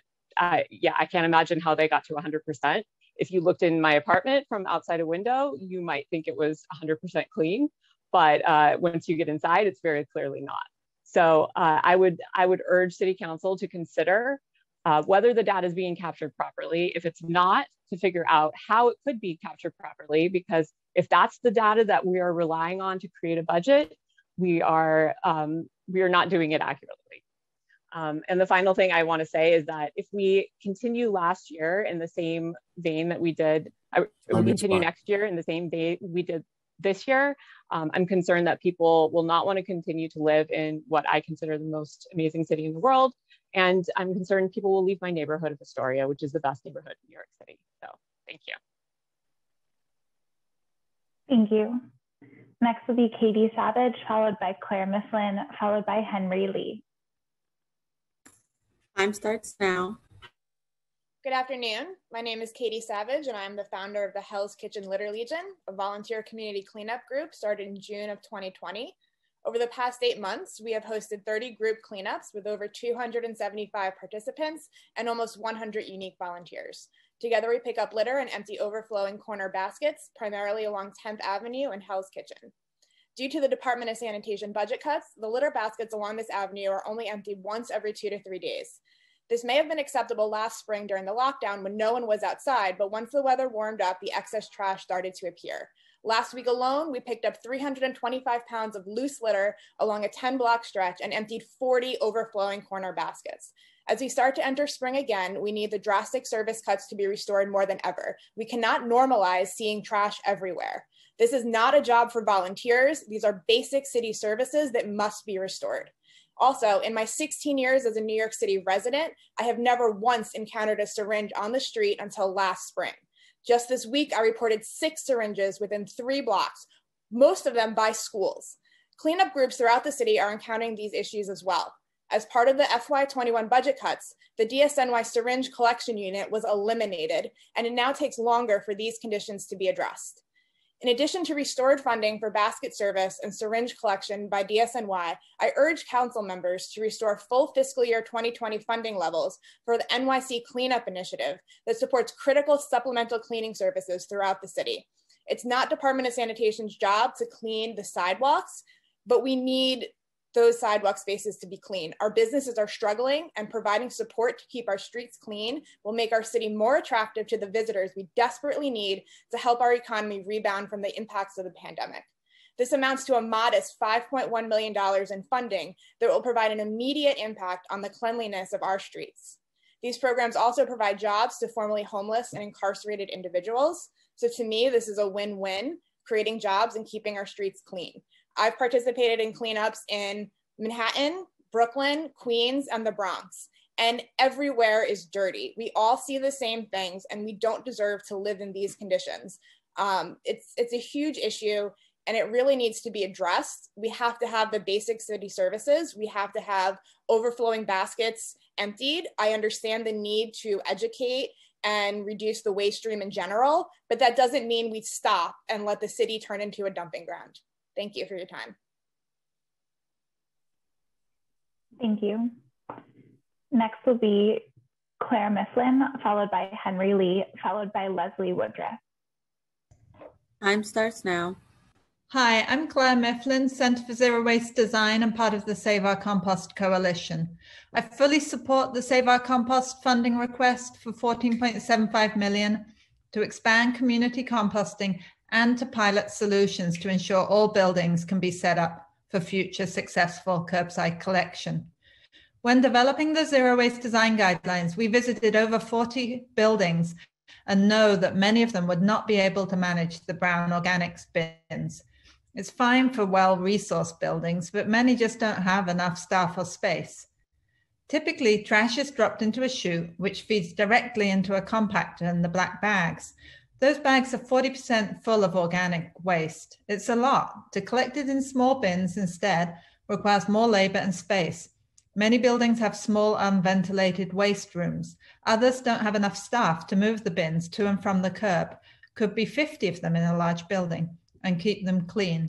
yeah, I can't imagine how they got to 100%. If you looked in my apartment from outside a window, you might think it was 100% clean, but uh, once you get inside, it's very clearly not. So uh, I would I would urge City Council to consider uh, whether the data is being captured properly. If it's not, to figure out how it could be captured properly, because if that's the data that we are relying on to create a budget, we are um, we are not doing it accurately. Um, and the final thing I want to say is that if we continue last year in the same vein that we did, uh, we continue next year in the same vein we did this year, um, I'm concerned that people will not want to continue to live in what I consider the most amazing city in the world. And I'm concerned people will leave my neighborhood of Astoria, which is the best neighborhood in New York City. So thank you.
Thank you. Next will be Katie Savage, followed by Clare Miflin, followed by Henry Lee.
Time starts now.
Good afternoon. My name is Katie Savage, and I'm the founder of the Hell's Kitchen Litter Legion, a volunteer community cleanup group started in June of 2020. Over the past eight months, we have hosted 30 group cleanups with over 275 participants and almost 100 unique volunteers. Together, we pick up litter and empty overflowing corner baskets, primarily along 10th Avenue and Hell's Kitchen.
Due to the Department of Sanitation budget cuts, the litter baskets along this avenue are only emptied once every two to three days. This may have been acceptable last spring during the lockdown when no one was outside, but once the weather warmed up, the excess trash started to appear. Last week alone, we picked up 325 pounds of loose litter along a 10 block stretch and emptied 40 overflowing corner baskets. As we start to enter spring again, we need the drastic service cuts to be restored more than ever. We cannot normalize seeing trash everywhere. This is not a job for volunteers. These are basic city services that must be restored. Also, in my 16 years as a New York City resident, I have never once encountered a syringe on the street until last spring. Just this week, I reported six syringes within three blocks, most of them by schools. Cleanup groups throughout the city are encountering these issues as well. As part of the FY21 budget cuts, the DSNY syringe collection unit was eliminated, and it now takes longer for these conditions to be addressed. In addition to restored funding for basket service and syringe collection by DSNY, I urge council members to restore full fiscal year 2020 funding levels for the NYC Cleanup Initiative that supports critical supplemental cleaning services throughout the city. It's not Department of Sanitation's job to clean the sidewalks, but we need those sidewalk spaces to be clean. Our businesses are struggling and providing support to keep our streets clean will make our city more attractive to the visitors we desperately need to help our economy rebound from the impacts of the pandemic. This amounts to a modest $5.1 million in funding that will provide an immediate impact on the cleanliness of our streets. These programs also provide jobs to formerly homeless and incarcerated individuals. So to me, this is a win-win, creating jobs and keeping our streets clean. I've participated in cleanups in Manhattan, Brooklyn, Queens, and the Bronx. And everywhere is dirty. We all see the same things, and we don't deserve to live in these conditions. Um, it's it's a huge issue, and it really needs to be addressed. We have to have the basic city services. We have to have overflowing baskets emptied. I understand the need to educate and reduce the waste stream in general, but that doesn't mean we stop and let the city turn into a dumping ground. Thank you for your time.
Thank you. Next will be Clare Miflin, followed by Henry Lee, followed by Leslie Woodruff.
Time starts now.
Hi, I'm Clare Miflin, Centre for Zero Waste Design and part of the Save Our Compost Coalition. I fully support the Save Our Compost funding request for 14.75 million to expand community composting and to pilot solutions to ensure all buildings can be set up for future successful curbside collection. When developing the zero waste design guidelines, we visited over 40 buildings and know that many of them would not be able to manage the brown organics bins. It's fine for well resourced buildings, but many just don't have enough staff or space. Typically, trash is dropped into a chute, which feeds directly into a compactor and the black bags, those bags are 40% full of organic waste. It's a lot. To collect it in small bins instead requires more labor and space. Many buildings have small unventilated waste rooms. Others don't have enough staff to move the bins to and from the curb. Could be 50 of them in a large building and keep them clean.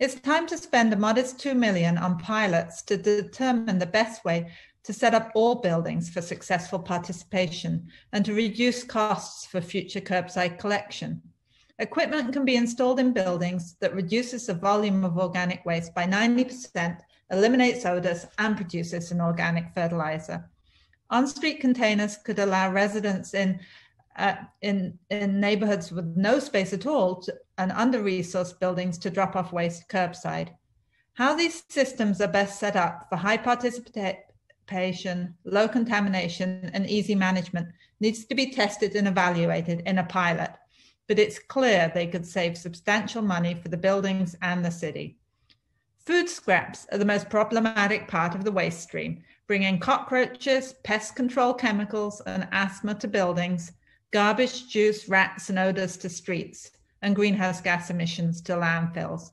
It's time to spend a modest 2 million on pilots to determine the best way to set up all buildings for successful participation and to reduce costs for future curbside collection. Equipment can be installed in buildings that reduces the volume of organic waste by 90%, eliminates odors, and produces an organic fertilizer. On-street containers could allow residents in, uh, in, in neighborhoods with no space at all to, and under-resourced buildings to drop off waste curbside. How these systems are best set up for high participation low contamination, and easy management needs to be tested and evaluated in a pilot, but it's clear they could save substantial money for the buildings and the city. Food scraps are the most problematic part of the waste stream, bringing cockroaches, pest control chemicals, and asthma to buildings, garbage, juice, rats, and odors to streets, and greenhouse gas emissions to landfills.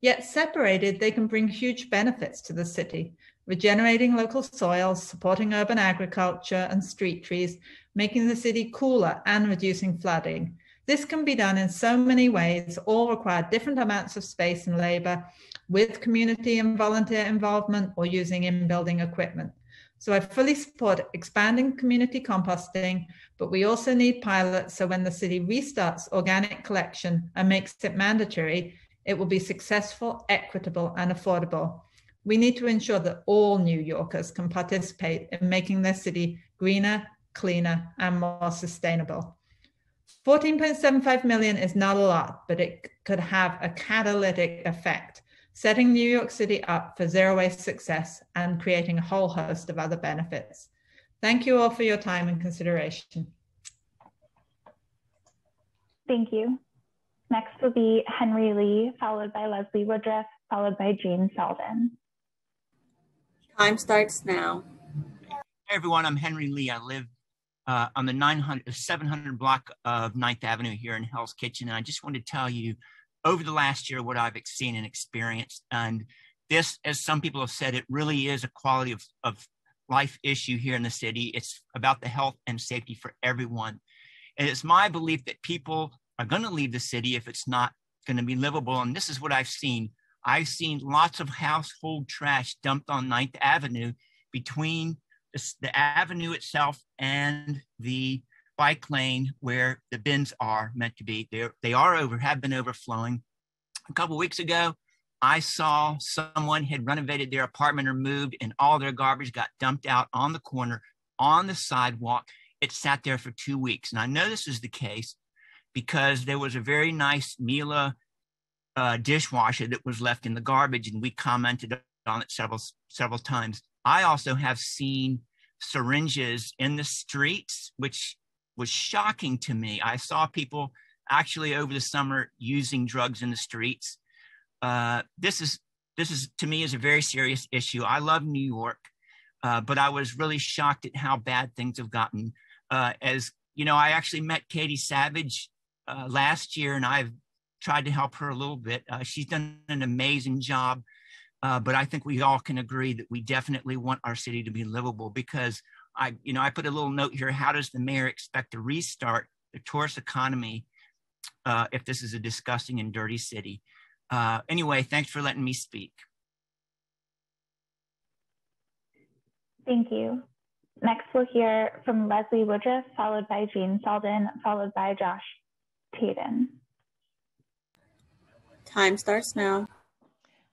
Yet separated, they can bring huge benefits to the city, regenerating local soils, supporting urban agriculture and street trees, making the city cooler and reducing flooding. This can be done in so many ways, all require different amounts of space and labor with community and volunteer involvement or using in-building equipment. So I fully support expanding community composting, but we also need pilots so when the city restarts organic collection and makes it mandatory,
It will be successful, equitable, and affordable. We need to ensure that all New Yorkers can participate in making their city greener, cleaner, and more sustainable. 14.75 million is not a lot, but it could have a catalytic effect, setting New York City up for zero waste success and creating a whole host of other benefits. Thank you all for your time and consideration.
Thank you. Next will be Henry Lee, followed by Leslie Woodruff, followed by Jane Selden.
Time starts now.
Hey everyone, I'm Henry Lee. I live uh, on the 900, 700 block of 9th Avenue here in Hell's Kitchen. And I just want to tell you over the last year what I've seen and experienced. And this, as some people have said, it really is a quality of, of life issue here in the city. It's about the health and safety for everyone. And it's my belief that people are going to leave the city if it's not going to be livable. And this is what I've seen. I've seen lots of household trash dumped on 9th Avenue between the, the avenue itself and the bike lane where the bins are meant to be. They're, they are over, have been overflowing. A couple weeks ago, I saw someone had renovated their apartment or moved, and all their garbage got dumped out on the corner on the sidewalk. It sat there for two weeks. And I know this is the case because there was a very nice Miele uh, dishwasher that was left in the garbage, and we commented on it several several times. I also have seen syringes in the streets, which was shocking to me. I saw people actually over the summer using drugs in the streets. Uh, this is this is to me is a very serious issue. I love New York, uh, but I was really shocked at how bad things have gotten. Uh, as you know, I actually met Katie Savage uh, last year, and I've tried to help her a little bit. Uh, she's done an amazing job uh, but I think we all can agree that we definitely want our city to be livable because I, you know, I put a little note here. How does the mayor expect to restart the tourist economy uh, if this is a disgusting and dirty city? Uh, anyway, thanks for letting me speak.
Thank you. Next, we'll hear from Leslie Woodruff, followed by Jean Selden, followed by Josh Taden.
Time starts now.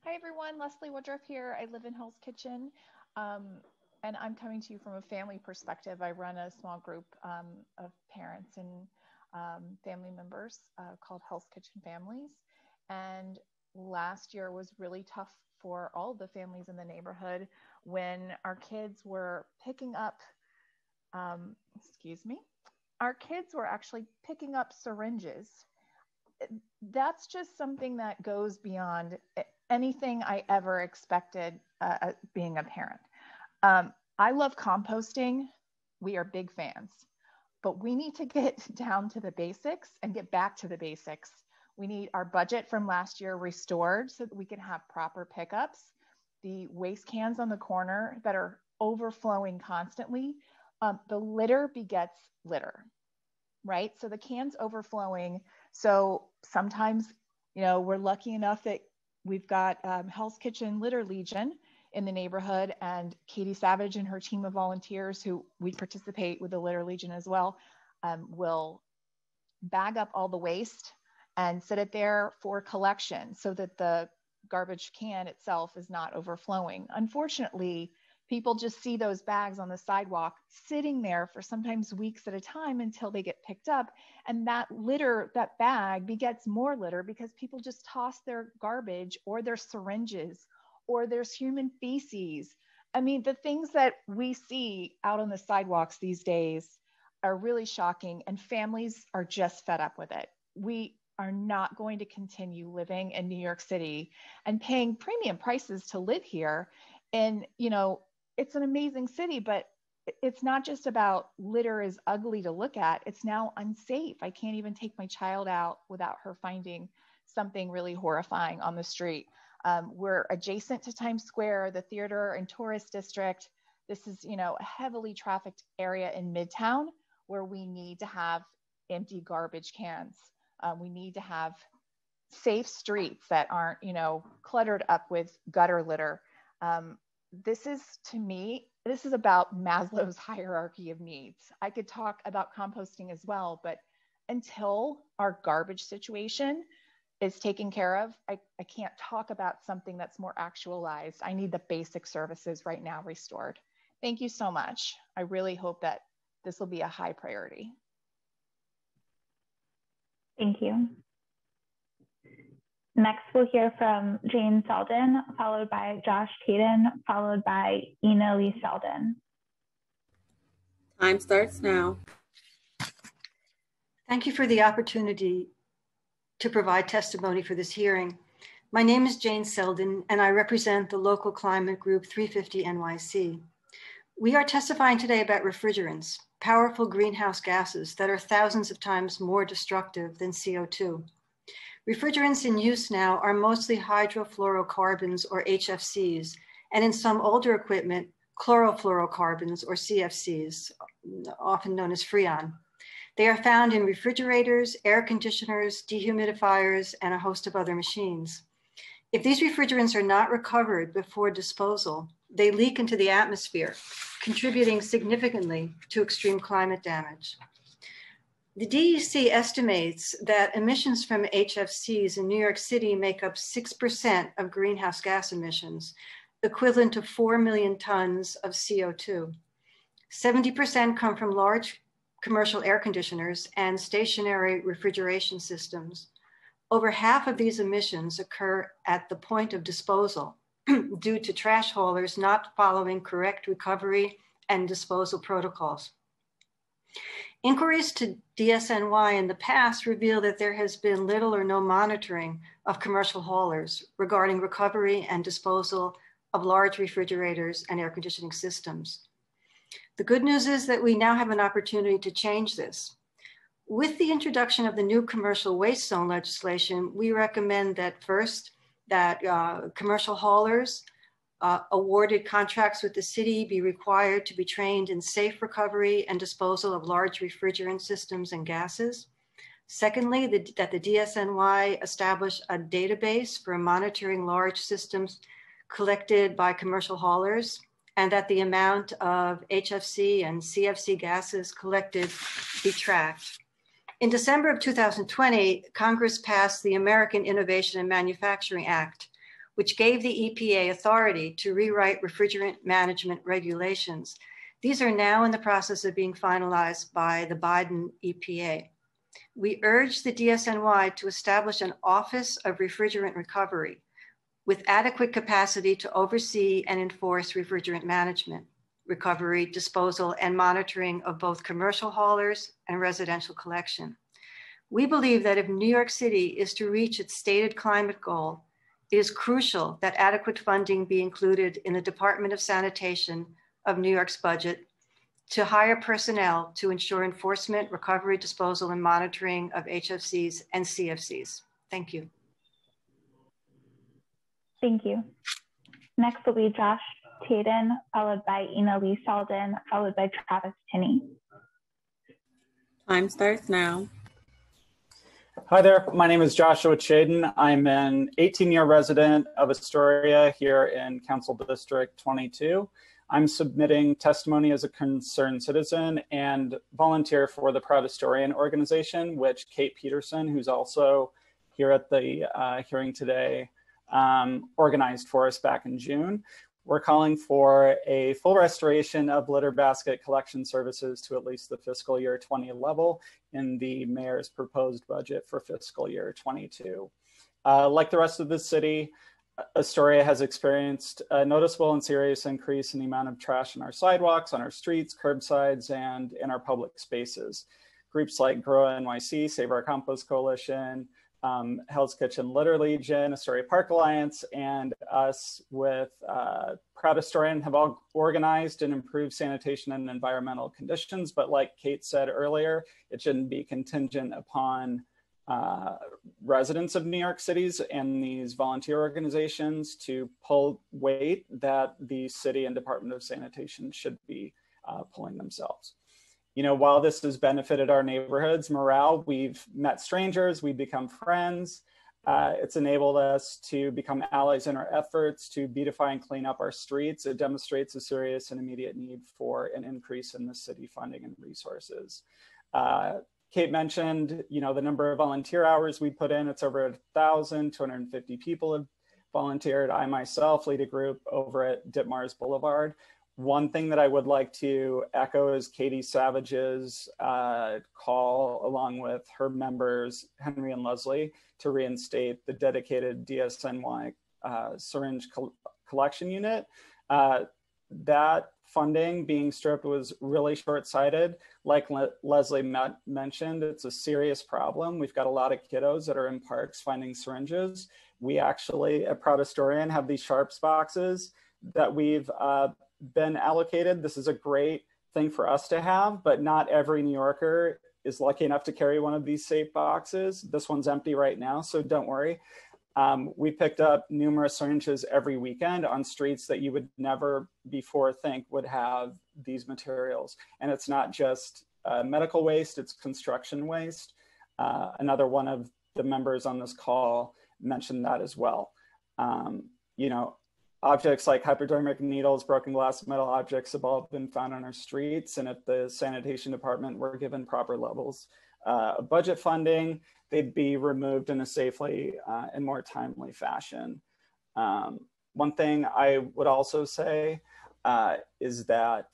Hi everyone, Leslie Woodruff here. I live in Hell's Kitchen, um, and I'm coming to you from a family perspective. I run a small group um, of parents and um, family members uh, called Hell's Kitchen Families. And last year was really tough for all the families in the neighborhood when our kids were picking up, um, excuse me, our kids were actually picking up syringes. That's just something that goes beyond anything I ever expected uh, uh, being a parent. Um, I love composting. We are big fans, but we need to get (laughs) down to the basics and get back to the basics. We need our budget from last year restored so that we can have proper pickups. The waste cans on the corner that are overflowing constantly. Um, the litter begets litter, right? So the cans overflowing. So sometimes, you know, we're lucky enough that We've got um, Hell's Kitchen Litter Legion in the neighborhood, and Katie Savage and her team of volunteers, who we participate with the Litter Legion as well, um, will bag up all the waste and set it there for collection so that the garbage can itself is not overflowing. Unfortunately, people just see those bags on the sidewalk sitting there for sometimes weeks at a time until they get picked up. And that litter that bag begets more litter because people just toss their garbage or their syringes or there's human feces. I mean the things that we see out on the sidewalks these days are really shocking and families are just fed up with it. We are not going to continue living in New York City and paying premium prices to live here and you know it's an amazing city, but it's not just about litter is ugly to look at. It's now unsafe. I can't even take my child out without her finding something really horrifying on the street. Um, we're adjacent to Times Square, the theater and tourist district. This is, you know, a heavily trafficked area in Midtown where we need to have empty garbage cans. Um, we need to have safe streets that aren't, you know, cluttered up with gutter litter. Um, this is to me, this is about Maslow's hierarchy of needs. I could talk about composting as well, but until our garbage situation is taken care of, I, I can't talk about something that's more actualized. I need the basic services right now restored. Thank you so much. I really hope that this will be a high priority.
Thank you. Next, we'll hear from Jane Selden, followed by Josh Caden, followed by Ina Lee Selden.
Time starts now.
Thank you for the opportunity to provide testimony for this hearing. My name is Jane Selden, and I represent the local climate group 350 NYC. We are testifying today about refrigerants, powerful greenhouse gases that are thousands of times more destructive than CO2. Refrigerants in use now are mostly hydrofluorocarbons or HFCs, and in some older equipment, chlorofluorocarbons or CFCs, often known as Freon. They are found in refrigerators, air conditioners, dehumidifiers, and a host of other machines. If these refrigerants are not recovered before disposal, they leak into the atmosphere, contributing significantly to extreme climate damage. The DEC estimates that emissions from HFCs in New York City make up 6% of greenhouse gas emissions, equivalent to 4 million tons of CO2. 70% come from large commercial air conditioners, and stationary refrigeration systems. Over half of these emissions occur at the point of disposal (clears throat) due to trash haulers not following correct recovery and disposal protocols. Inquiries to DSNY in the past reveal that there has been little or no monitoring of commercial haulers regarding recovery and disposal of large refrigerators and air conditioning systems. The good news is that we now have an opportunity to change this. With the introduction of the new commercial waste zone legislation, we recommend that first, that uh, commercial haulers uh, awarded contracts with the city be required to be trained in safe recovery and disposal of large refrigerant systems and gases. Secondly, the, that the DSNY establish a database for monitoring large systems collected by commercial haulers and that the amount of HFC and CFC gases collected be tracked. In December of 2020, Congress passed the American Innovation and Manufacturing Act, which gave the EPA authority to rewrite refrigerant management regulations. These are now in the process of being finalized by the Biden EPA. We urge the DSNY to establish an Office of Refrigerant Recovery with adequate capacity to oversee and enforce refrigerant management, recovery, disposal, and monitoring of both commercial haulers and residential collection. We believe that if New York City is to reach its stated climate goal, it is crucial that adequate funding be included in the Department of Sanitation of New York's budget to hire personnel to ensure enforcement, recovery, disposal, and monitoring of HFCs and CFCs. Thank you.
Thank you. Next will be Josh Taden, followed by Ina Lee Selden, followed by Travis Tinney.
Time starts now.
Hi there, my name is Joshua Chaden. I'm an 18 year resident of Astoria here in Council District 22. I'm submitting testimony as a concerned citizen and volunteer for the Proud Astorian organization, which Kate Peterson, who's also here at the uh, hearing today, um, organized for us back in June. We're calling for a full restoration of litter basket collection services to at least the fiscal year 20 level in the mayor's proposed budget for fiscal year 22. Uh, like the rest of the city, Astoria has experienced a noticeable and serious increase in the amount of trash in our sidewalks, on our streets, curbsides, and in our public spaces. Groups like Grow NYC, Save Our Compost Coalition, um, Hell's Kitchen Litter Legion, Astoria Park Alliance, and us with uh, Proud Astorian have all organized and improved sanitation and environmental conditions. But like Kate said earlier, it shouldn't be contingent upon uh, residents of New York cities and these volunteer organizations to pull weight that the city and Department of Sanitation should be uh, pulling themselves you know, while this has benefited our neighborhoods morale, we've met strangers, we've become friends. Uh, it's enabled us to become allies in our efforts to beautify and clean up our streets. It demonstrates a serious and immediate need for an increase in the city funding and resources. Uh, Kate mentioned, you know, the number of volunteer hours we put in, it's over a thousand, 250 people have volunteered. I myself lead a group over at Ditmars Boulevard. One thing that I would like to echo is Katie Savage's uh, call, along with her members, Henry and Leslie, to reinstate the dedicated DSNY uh, syringe col collection unit. Uh, that funding being stripped was really short-sighted. Like Le Leslie mentioned, it's a serious problem. We've got a lot of kiddos that are in parks finding syringes. We actually, at Proud Astorian, have these sharps boxes that we've uh, been allocated. This is a great thing for us to have, but not every New Yorker is lucky enough to carry one of these safe boxes. This one's empty right now, so don't worry. Um, we picked up numerous syringes every weekend on streets that you would never before think would have these materials. And it's not just uh, medical waste, it's construction waste. Uh, another one of the members on this call mentioned that as well. Um, you know, objects like hypodermic needles, broken glass, metal objects have all been found on our streets. And if the sanitation department were given proper levels uh, of budget funding, they'd be removed in a safely uh, and more timely fashion. Um, one thing I would also say uh, is that,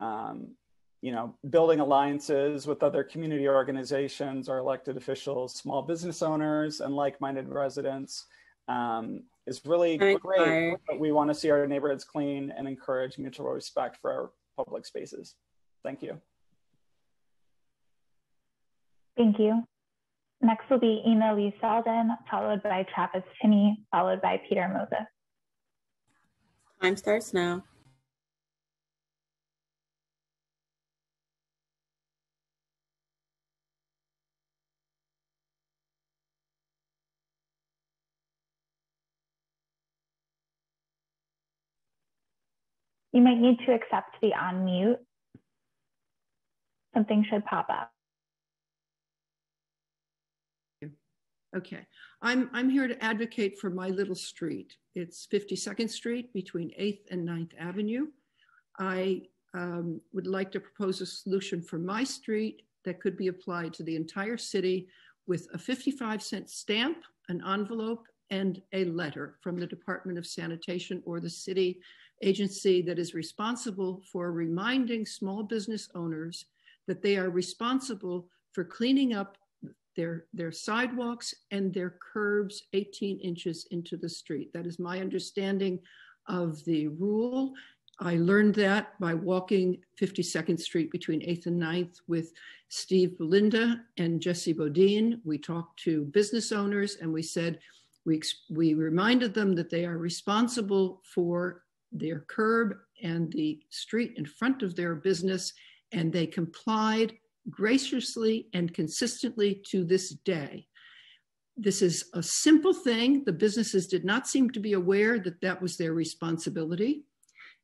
um, you know, building alliances with other community organizations, our elected officials, small business owners, and like-minded residents um, is really great. But we want to see our neighborhoods clean and encourage mutual respect for our public spaces. Thank you.
Thank you. Next will be Ina Lee Selden, followed by Travis Tinney, followed by Peter Moses.
Time starts now.
You might need to accept the unmute. Something should pop up.
Okay, I'm, I'm here to advocate for my little street. It's 52nd Street between 8th and 9th Avenue. I um, would like to propose a solution for my street that could be applied to the entire city with a 55 cent stamp, an envelope, and a letter from the Department of Sanitation or the city agency that is responsible for reminding small business owners that they are responsible for cleaning up their, their sidewalks and their curbs 18 inches into the street. That is my understanding of the rule. I learned that by walking 52nd Street between 8th and 9th with Steve Belinda and Jesse Bodine. We talked to business owners and we said, we, we reminded them that they are responsible for their curb and the street in front of their business, and they complied graciously and consistently to this day. This is a simple thing. The businesses did not seem to be aware that that was their responsibility.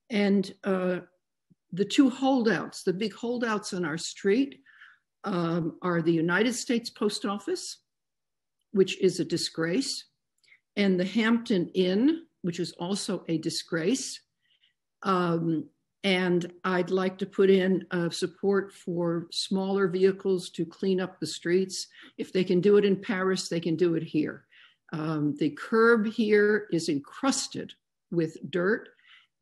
And uh, the two holdouts, the big holdouts on our street, um, are the United States Post Office, which is a disgrace, and the Hampton Inn, which is also a disgrace. Um, and I'd like to put in uh, support for smaller vehicles to clean up the streets. If they can do it in Paris, they can do it here. Um, the curb here is encrusted with dirt.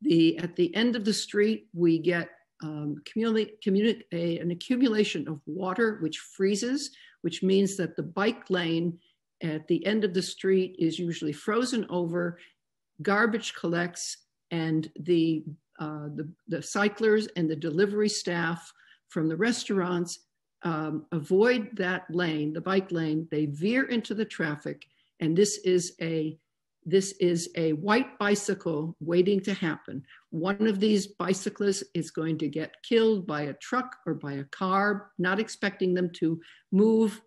The, at the end of the street, we get um, a, an accumulation of water which freezes, which means that the bike lane at the end of the street is usually frozen over, garbage collects, and the uh, the, the cyclers and the delivery staff from the restaurants um, avoid that lane, the bike lane, they veer into the traffic, and this is a this is a white bicycle waiting to happen. One of these bicyclists is going to get killed by a truck or by a car, not expecting them to move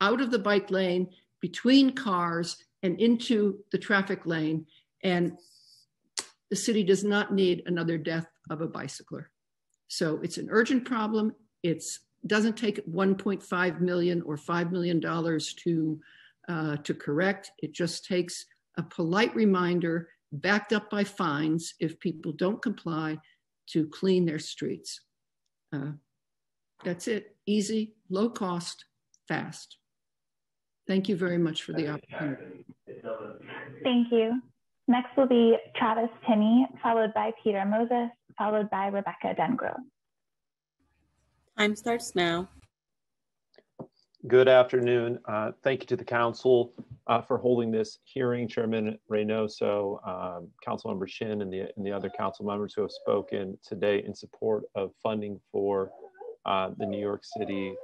out of the bike lane between cars and into the traffic lane. And the city does not need another death of a bicycler. So it's an urgent problem. It doesn't take 1.5 million or $5 million to, uh, to correct. It just takes a polite reminder backed up by fines if people don't comply to clean their streets. Uh, That's it. Easy, low cost, fast. Thank you very much for the opportunity.
Thank you. Next will be Travis Tinney, followed by Peter Moses, followed by Rebecca Dengrove.
Time starts now.
Good afternoon. Uh, thank you to the council uh, for holding this hearing. Chairman Reynoso, um, Councilmember Chin, and the, and the other council members who have spoken today in support of funding for uh, the New York City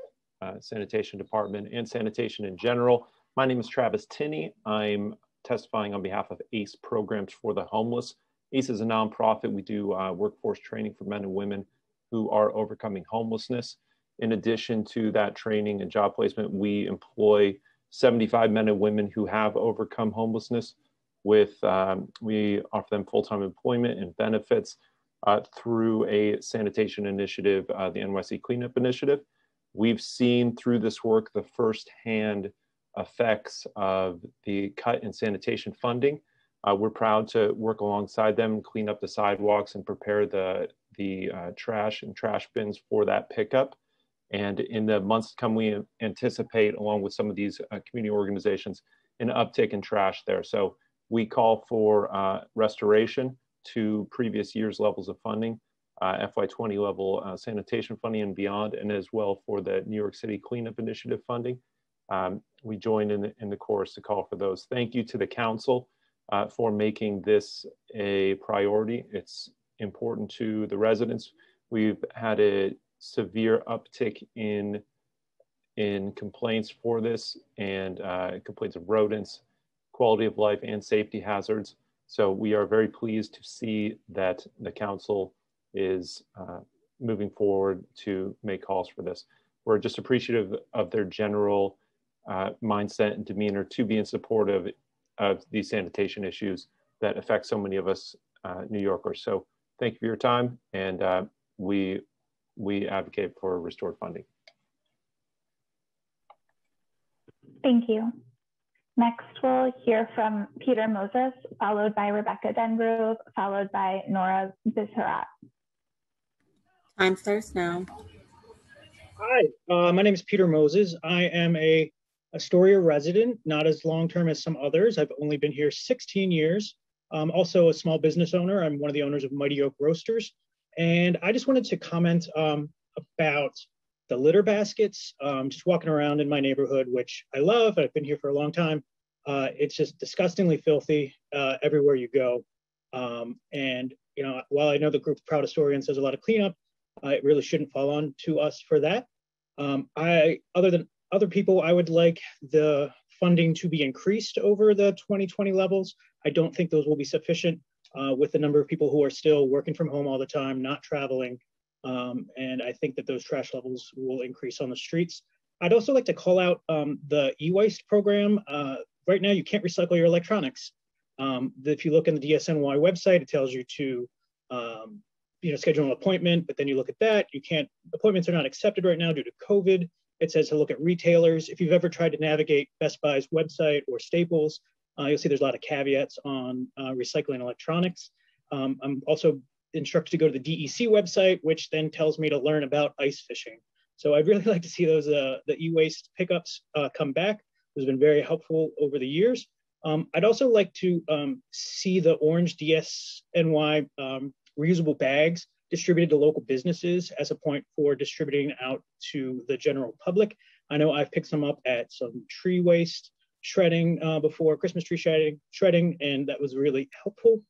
uh, Sanitation Department and sanitation in general. My name is Travis Tinney. I'm testifying on behalf of ACE Programs for the Homeless. ACE is a nonprofit. We do uh, workforce training for men and women who are overcoming homelessness. In addition to that training and job placement, we employ 75 men and women who have overcome homelessness with, um, we offer them full-time employment and benefits uh, through a sanitation initiative, uh, the NYC Cleanup Initiative. We've seen through this work the firsthand effects of the cut in sanitation funding. Uh, we're proud to work alongside them, clean up the sidewalks and prepare the, the uh, trash and trash bins for that pickup. And in the months to come, we anticipate, along with some of these uh, community organizations, an uptick in trash there. So we call for uh, restoration to previous year's levels of funding, uh, FY20 level uh, sanitation funding and beyond, and as well for the New York City Cleanup Initiative funding. Um, we join in the, in the chorus to call for those. Thank you to the council uh, for making this a priority. It's important to the residents. We've had a severe uptick in in complaints for this and uh, complaints of rodents, quality of life, and safety hazards. So we are very pleased to see that the council is uh, moving forward to make calls for this. We're just appreciative of their general uh, mindset and demeanor to be in support of, of these sanitation issues that affect so many of us uh, New Yorkers. So thank you for your time, and uh, we we advocate for restored funding.
Thank you. Next, we'll hear from Peter Moses, followed by Rebecca Dengrove, followed by Nora Bisharat.
Time starts now.
Hi, uh, my name is Peter Moses. I am a Astoria resident, not as long-term as some others. I've only been here 16 years. I'm also a small business owner. I'm one of the owners of Mighty Oak Roasters. And I just wanted to comment um, about the litter baskets. Um, just walking around in my neighborhood, which I love. I've been here for a long time. Uh, it's just disgustingly filthy uh, everywhere you go. Um, and you know, while I know the group Proud Astorians does a lot of cleanup, uh, it really shouldn't fall on to us for that. Um, I, other than other people, I would like the funding to be increased over the 2020 levels. I don't think those will be sufficient uh, with the number of people who are still working from home all the time, not traveling. Um, and I think that those trash levels will increase on the streets. I'd also like to call out um, the e-waste program. Uh, right now, you can't recycle your electronics. Um, if you look in the DSNY website, it tells you to um, you know, schedule an appointment, but then you look at that, you can't, appointments are not accepted right now due to COVID. It says to look at retailers. If you've ever tried to navigate Best Buy's website or Staples, uh, you'll see there's a lot of caveats on uh, recycling electronics. Um, I'm also instructed to go to the DEC website, which then tells me to learn about ice fishing. So I'd really (laughs) like to see those uh, the e-waste pickups uh, come back. It's been very helpful over the years. Um, I'd also like to um, see the orange DSNY um, reusable bags distributed to local businesses as a point for distributing out to the general public. I know I've picked some up at some tree waste shredding uh, before Christmas tree shredding, shredding, and that was really helpful.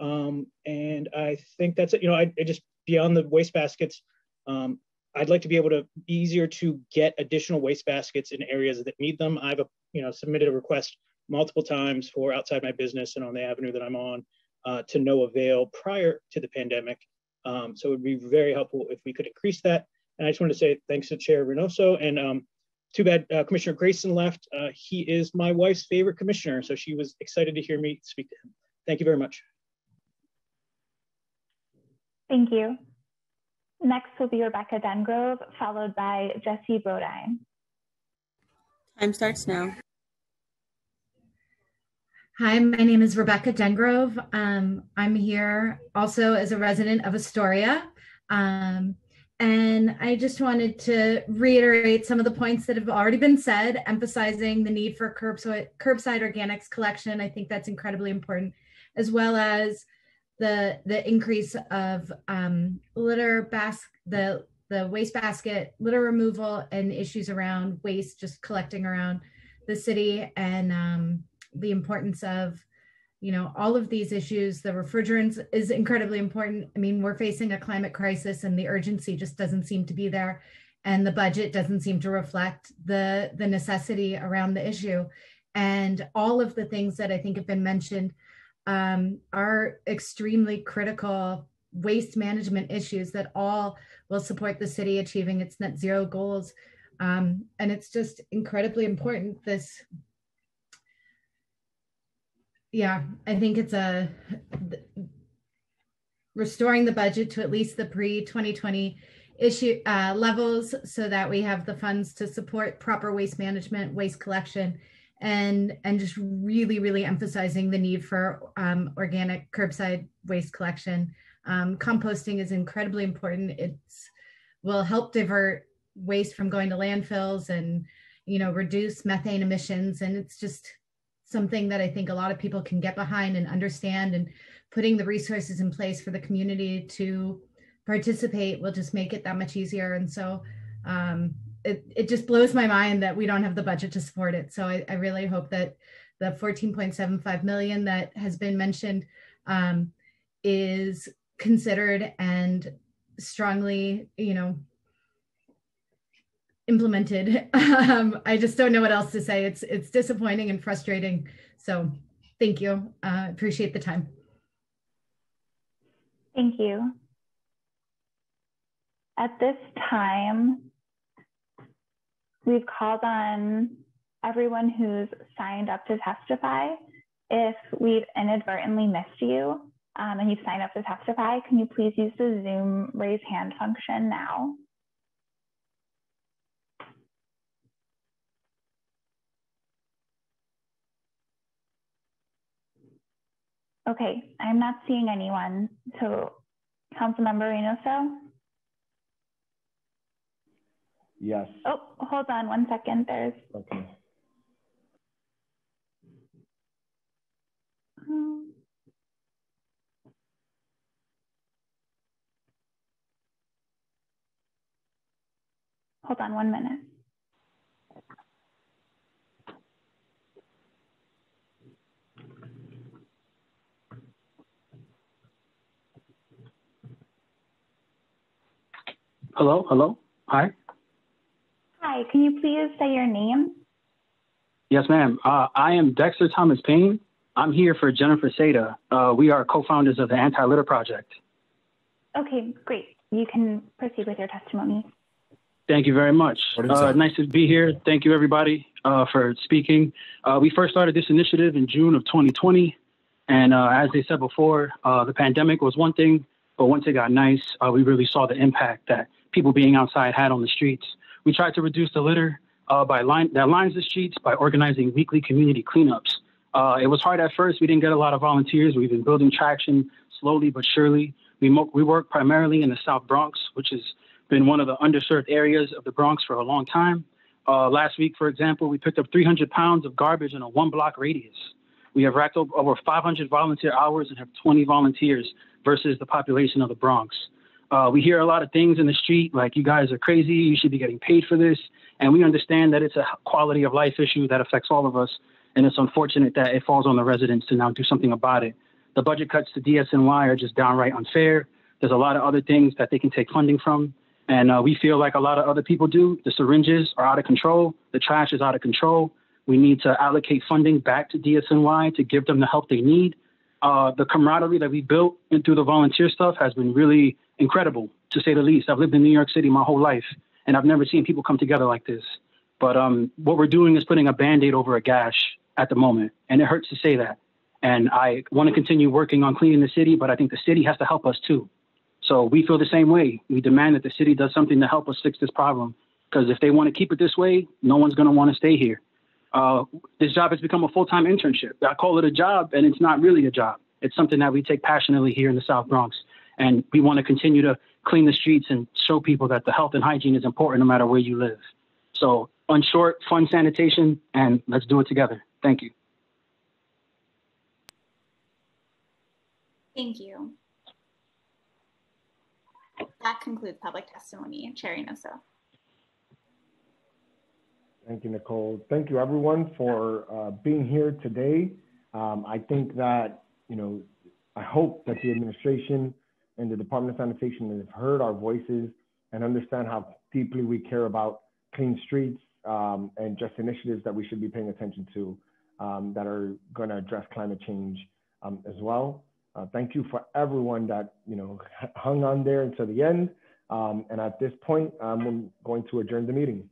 Um, and I think that's it. You know, I, I just beyond the waste baskets, um, I'd like to be able to be easier to get additional waste baskets in areas that need them. I've, you know, submitted a request multiple times for outside my business and on the avenue that I'm on uh, to no avail prior to the pandemic. Um, so it would be very helpful if we could increase that. And I just want to say thanks to Chair Reynoso and um, too bad uh, Commissioner Grayson left. Uh, he is my wife's favorite commissioner, so she was excited to hear me speak to him. Thank you very much.
Thank you. Next will be Rebecca Dengrove, followed by Jesse Bodine.
Time starts now.
Hi, my name is Rebecca Dengrove. Um, I'm here also as a resident of Astoria. Um, and I just wanted to reiterate some of the points that have already been said, emphasizing the need for curbside, curbside organics collection. I think that's incredibly important, as well as the the increase of um, litter bas the the waste basket litter removal and issues around waste just collecting around the city and um, the importance of you know all of these issues. The refrigerants is incredibly important. I mean we're facing a climate crisis and the urgency just doesn't seem to be there. And the budget doesn't seem to reflect the the necessity around the issue. And all of the things that i think have been mentioned um, are extremely critical waste management issues that all will support the city achieving its net zero goals. Um, and it's just incredibly important this yeah, I think it's a restoring the budget to at least the pre 2020 issue uh, levels so that we have the funds to support proper waste management, waste collection, and and just really really emphasizing the need for um, organic curbside waste collection. Um, composting is incredibly important. It's will help divert waste from going to landfills and you know reduce methane emissions, and it's just something that I think a lot of people can get behind and understand and putting the resources in place for the community to participate will just make it that much easier. And so um, it, it just blows my mind that we don't have the budget to support it. So I, I really hope that the 14.75 million that has been mentioned um, is considered and strongly, you know, implemented. (laughs) Um, I just don't know what else to say. It's it's disappointing and frustrating. So thank you. Uh, appreciate the time.
Thank you. At this time, we've called on everyone who's signed up to testify. If we've inadvertently missed you um, and you've signed up to testify, can you please use the Zoom raise hand function now? Okay, I'm not seeing anyone. So Councilmember Reynoso?
Yes.
Oh, hold on one second. There's.
Okay.
Um, hold on one minute.
Hello, hello. Hi.
Hi, can you please say your name?
Yes, ma'am. Uh, I am Dexter Thomas Payne. I'm here for Jennifer Seda. Uh, we are co-founders of the Anti-Litter Project.
Okay, great. You can proceed with your testimony.
Thank you very much. Uh, nice to be here. Thank you, everybody, uh, for speaking. Uh, we first started this initiative in June of 2020. And uh, as they said before, uh, the pandemic was one thing, but once it got nice, uh, we really saw the impact that people being outside had on the streets. We tried to reduce the litter uh, by line that lines the streets by organizing weekly community cleanups. Uh, it was hard at first. We didn't get a lot of volunteers. We've been building traction slowly but surely. We, mo- we work primarily in the South Bronx, which has been one of the underserved areas of the Bronx for a long time. Uh, last week, for example, we picked up 300 pounds of garbage in a one block radius. We have racked up over 500 volunteer hours and have 20 volunteers versus the population of the Bronx. Uh, we hear a lot of things in the street like, you guys are crazy, you should be getting paid for this. And we understand that it's a quality of life issue that affects all of us. And it's unfortunate that it falls on the residents to now do something about it. The budget cuts to DSNY are just downright unfair. There's a lot of other things that they can take funding from. And uh, we feel like a lot of other people do. The syringes are out of control. The trash is out of control. We need to allocate funding back to DSNY to give them the help they need. Uh, the camaraderie that we built through the volunteer stuff has been really incredible, to say the least. I've lived in New York City my whole life, and I've never seen people come together like this. But um, what we're doing is putting a band aid over a gash at the moment, and it hurts to say that. And I want to continue working on cleaning the city, but I think the city has to help us too. So we feel the same way. We demand that the city does something to help us fix this problem. Because if they want to keep it this way, no one's going to want to stay here. Uh, this job has become a full time internship. I call it a job, and it's not really a job. It's something that we take passionately here in the South Bronx And we want to continue to clean the streets and show people that the health and hygiene is important no matter where you live. So, on short, fun sanitation, and let's do it together. Thank you.
Thank you. That concludes public testimony. Chair Reynoso.
Thank you, Nicole. Thank you, everyone, for uh, being here today. Um, I think that, you know, I hope that the administration and the Department of Sanitation have heard our voices and understand how deeply we care about clean streets um, and just initiatives that we should be paying attention to um, that are going to address climate change um, as well. Uh, thank you for everyone that you know hung on there until the end. Um, and at this point, I'm going to adjourn the meeting.